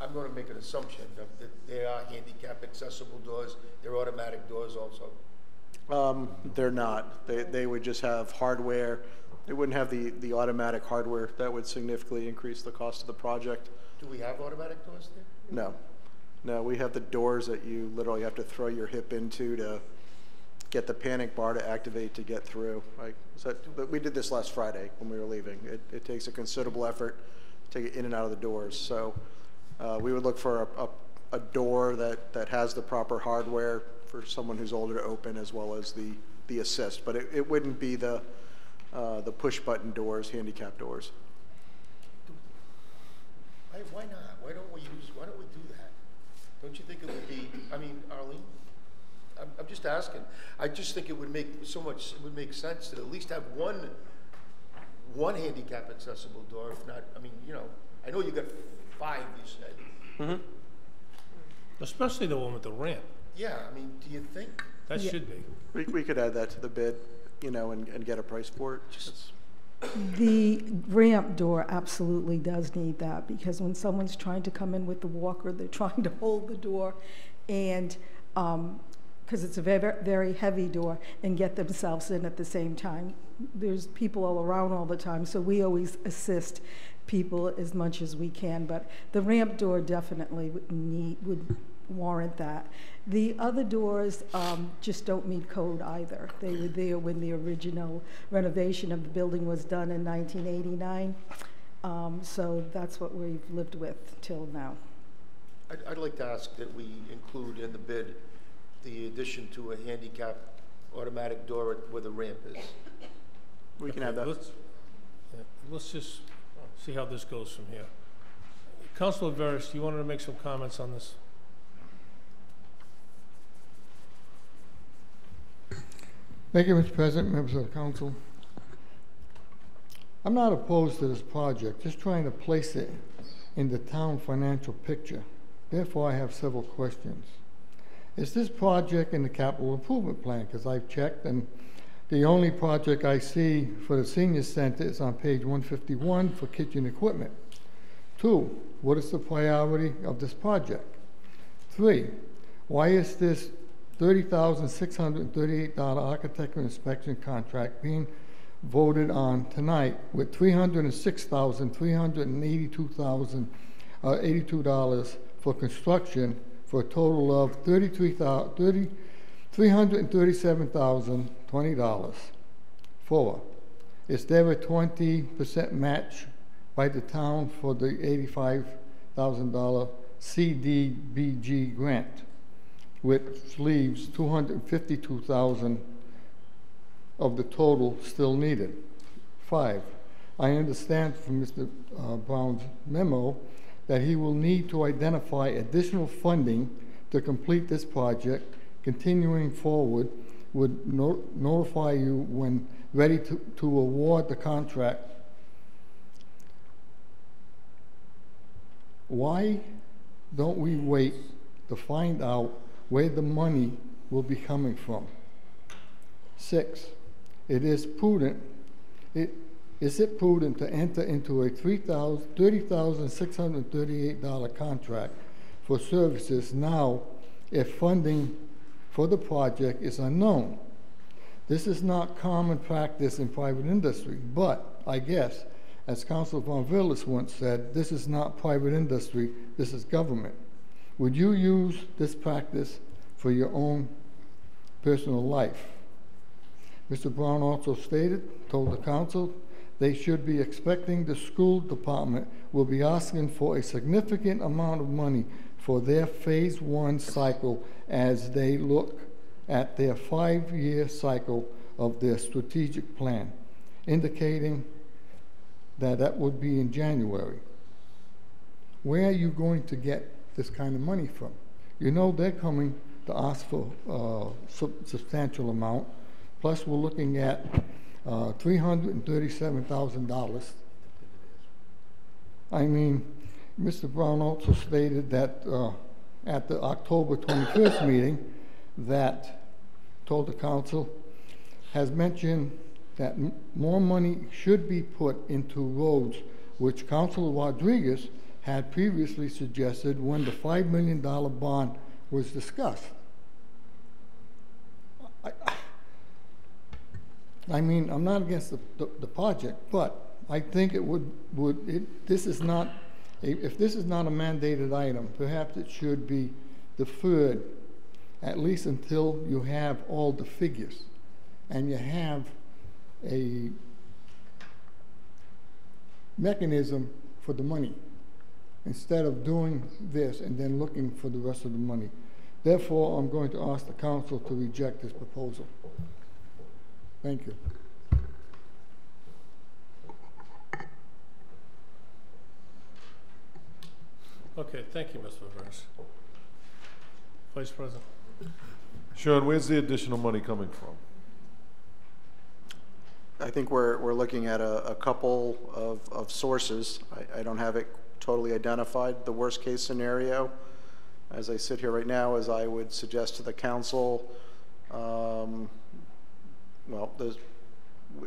I'm gonna make an assumption that, that they are handicap accessible doors, they're automatic doors also. Um, They're not. They, they would just have hardware. They wouldn't have the, the automatic hardware. That would significantly increase the cost of the project. Do we have automatic doors there? No. No, we have the doors that you literally have to throw your hip into to get the panic bar to activate to get through. Like, so, but we did this last Friday when we were leaving. It, it takes a considerable effort to get in and out of the doors. So uh, we would look for a, a, a door that, that has the proper hardware for someone who's older to open as well as the, the assist. But it, it wouldn't be the, uh, the push button doors, handicap doors. Why, why not? Why don't we use, why don't we do that? Don't you think it would be, I mean, Arlene? I'm, I'm just asking. I just think it would make so much, it would make sense to at least have one, one handicap accessible door, if not, I mean, you know, I know you got five, you said. Mm-hmm. Especially the one with the ramp. Yeah, I mean, do you think? That should be. We, we could add that to the bid, you know, and, and get a price for it. Just The ramp door absolutely does need that, because when someone's trying to come in with the walker, they're trying to hold the door, and, um, because it's a very, very heavy door, and get themselves in at the same time. There's people all around all the time, so we always assist people as much as we can, but the ramp door definitely would need, would warrant that. The other doors um, just don't meet code either. They were there when the original renovation of the building was done in 1989. Um, So that's what we've lived with till now. I'd, I'd like to ask that we include in the bid the addition to a handicap automatic door where the ramp is. We can have that. Let's, yeah, let's just see how this goes from here. Councilor Veras, you wanted to make some comments on this? Thank you, Mr. President, members of the council. I'm not opposed to this project, just trying to place it in the town financial picture. Therefore, I have several questions. Is this project in the capital improvement plan? Because I've checked, and the only project I see for the senior center is on page 151 for kitchen equipment. Two, what is the priority of this project? Three, why is this $30,638 architectural inspection contract being voted on tonight with $306,382,000, uh, for construction for a total of $33,000 30 $337,020? Four, is there a 20% match by the town for the $85,000 CDBG grant? Which leaves 252,000 of the total still needed. Five, I understand from Mr. uh, Brown's memo that he will need to identify additional funding to complete this project. Continuing forward would no- notify you when ready to, to award the contract. Why don't we wait to find out where the money will be coming from. Six, it is prudent, it, is it prudent to enter into a $30,638 contract for services now if funding for the project is unknown? This is not common practice in private industry, but I guess, as Council VonVillas once said, this is not private industry, this is government. Would you use this practice for your own personal life? Mr. Brown also stated, told the council, they should be expecting the school department will be asking for a significant amount of money for their phase one cycle as they look at their five-year cycle of their strategic plan, indicating that that would be in January. where are you going to get this kind of money from? You know they're coming to ask for uh, sub- substantial amount, plus we're looking at uh, $337,000. I mean, Mr. Brown also stated that uh, at the October 21st meeting, that told the council, has mentioned that more money should be put into roads, which Councilor Rodriguez had previously suggested when the $5 million bond was discussed. I- I mean, I'm not against the, the, the project, but I think it would, would, it, this is not, if if this is not a mandated item, perhaps it should be deferred at least until you have all the figures and you have a mechanism for the money instead of doing this and then looking for the rest of the money. Therefore, I'm going to ask the council to reject this proposal. Thank you. Okay, thank you, Mr. Verse. Vice President. Sean, where's the additional money coming from? I think we're, we're looking at a, a couple of, of sources. I, I don't have it totally identified. The worst case scenario, as I sit here right now, as I would suggest to the council, um, well,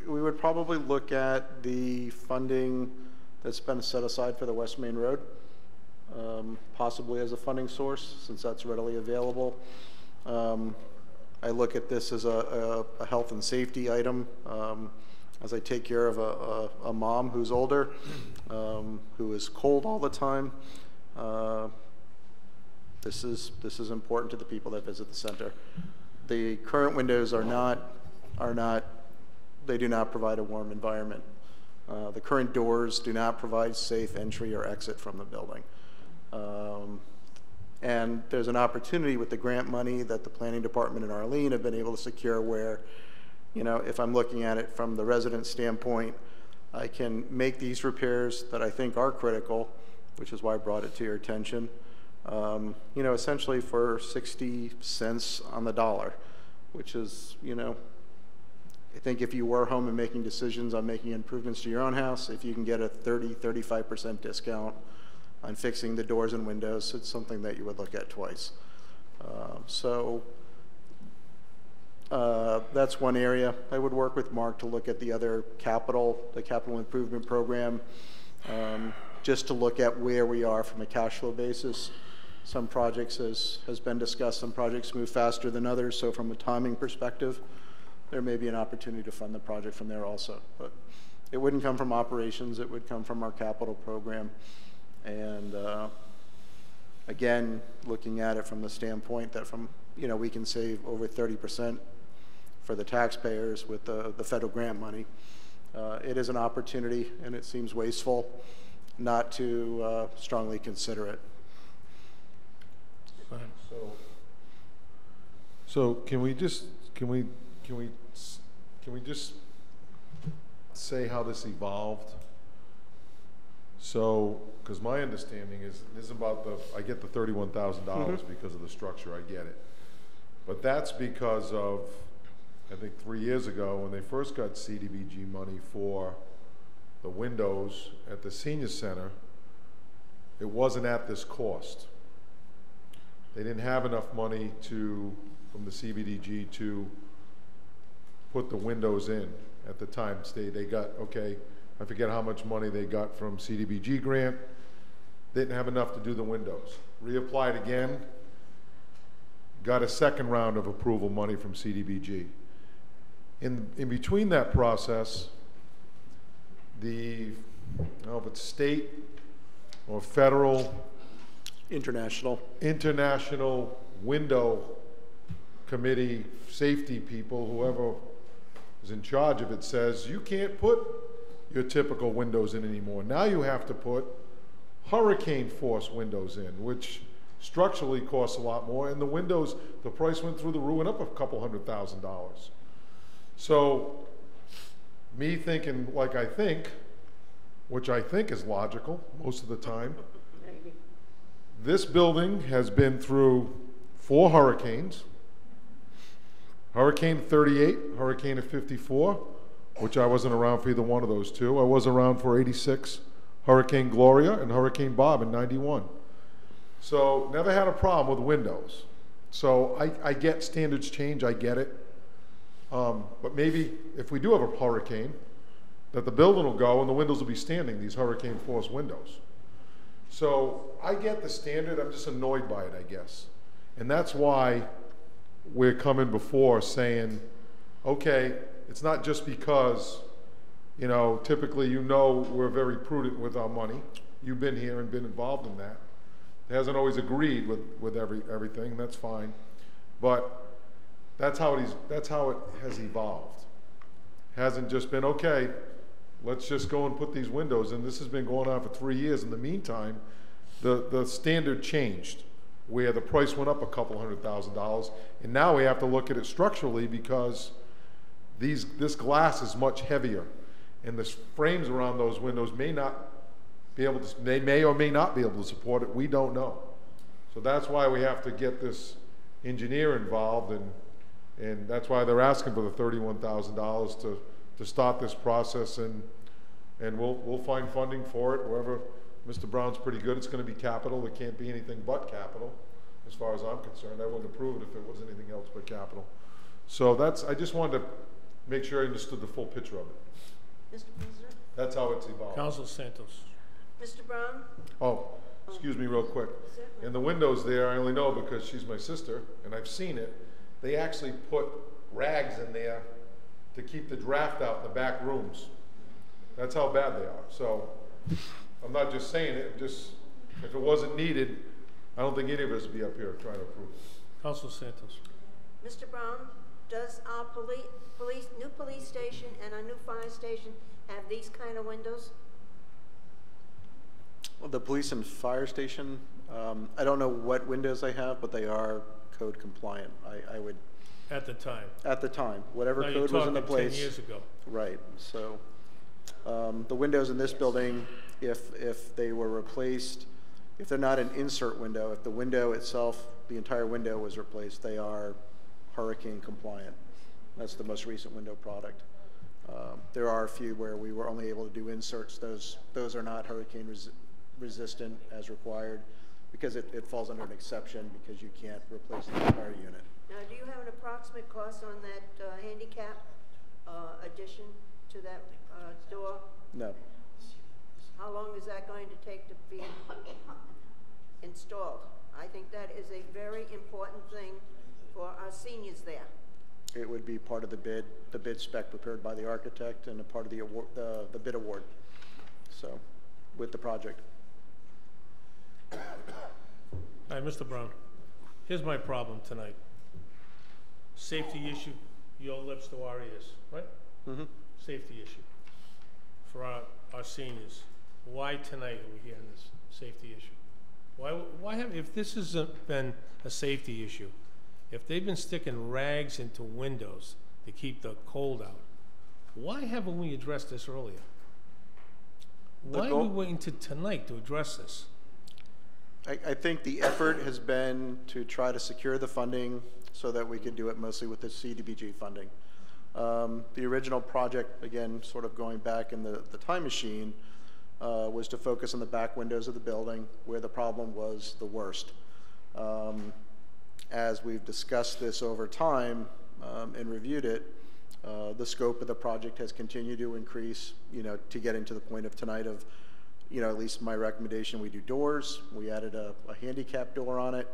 we- would probably look at the funding that's been set aside for the West Main Road, um, possibly as a funding source, since that's readily available. Um, I look at this as a, a, a health and safety item, um, as I take care of a, a, a mom who's older, um, who is cold all the time. Uh, this is, this is important to the people that visit the center. The current windows are not, are not, they do not provide a warm environment. Uh, the current doors do not provide safe entry or exit from the building. Um, and there's an opportunity with the grant money that the planning department in Arlene have been able to secure where, you know, if I'm looking at it from the resident standpoint, I can make these repairs that I think are critical, which is why I brought it to your attention, um, you know, essentially for 60 cents on the dollar, which is, you know, I think if you were home and making decisions on making improvements to your own house, if you can get a 30, 35% discount on fixing the doors and windows, it's something that you would look at twice. Um, so uh, that's one area. I would work with Mark to look at the other capital, the capital improvement program, um, just to look at where we are from a cash flow basis. Some projects, as has been discussed, some projects move faster than others. So from a timing perspective, there may be an opportunity to fund the project from there also. But it wouldn't come from operations. It would come from our capital program. And uh, again, looking at it from the standpoint that from, you know, we can save over 30% for the taxpayers with the, the federal grant money. Uh, it is an opportunity and it seems wasteful not to uh, strongly consider it. So, so can we just, can we, can we, can we just say how this evolved? So, because my understanding is, this is about the, I get the thirty-one thousand dollars because of the structure, I get it. But that's because of, I think, three years ago, when they first got CDBG money for the windows at the senior center, it wasn't at this cost. They didn't have enough money to, from the CDBG to put the windows in at the time. They, they got, okay, I forget how much money they got from CDBG grant. They Didn't have enough to do the windows. Reapplied again, got a second round of approval money from CDBG. In, in between that process, the, I don't know if it's state or federal International. international window committee, safety people, whoever is in charge of it says, you can't put your typical windows in anymore. Now you have to put hurricane force windows in, which structurally costs a lot more. And the windows, the price went through the roof, went up a couple hundred thousand dollars. So, me thinking like I think, which I think is logical most of the time, this building has been through four hurricanes. Hurricane 38, Hurricane of 54, which I wasn't around for either one of those two. I was around for 86, Hurricane Gloria, and Hurricane Bob in 91. So never had a problem with windows. So I, I get standards change, I get it. Um, but maybe if we do have a hurricane, that the building will go and the windows will be standing, these hurricane force windows. So I get the standard, I'm just annoyed by it, I guess. And that's why we're coming before saying, okay, it's not just because, you know, typically you know we're very prudent with our money. You've been here and been involved in that. It hasn't always agreed with, with every, everything, that's fine. But that's how it is, that's how it has evolved. Hasn't just been, okay, let's just go and put these windows in. This has been going on for three years. In the meantime, the, the standard changed where the price went up a couple hundred thousand dollars. And now we have to look at it structurally because these, this glass is much heavier. And the frames around those windows may not be able to, they may or may not be able to support it. We don't know. So that's why we have to get this engineer involved and, and that's why they're asking for the thirty-one thousand dollars to, to start this process and, and we'll, we'll find funding for it wherever, Mr. Brown's pretty good, it's gonna be capital, it can't be anything but capital, as far as I'm concerned, I wouldn't approve it if it was anything else but capital. So that's, I just wanted to make sure I understood the full picture of it, Mr. President? that's how it's evolved. Council Santos. Mr. Brown? Oh, excuse me real quick. In the windows there, I only know because she's my sister, and I've seen it, they actually put rags in there to keep the draft out in the back rooms. That's how bad they are. So I'm not just saying it, just, if it wasn't needed, I don't think any of us would be up here trying to approve it. Council Santos. Mr. Brown, does our police, police, new police station and our new fire station have these kind of windows? Well, The police and fire station, um, I don't know what windows they have, but they are code compliant. I, I would, At the time. at the time, whatever Now, you're code was in the talking place. 10 years ago. Right, so, um, the windows in this building, if, if they were replaced, if they're not an insert window, if the window itself, the entire window was replaced, they are hurricane compliant. That's the most recent window product. Um, There are a few where we were only able to do inserts, those, those are not hurricane resi- resistant as required, because it, it falls under an exception, because you can't replace the entire unit. Now, do you have an approximate cost on that uh, handicap uh, addition to that uh, door? No, How long is that going to take to be installed? I think that is a very important thing for our seniors there. it would be part of the bid, the bid spec prepared by the architect and a part of the award, the, the bid award, so, with the project. All right, Mr. Brown, here's my problem tonight. Safety issue, your lips to our ears, right? Mm-hmm. Safety issue for our, our seniors. Why tonight are we hearing this safety issue? Why, why have, if this has been a safety issue, if they've been sticking rags into windows to keep the cold out, why haven't we addressed this earlier? Why are we waiting to tonight to address this? I, I think the effort has been to try to secure the funding so that we could do it mostly with the CDBG funding. Um, the original project, again, sort of going back in the, the time machine, uh, was to focus on the back windows of the building where the problem was the worst. Um, as we've discussed this over time um, and reviewed it, uh, the scope of the project has continued to increase, you know, to getting to the point of tonight of, you know, at least my recommendation, we do doors. We added a, a handicap door on it.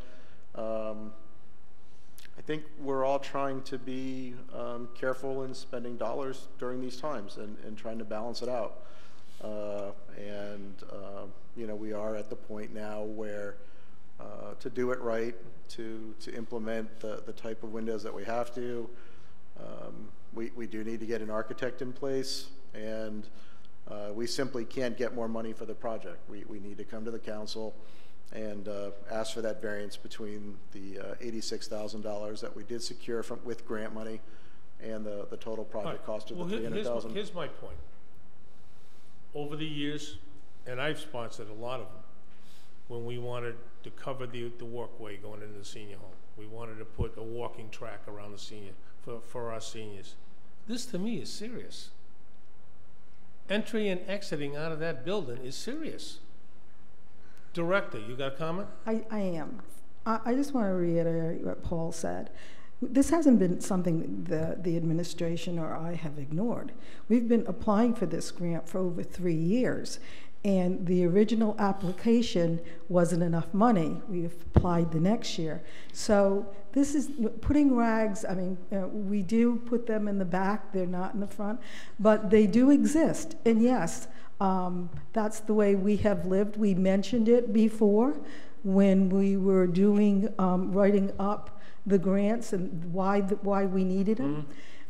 Um, I think we're all trying to be um, careful in spending dollars during these times and, and trying to balance it out. Uh, and, uh, you know, we are at the point now where uh, to do it right, to, to implement the, the type of windows that we have to, um, we, we do need to get an architect in place, and uh, we simply can't get more money for the project. We, we need to come to the council and uh, ask for that variance between the uh, $86,000 that we did secure from, with grant money and the, the total project Right. cost of the Well, here's my- 300,000. Here's my point. Over the years, and I've sponsored a lot of them, when we wanted to cover the, the walkway going into the senior home. We wanted to put a walking track around the senior, for, for our seniors. This to me is serious. Entry and exiting out of that building is serious. Director, you got a comment? I, I am. I, I just want to reiterate what Paul said. This hasn't been something the, the administration or I have ignored. We've been applying for this grant for over three years, and the original application wasn't enough money. We applied the next year. So this is putting rags, I mean, uh, we do put them in the back, they're not in the front, but they do exist. And yes, um, that's the way we have lived. We mentioned it before when we were doing, um, writing up the grants and why, the, why we needed them.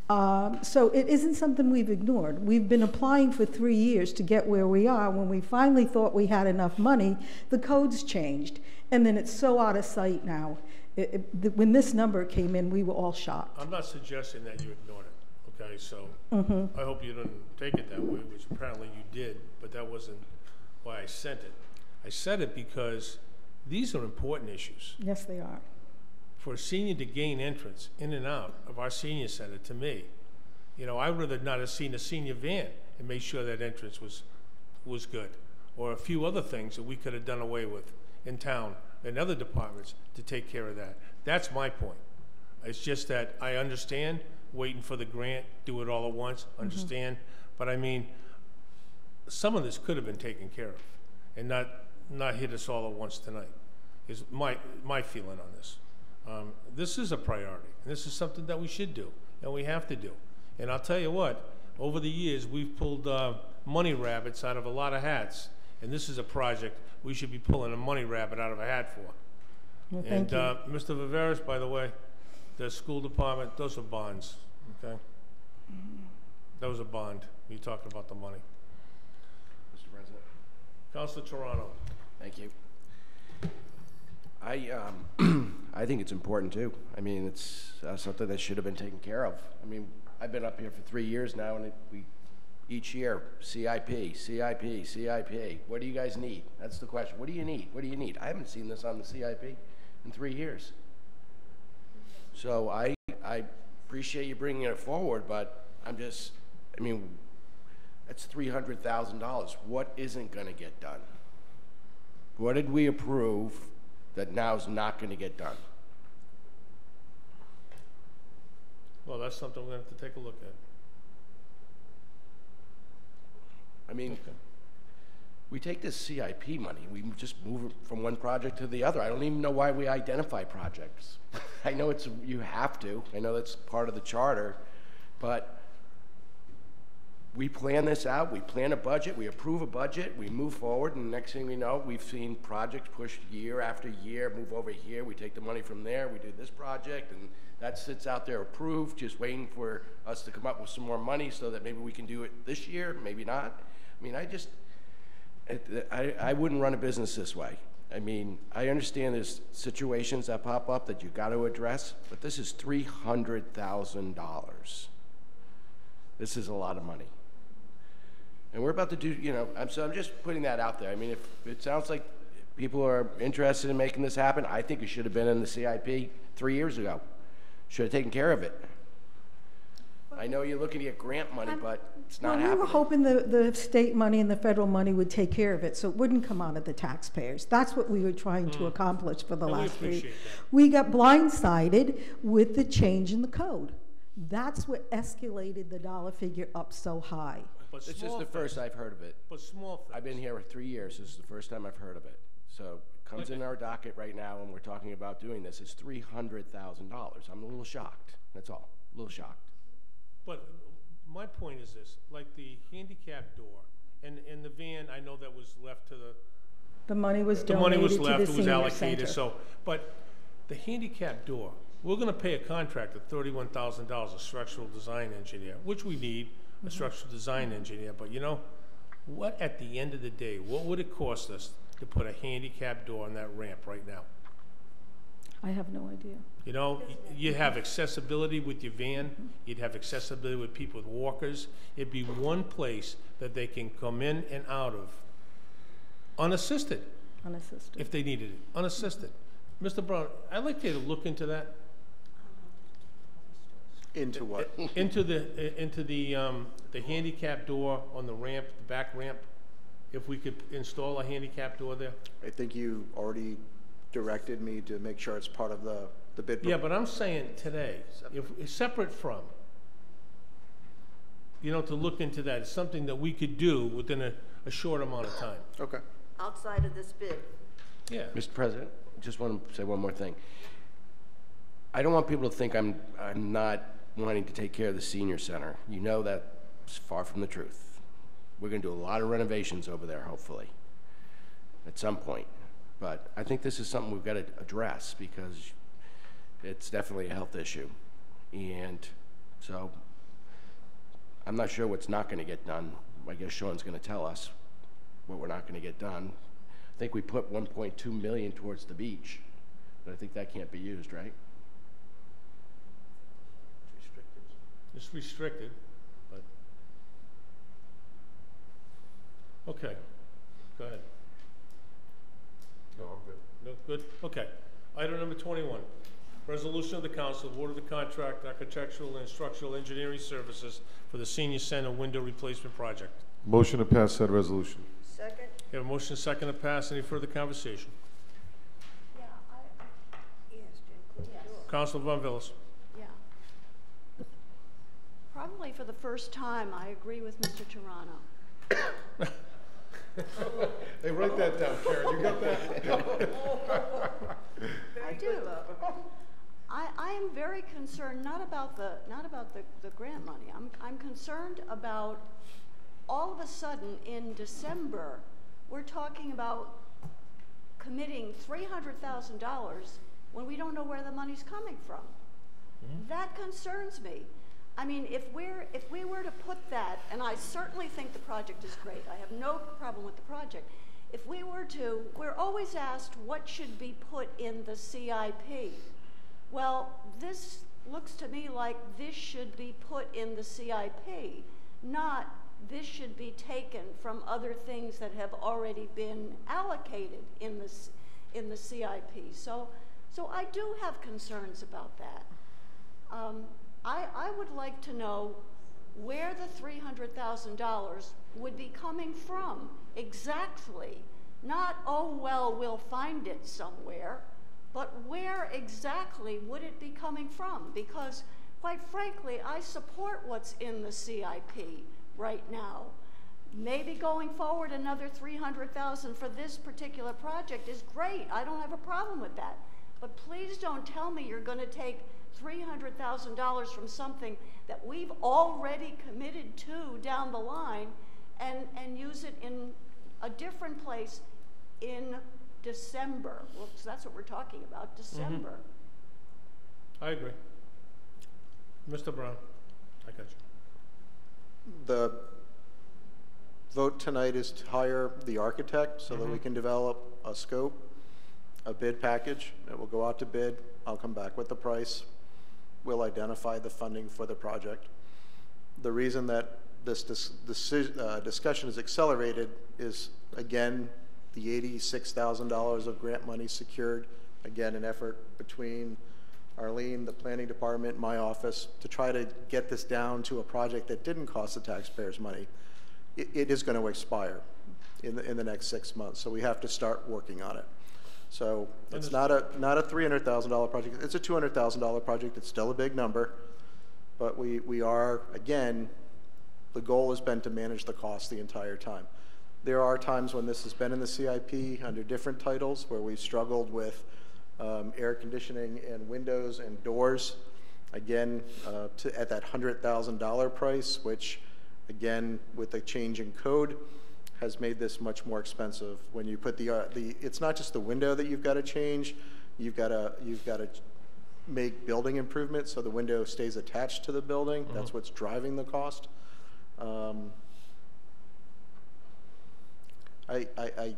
Um, so it isn't something we've ignored. We've been applying for three years to get where we are. When we finally thought we had enough money, the codes changed. And then it's so out of sight now. It, it, when this number came in, we were all shocked. I'm not suggesting that you ignored it, okay? So Mhm. I hope you didn't take it that way, which apparently you did, but that wasn't why I sent it. I said it because these are important issues. Yes, they are. For a senior to gain entrance in and out of our senior center, to me, you know, I would rather not have seen a senior van and made sure that entrance was, was good. Or a few other things that we could have done away with in town and other departments to take care of that. That's my point. It's just that I understand waiting for the grant, do it all at once, mm-hmm. understand. But I mean, some of this could have been taken care of and not, not hit us all at once tonight, is my, my feeling on this. Um, this is a priority, and this is something that we should do, and we have to do. And I'll tell you what, over the years, we've pulled uh, money rabbits out of a lot of hats, and this is a project we should be pulling a money rabbit out of a hat for. Well, and thank you. uh, Mr. Viveiros, by the way, the school department, those are bonds, okay? Those are bond. You're talking about the money. Mr. President. Councilor Turano. Thank you. I, um, I think it's important too. I mean, it's uh, something that should have been taken care of. I mean, I've been up here for three years now, and it, we, each year, CIP, CIP, CIP. What do you guys need? That's the question. What do you need? What do you need? I haven't seen this on the CIP in three years. So I, I appreciate you bringing it forward, but I'm just, I mean, that's three hundred thousand dollars. What isn't going to get done? What did we approve that now is not going to get done? Well, that's something we're gonna have to take a look at. I mean, we take this CIP money, we just move it from one project to the other. I don't even know why we identify projects. I know it's, you have to, I know that's part of the charter, but we plan this out, we plan a budget, we approve a budget, we move forward, and next thing we know, we've seen projects pushed year after year, move over here, we take the money from there, we do this project, and that sits out there approved, just waiting for us to come up with some more money so that maybe we can do it this year, maybe not. I mean, I just, I, I wouldn't run a business this way. I mean, I understand there's situations that pop up that you got to address, but this is three hundred thousand dollars. This is a lot of money. And we're about to do, you know, I'm, so I'm just putting that out there. I mean, if it sounds like people are interested in making this happen, I think it should have been in the CIP three years ago. Should have taken care of it. I know you're looking to get grant money, but it's not Well, we were happening. hoping the, the state money and the federal money would take care of it, so it wouldn't come out of the taxpayers. That's what we were trying to hmm. accomplish for the And we last three. appreciate that. We got blindsided with the change in the code. That's what escalated the dollar figure up so high. But This is small the first things. I've heard of it. But small things. I've been here for three years. This is the first time I've heard of it. So it comes in our docket right now, and we're talking about doing this. It's three hundred thousand dollars. I'm a little shocked. That's all. A little shocked. But my point is this, like the handicap door and, and the van, I know that was left to the, The money was the money donated was to the it was senior allocated, center. so, but the handicap door, we're gonna pay a contractor thirty-one thousand dollars, a structural design engineer, which we need. A structural design engineer, but you know, what at the end of the day, what would it cost us to put a handicap door on that ramp right now? I have no idea. You know, y- you have accessibility with your van, you'd have accessibility with people with walkers. It'd be one place that they can come in and out of unassisted. Unassisted. if they needed it, unassisted. Mr. Brown, I'd like you to look into that. Into what? Into the, into the, um, the handicap door on the ramp, the back ramp. If we could install a handicap door there. I think you already directed me to make sure it's part of the, the bid. Yeah, but I'm saying today, if, it's separate from, you know, to look into that, it's something that we could do within a, a short amount of time. Okay. Outside of this bid. Yeah. Mr. President, just want to say one more thing. I don't want people to think I'm, I'm not wanting to take care of the senior center. You know that's far from the truth. We're going to do a lot of renovations over there, hopefully, at some point. But I think this is something we've got to address because it's definitely a health issue. And so I'm not sure what's not going to get done. I guess Sean's going to tell us what we're not going to get done. I think we put 1.2 million towards the beach, but I think that can't be used, right? It's restricted, but. Okay, go ahead. No, I'm good. No, good, okay. Item number twenty-one, resolution of the council award of the contract architectural and structural engineering services for the senior center window replacement project. Motion to pass said resolution. Second? We have a motion second to pass. Any further conversation? Yeah, I, Yes, to include the. Council Von Villas. Yeah. Probably for the first time, I agree with Mr. Turano. Hey, write that down, Karen, you got that? I do. I, I am very concerned, not about the, not about the, the grant money. I'm, I'm concerned about all of a sudden in December, we're talking about committing three hundred thousand dollars when we don't know where the money's coming from. Hmm? That concerns me. I mean, if we're, if we were to put that, and I certainly think the project is great, I have no problem with the project. If we were to, we're always asked what should be put in the CIP. Well, this looks to me like this should be put in the CIP, not this should be taken from other things that have already been allocated in the, in the CIP. So, so I do have concerns about that. Um, I, I would like to know where the three hundred thousand dollars would be coming from exactly. Not, oh, well, we'll find it somewhere, but where exactly would it be coming from? Because quite frankly, I support what's in the CIP right now. Maybe going forward, another three hundred thousand for this particular project is great. I don't have a problem with that. But please don't tell me you're gonna take three hundred thousand dollars from something that we've already committed to down the line and, and use it in a different place in December. Well, 'cause that's what we're talking about, December. I agree. Mr. Brown, I got you. The vote tonight is to hire the architect so that we Mhm. can develop a scope, a bid package. It will go out to bid. I'll come back with the price. We'll identify the funding for the project. The reason that this uh, discussion is accelerated is, again, the eighty-six thousand dollars of grant money secured. Again, an effort between Arlene, the planning department, my office, to try to get this down to a project that didn't cost the taxpayers money. It, it is going to expire in the, in the next six months, so we have to start working on it. So it's not a, not a three hundred thousand dollar project, it's a two hundred thousand dollar project, it's still a big number. But we, we are, again, the goal has been to manage the cost the entire time. There are times when this has been in the CIP under different titles where we've struggled with um, air conditioning and windows and doors. Again, uh, to, at that hundred thousand dollar price, which again, with the change in code, has made this much more expensive. When you put the, uh, the, it's not just the window that you've got to change, you've got to, you've got to make building improvements so the window stays attached to the building. That's what's driving the cost. Um, I, I, I,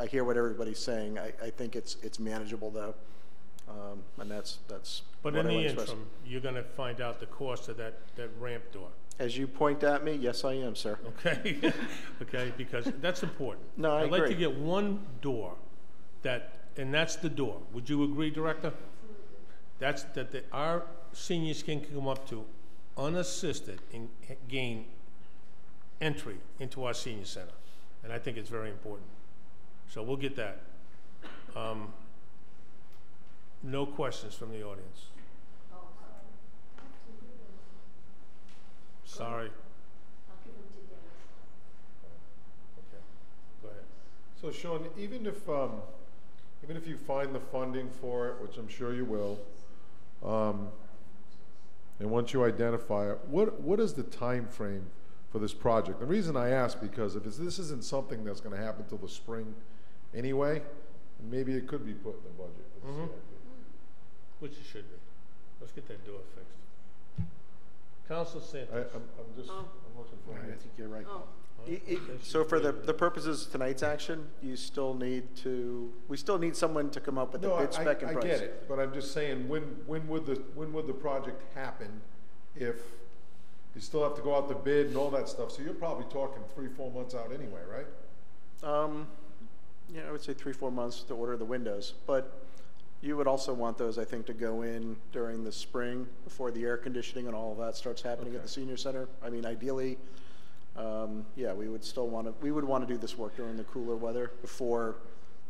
I hear what everybody's saying. I, I think it's, it's manageable though. Um, and that's, that's But in the interim, you're gonna find out the cost of that, that ramp door, As you point at me, yes, I am, sir. okay? Okay, because that's important. No, I I'd like to agree. get one door that, and that's the door. Would you agree, Director? That's, that the, our seniors can come up to unassisted and gain entry into our senior center. And I think it's very important. So we'll get that. Um, no questions from the audience. Sorry. Okay, go ahead. So Sean, even if, um, even if you find the funding for it, which I'm sure you will, um, and once you identify it, what, what is the time frame for this project? The reason I ask, because if it's, this isn't something that's gonna happen till the spring anyway, maybe it could be put in the budget. for the Mhm. CIP. Which it should be. Let's get that door fixed. Council I, Santos. I'm, I'm just, I'm looking for. I think you're right. Oh, I- I- So for the, the purposes of tonight's action, you still need to, we still need someone to come up with a No, I, bid spec and I price. get it, but I'm just saying, when, when would the, when would the project happen if you still have to go out to bid and all that stuff? So you're probably talking three, four months out anyway, right? Um, yeah, I would say three, four months to order the windows, but you would also want those, I think, to go in during the spring before the air conditioning and all of that starts happening at the senior center. I mean, ideally, um, yeah, we would still want to, we would want to do this work during the cooler weather before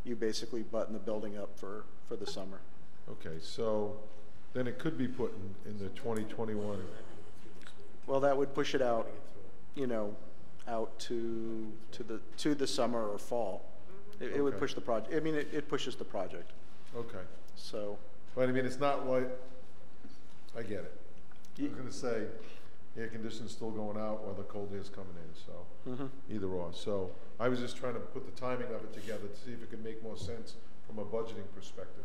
you basically button the building up for, for the summer. Okay, so then it could be put in, in the twenty twenty-one. Well, that would push it out, you know, out to, to the, to the summer or fall. It, it would Okay. push the project, I mean, it, it pushes the project, Okay, so. but I mean, it's not like, I get it. I was gonna say, air conditioning's still going out while the cold air's coming in, so. Mhm. Either or, so I was just trying to put the timing of it together to see if it could make more sense from a budgeting perspective.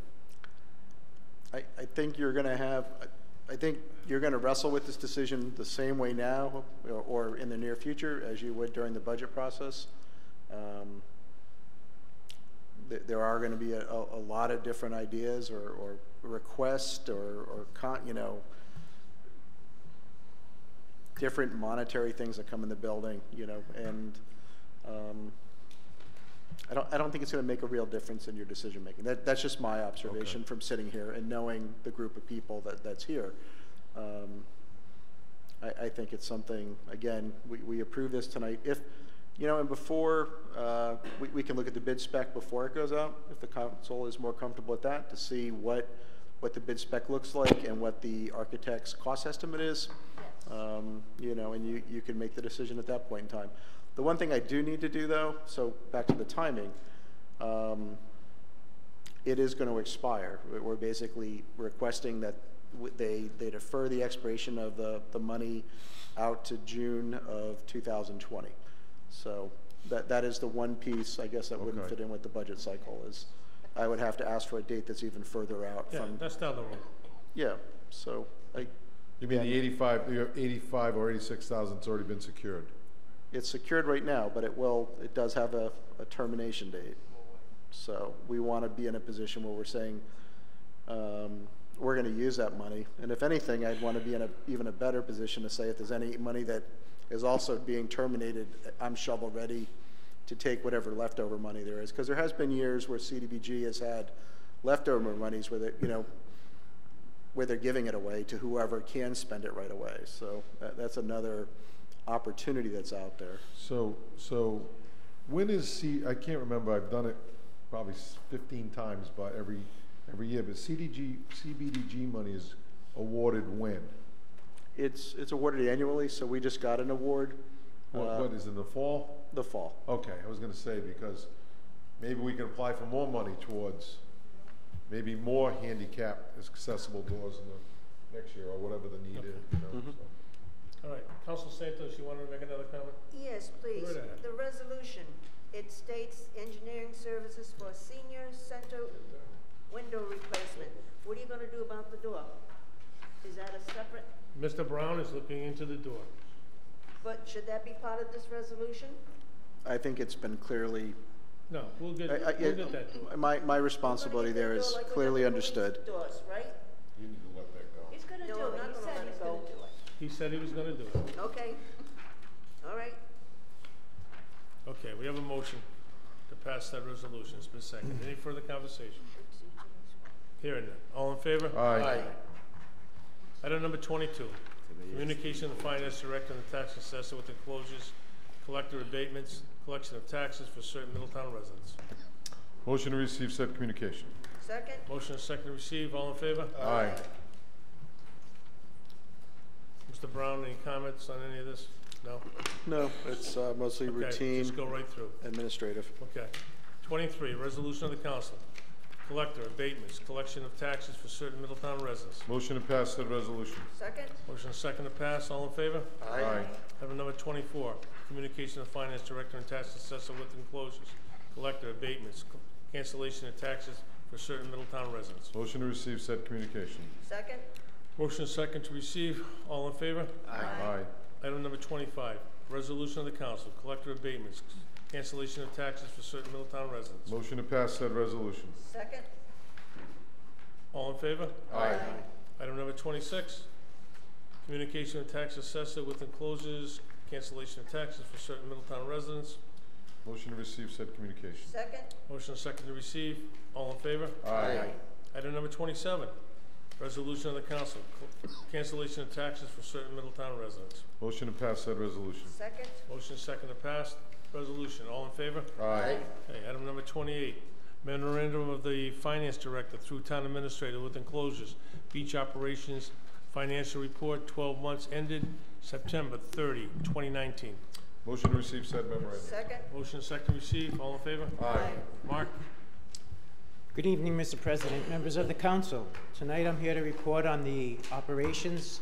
I, I think you're gonna have, I- I think you're gonna wrestle with this decision the same way now or- or in the near future as you would during the budget process. Um, th- There are gonna be a, a a lot of different ideas or, or requests or, or con, you know, different monetary things that come in the building, you know, and, um, I don't, I don't think it's gonna make a real difference in your decision-making. That, that's just my observation from sitting here and knowing the group of people that, that's here. Um, I, I think it's something, again, we, we approve this tonight. If, you know, and before, uh, we, we can look at the bid spec before it goes out, if the council is more comfortable with that, to see what, what the bid spec looks like and what the architect's cost estimate is. Um, you know, and you, you can make the decision at that point in time. The one thing I do need to do though, so back to the timing, um, it is going to expire. We're- We're basically requesting that they, they defer the expiration of the, the money out to June of 2020. So that, that is the one piece, I guess, that wouldn't Okay. fit in with the budget cycle is I would have to ask for a date that's even further out Yeah, from, that's down the road. yeah, so I. You mean the eighty-five, the eighty-five or eighty-six thousand's already been secured? It's secured right now, but it will, it does have a, a termination date. So we want to be in a position where we're saying, um, we're going to use that money. And if anything, I'd want to be in a, even a better position to say if there's any money that is also being terminated, I'm shovel ready to take whatever leftover money there is. Because there has been years where CDBG has had leftover monies where they, you know, where they're giving it away to whoever can spend it right away. So that, that's another opportunity that's out there. So, so when is C, I can't remember, I've done it probably fifteen times, but every, every year, but CDG, CBDG money is awarded when? It's, it's awarded annually, so we just got an award. What, uh, what is in the fall? The fall. Okay, I was gonna say, because maybe we can apply for more money towards, maybe more handicap accessible doors in the next year, or whatever the need is, you know, Mhm. so. All right, Council Santos, you wanted to make another comment? Yes, please. Go right ahead. The resolution, it states engineering services for senior center window replacement. What are you gonna do about the door? Is that a separate, Mr. Brown is looking into the door. but should that be part of this resolution? I think it's been clearly No, we'll get, I- I- we'll get that. My, my responsibility there is clearly understood. Doors, right? You need to let that go. He's gonna do No, I'm it, not he gonna said let he's it gonna go. do it. He said he was gonna do it. Okay. All right. Okay, we have a motion to pass that resolution. It's been seconded. Any further conversation? Hearing none. All in favor? Aye. Item number twenty-two, communication of the finance director and the tax assessor with enclosures, collector abatements, collection of taxes for certain Middletown residents. Motion to receive said communication. Second? Motion is second to receive. All in favor? Aye. Mr. Brown, any comments on any of this? No? No, it's uh, mostly Okay, routine just go right through. administrative. Okay. Twenty-three, resolution of the council. Collector abatements, collection of taxes for certain Middletown residents. Motion to pass said resolution. Second? Motion is second to pass. All in favor? Aye. Item number twenty-four, communication of finance director and tax assessor with enclosures, collector abatements, cancellation of taxes for certain Middletown residents. Motion to receive said communication. Second? Motion is second to receive. All in favor? Aye. Item number twenty-five, resolution of the council, collector abatements, cancellation of taxes for certain Middletown residents. Motion to pass said resolution. Second? All in favor? Aye. Item number twenty-six, communication of tax assessor with enclosures, cancellation of taxes for certain Middletown residents. Motion to receive said communication. Second? Motion is second to receive. All in favor? Aye. Item number twenty-seven, resolution of the council, cancellation of taxes for certain Middletown residents. Motion to pass said resolution. Second? Motion is second to pass. Resolution, all in favor? Aye. Okay, item number twenty-eight, memorandum of the finance director through town administrator with enclosures, beach operations, financial report, twelve months ended September 30, 2019. Motion to receive said memorandum. Second? Motion is second to receive, all in favor? Aye. Mark? Good evening, Mr. President, members of the council. Tonight, I'm here to report on the operations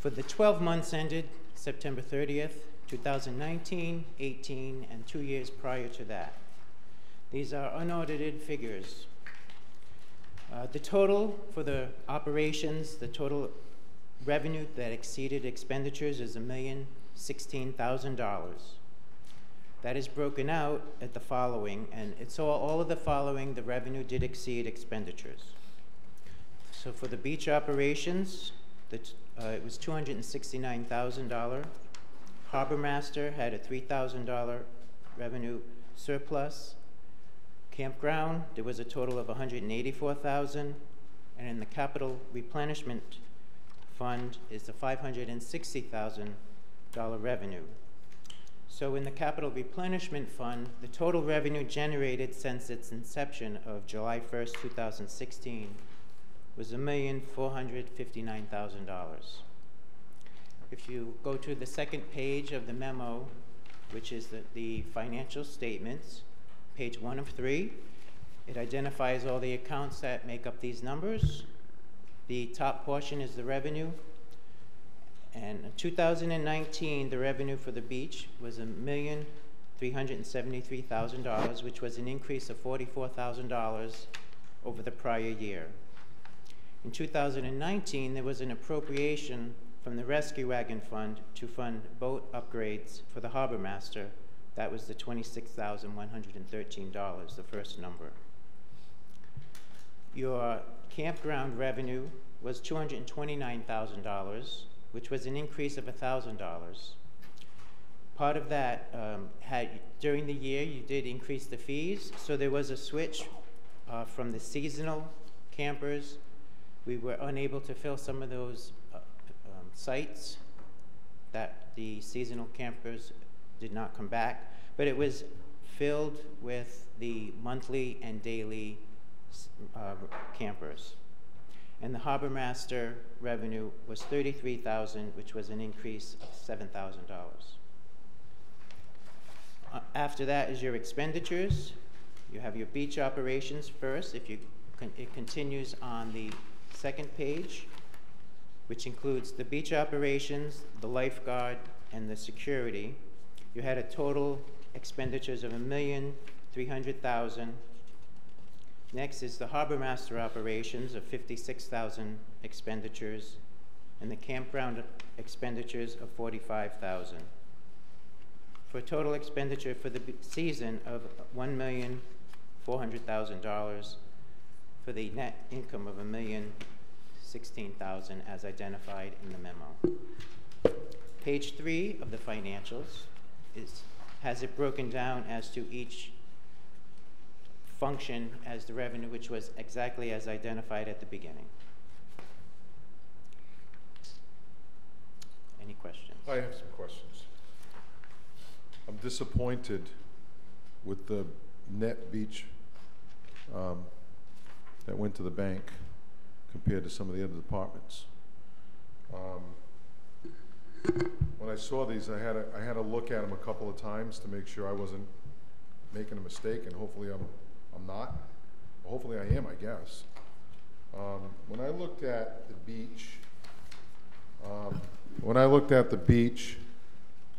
for the 12 months ended September 30th, 2019, 18, and two years prior to that. These are unaudited figures. Uh, the total for the operations, the total revenue that exceeded expenditures is $1,016,000. That is broken out at the following, and it's all, all of the following, the revenue did exceed expenditures. So for the beach operations, the, uh, it was $269,000. Harbor Master had a $3,000 revenue surplus. Campground, there was a total of 184,000, and in the capital replenishment fund is the $560,000 revenue. So in the capital replenishment fund, the total revenue generated since its inception of July 1st, 2016 was $1,459,000. If you go to the second page of the memo, which is the, the financial statements, page one of three, it identifies all the accounts that make up these numbers. The top portion is the revenue, and in 2019, the revenue for the beach was a million three hundred and seventy-three thousand dollars, which was an increase of forty-four thousand dollars over the prior year. In 2019, there was an appropriation from the Rescue Wagon Fund to fund boat upgrades for the harbor master. That was the twenty-six thousand one hundred and thirteen dollars, the first number. Your campground revenue was two hundred and twenty-nine thousand dollars, which was an increase of thousand dollars. Part of that um, had during the year you did increase the fees, so there was a switch uh, from the seasonal campers. We were unable to fill some of those sites that the seasonal campers did not come back, but it was filled with the monthly and daily uh, campers. And the harbor master revenue was thirty-three thousand, which was an increase of seven thousand dollars. Uh, After that is your expenditures. You have your beach operations first. If you, con- it continues on the second page, which includes the beach operations, the lifeguard, and the security. You had a total expenditures of a million three hundred thousand. Next is the harbor master operations of fifty-six thousand expenditures, and the campground expenditures of forty-five thousand. For a total expenditure for the season of one million four hundred thousand dollars for the net income of a million sixteen thousand as identified in the memo. Page three of the financials is, has it broken down as to each function as the revenue, which was exactly as identified at the beginning. Any questions? I have some questions. I'm disappointed with the net beach um, that went to the bank compared to some of the other departments. Um, When I saw these, I had to, I had to look at them a couple of times to make sure I wasn't making a mistake, and hopefully I'm, I'm not. Hopefully I am, I guess. Um, When I looked at the beach, um, when I looked at the beach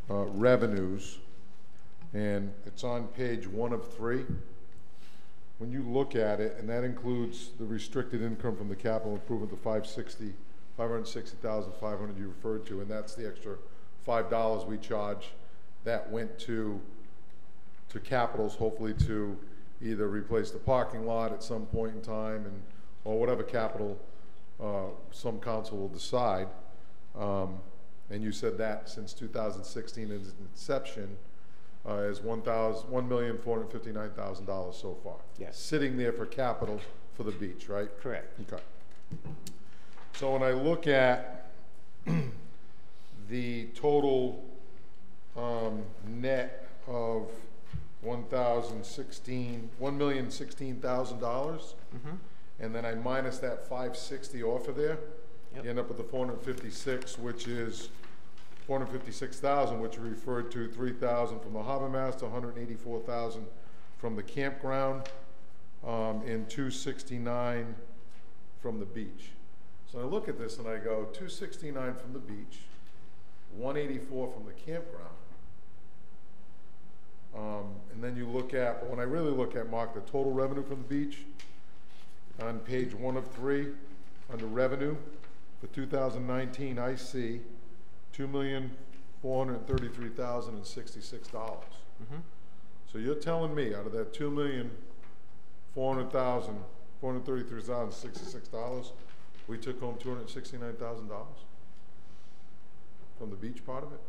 uh, revenues, and it's on page one of three, when you look at it, and that includes the restricted income from the capital improvement, the 560, 560,500 you referred to, and that's the extra $5 we charge, that went to, to capitals, hopefully to either replace the parking lot at some point in time, and, or whatever capital uh, some council will decide. Um, and you said that since 2016 its inception uh, is one thousand, one million four hundred fifty-nine thousand dollars so far. Yes. Sitting there for capital for the beach, right? Correct. Okay. So when I look at the total um, net of one thousand sixteen, one million sixteen thousand dollars, Mhm. and then I minus that five sixty off of there, Yep. you end up with the four hundred fifty-six, which is four hundred fifty-six thousand, which referred to three thousand from the harbor master, hundred eighty-four thousand from the campground, um, and two sixty-nine from the beach. So I look at this and I go, two sixty-nine from the beach, one eighty-four from the campground. Um, and then you look at, when I really look at, Mark, the total revenue from the beach, on page one of three, under revenue, for two thousand nineteen, I see two million, four hundred and thirty-three thousand and sixty-six dollars. Mhm. So you're telling me out of that two million, four hundred thousand, four hundred thirty-three thousand, sixty-six dollars, we took home two hundred sixty-nine thousand dollars? From the beach part of it?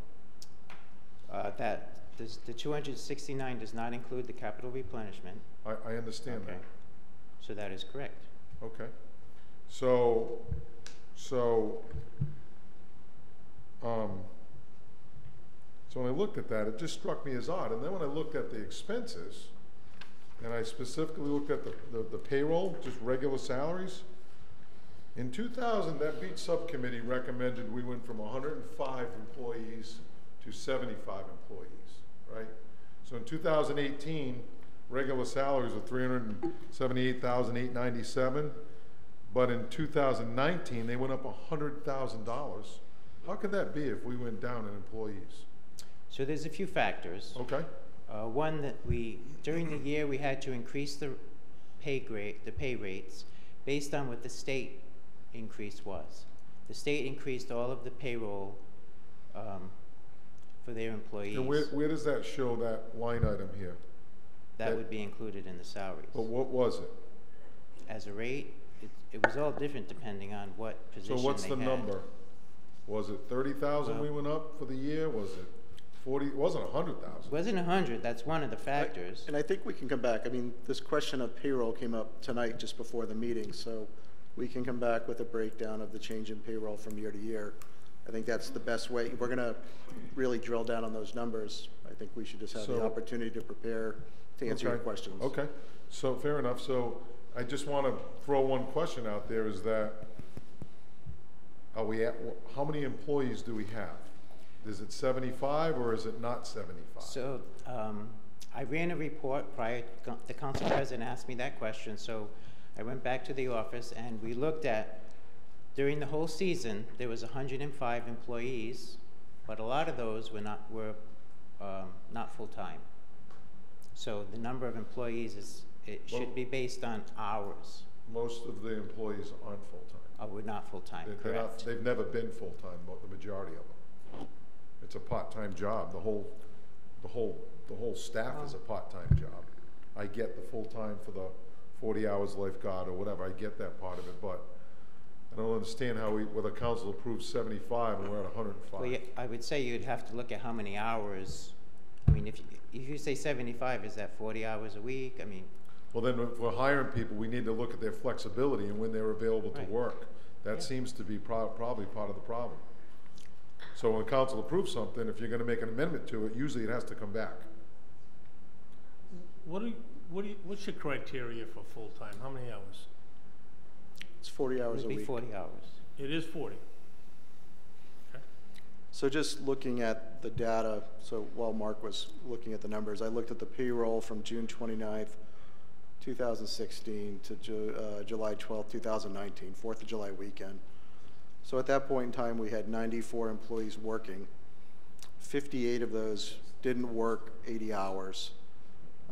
Uh, that, this, the two hundred sixty-nine does not include the capital replenishment. I, I understand Okay. that. So that is correct. Okay. So, so, um, so when I looked at that, it just struck me as odd. And then when I looked at the expenses, and I specifically looked at the, the, the payroll, just regular salaries, in two thousand, that beach subcommittee recommended we went from hundred and five employees to seventy-five employees, right? So in two thousand eighteen, regular salaries eight ninety-seven, but in two thousand nineteen, they went up hundred thousand dollars. How could that be if we went down in employees? So there's a few factors. Okay, Uh, one that we, during the year, we had to increase the pay grade, the pay rates based on what the state increase was. The state increased all of the payroll, um, for their employees. and where, where does that show that line item here? That that- would be included in the salaries. But what was it? As a rate, it, it was all different depending on what position had. what's the number? Was it thirty thousand we went up for the year? Was it forty, it wasn't a hundred thousand? Wasn't a hundred, that's one of the factors. And I think we can come back, I mean, this question of payroll came up tonight just before the meeting, so we can come back with a breakdown of the change in payroll from year to year. I think that's the best way, we're gonna really drill down on those numbers, I think we should just have the So- opportunity to prepare to answer your Okay, questions. Okay, so fair enough. So I just want to throw one question out there is that, are we at, how many employees do we have? Is it seventy-five or is it not seventy-five? So, um, I ran a report prior, the council president asked me that question, so I went back to the office and we looked at, during the whole season, there was hundred and five employees, but a lot of those were not, were, um, not full-time. So the number of employees is, it Well- should be based on hours, Most of the employees aren't full-time. Uh, we're not full-time, They- they're not- correct? They've never been full-time, mo- the majority of them. It's a part-time job. The whole, the whole, the whole staff is a part-time job. I get the full-time for the forty hours lifeguard or whatever, I get that part of it, but I don't understand how we, where the council approves seventy-five and we're at hundred and Well, five. yeah, I would say you'd have to look at how many hours, I mean, if, you- if you say seventy-five, is that forty hours a week? I mean, Well, then if we're hiring people, we need to look at their flexibility and when they're available to Right. work. That Yeah. seems to be prob- probably part of the problem. So when the council approves something, if you're gonna make an amendment to it, usually it has to come back. What do you, what do you, what's your criteria for full-time? How many hours? It's 40 it hours a would be week. forty hours. It is forty. So just looking at the data, so while Mark was looking at the numbers, I looked at the payroll from June 29th, 2016 to Ju- uh, July 12th, 2019, Fourth of July weekend. So at that point in time, we had 94 employees working. 58 of those didn't work 80 hours.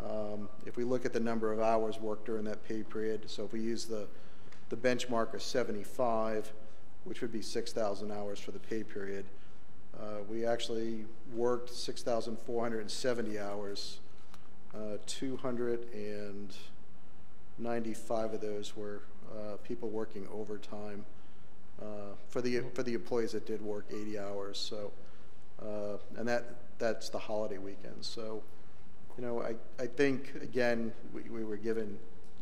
Um, If we look at the number of hours worked during that pay period, so if we use the, the benchmark of 75, which would be 6,000 hours for the pay period, uh, we actually worked 6,470 hours. Uh, 295 of those were uh, people working overtime uh, for the for the employees that did work 80 hours. So, uh, and that that's the holiday weekend. So, you know, I I think again we, we were given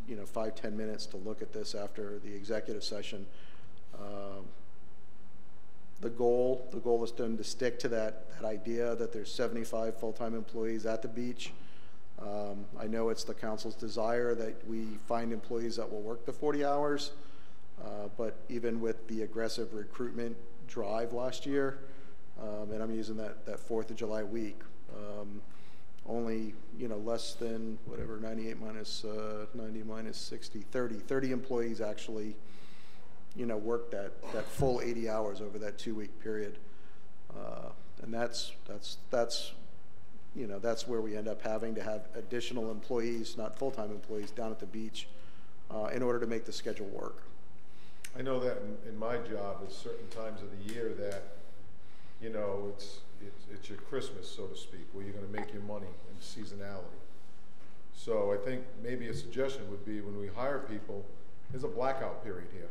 you know five ten minutes to look at this after the executive session. Um, the goal, the goal is then to stick to that, that idea that there's 75 full-time employees at the beach. Um, I know it's the council's desire that we find employees that will work the 40 hours, uh, but even with the aggressive recruitment drive last year, um, and I'm using that, that 4th of July week, um, only, you know, less than whatever, 98 minus, uh, 90 minus 60, 30, 30 employees actually you know, work that, that full 80 hours over that two-week period. Uh, and that's, that's, that's, you know, that's where we end up having to have additional employees, not full-time employees, down at the beach uh, in order to make the schedule work. I know that in, in my job, at certain times of the year that, you know, it's, it's, it's your Christmas, so to speak, where you're gonna make your money in seasonality. So I think maybe a suggestion would be when we hire people, there's a blackout period here.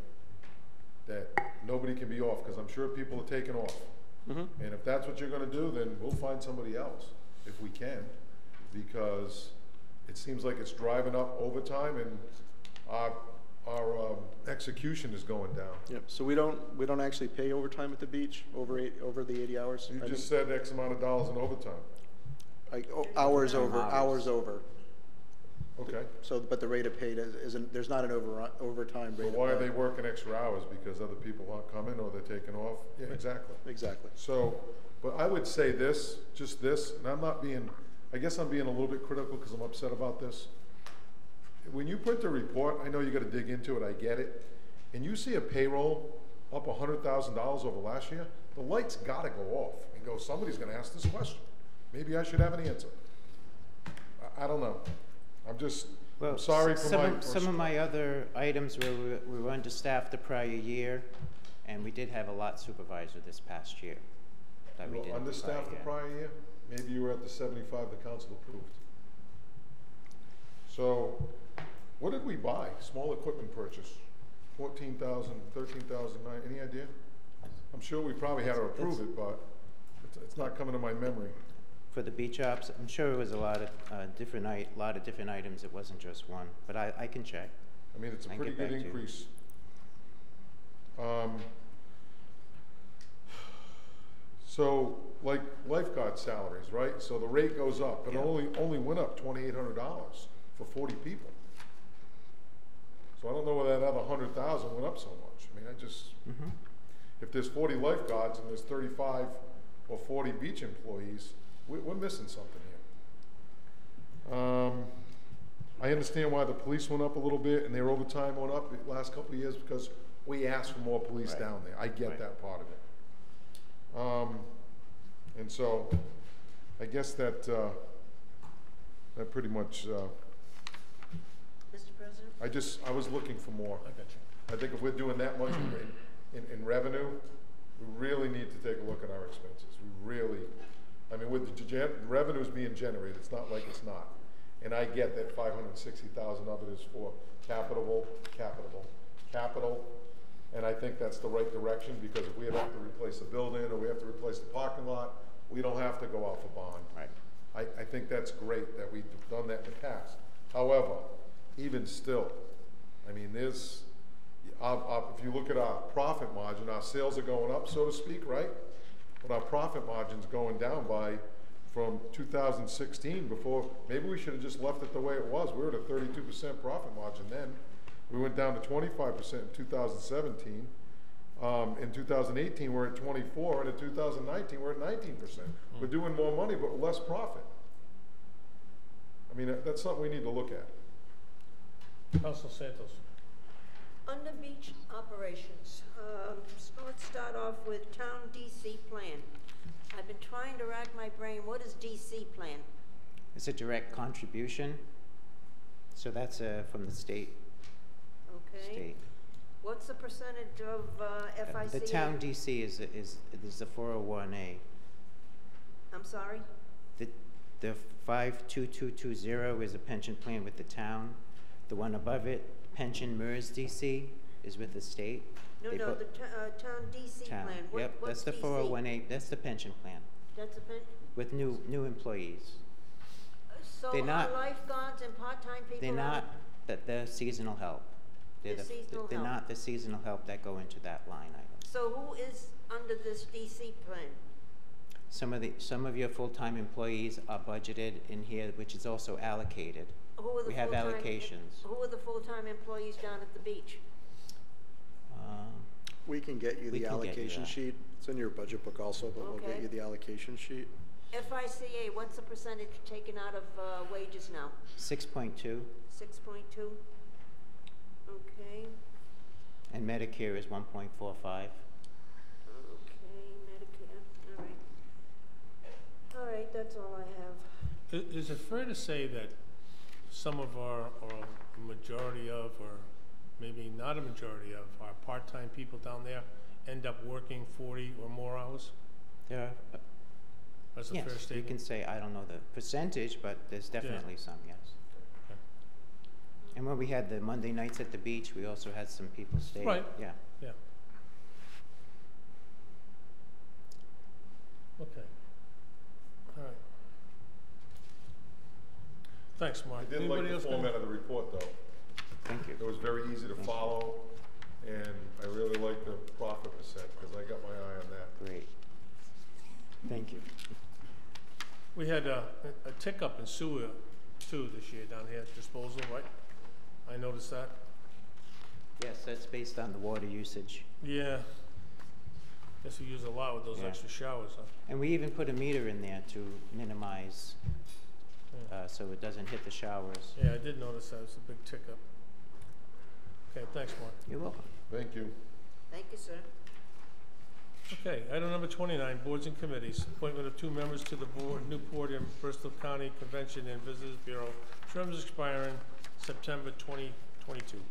That nobody can be off, cause I'm sure people are taking off. Mhm. And if that's what you're gonna do, then we'll find somebody else, if we can, because it seems like it's driving up overtime and our, our, um, execution is going down. Yep, so we don't, we don't actually pay overtime at the beach over eight, over the 80 hours? You I just said X amount of dollars in overtime. Like, oh, hours over, hours over. Okay. So, but the rate of pay is- isn't, there's not an over, overtime So rate of why are pay. they working extra hours? Because other people aren't coming or they're taking off? Yeah, exactly. Exactly. So, but I would say this, just this, and I'm not being, I guess I'm being a little bit critical because I'm upset about this. When you put the report, I know you gotta dig into it, I get it, and you see a payroll up hundred thousand dollars over last year, the lights gotta go off and go, somebody's gonna ask this question. Maybe I should have an answer. I, I don't know. I'm just, Well, I'm sorry for some my. of, some of my other items were, we we were understaffed the prior year, and we did have a lot supervisor this past year. That we You were didn't the understaffed the prior prior year? Maybe you were at the seventy-five the council approved. So, what did we buy? Small equipment purchase, fourteen thousand, thirteen thousand, nine, any idea? I'm sure we probably had to approve it, but it's, it's not coming to my memory. For the beach ops, I'm sure it was a lot of, uh, different i- lot of different items, it wasn't just one, but I, I can check. I mean, it's a I can pretty get good back to you. increase. Um, so, like lifeguard salaries, right? So the rate goes up, but it Yeah. only, only went up twenty-eight hundred dollars for forty people. So I don't know whether that other hundred thousand went up so much. I mean, I just, Mhm. if there's forty lifeguards and there's thirty-five or forty beach employees, we, we're missing something here. Um, I understand why the police went up a little bit and their overtime went up the last couple of years because we asked for more police Right. down there. I get Right. that part of it. Um, and so, I guess that, uh, that pretty much, uh, Mr. President? I just, I was looking for more. I got you. I think if we're doing that much in, in, in revenue, we really need to take a look at our expenses. We really, I mean, with the gen- revenues being generated, it's not like it's not. And I get that five hundred and sixty thousand of it is for capital, capital, capital. And I think that's the right direction, because if we have to replace a building, or we have to replace the parking lot, we don't have to go out for bond. Right. I, I think that's great that we've done that in the past. However, even still, I mean, there's, our, our, if you look at our profit margin, our sales are going up, so to speak, right? But our profit margin's going down by, from two thousand sixteen, before, maybe we should have just left it the way it was. We were at a thirty-two percent profit margin then. We went down to twenty-five percent in two thousand seventeen. Um, in two thousand eighteen, we're at twenty-four, and in two thousand nineteen, we're at nineteen percent. We're doing more money, but less profit. I mean, that's something we need to look at. Council Santos. Under beach operations, um, s- let's start off with town DC plan. I've been trying to rack my brain, what is DC plan? It's a direct contribution, so that's uh, from the state. Okay? State. What's the percentage of uh, Uh, FICA? The town DC is, is, is the 401A. I'm sorry? The, the 52220 is a pension plan with the town. The one above it, pension MERS DC, is with the state. No, They no, the to- uh, town DC Town. plan. What- Yep, what's that's the DC? 401A, that's the pension plan, That's a pen, with new, new employees. so They're are not- lifeguards and part-time people? They're on not, that, they're seasonal help. They're They're the- seasonal They're help. not the seasonal help that go into that line item. So who is under this DC plan? Some of the, some of your full-time employees are budgeted in here, which is also allocated. Who are the We have full-time- allocations. Who are the full-time employees down at the beach? Um, We can get you We the can get you allocation that. sheet. It's in your budget book also, but we'll Okay. get you the allocation sheet. FICA, what's the percentage taken out of uh, wages now? 6.2, Six point two? Okay, and Medicare is 1.45. okay, Medicare, all right. All right, that's all I have. I- Is it fair to say that some of our, or a majority of, or maybe not a majority of, our part-time people down there end up working forty or more hours? There are, uh, That's a fair yes, you statement? can say, I don't know the percentage, but there's definitely some, yes. Okay. And when we had the Monday nights at the beach, we also had some people stay. Right. Yeah. Yeah. Okay. All right. Thanks, Mark. I did like the else got any- format of the report, though. Thank you. It was very easy to follow, and I really like the profit percent, because I got my eye on that. Great. Thank you. We had a, a tick up in sewer too this year down here, at disposal, right? I noticed that. Yes, that's based on the water usage. Yeah. Guess we use a lot with those Yeah. extra showers, huh? And we even put a meter in there to minimize, uh, so it doesn't hit the showers. Yeah, I did notice that, it's a big tick up. Okay, thanks, Mark. You're welcome. Thank you. Thank you, sir. Okay, item number twenty-nine, boards and committees. Appointment of two members to the board, Newport and Bristol County Convention and Visitors Bureau. Terms expiring September twenty twenty-two.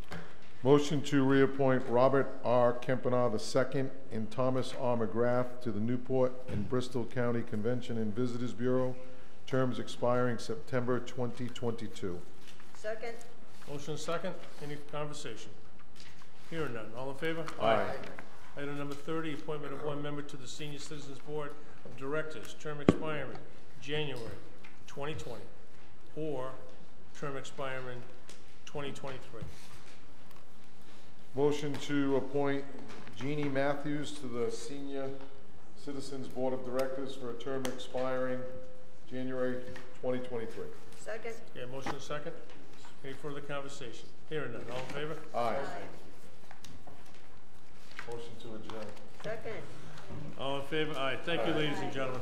Motion to reappoint Robert R. Kempenaar II and Thomas R. McGrath to the Newport and Bristol County Convention and Visitors Bureau, terms expiring September 2022. Second? Motion second, any conversation? Hearing none, all in favor? Aye. Item number thirty, appointment of one member to the Senior Citizens Board of Directors, term expiring January twenty twenty, or term expiring twenty twenty-three. Motion to appoint Jeannie Matthews to the Senior Citizens Board of Directors for a term expiring January 2023. Second? Yeah, motion second, any further conversation? Hearing none, all in favor? Aye. Motion to adjourn. Second? All in favor? Aye. Thank you, ladies and gentlemen.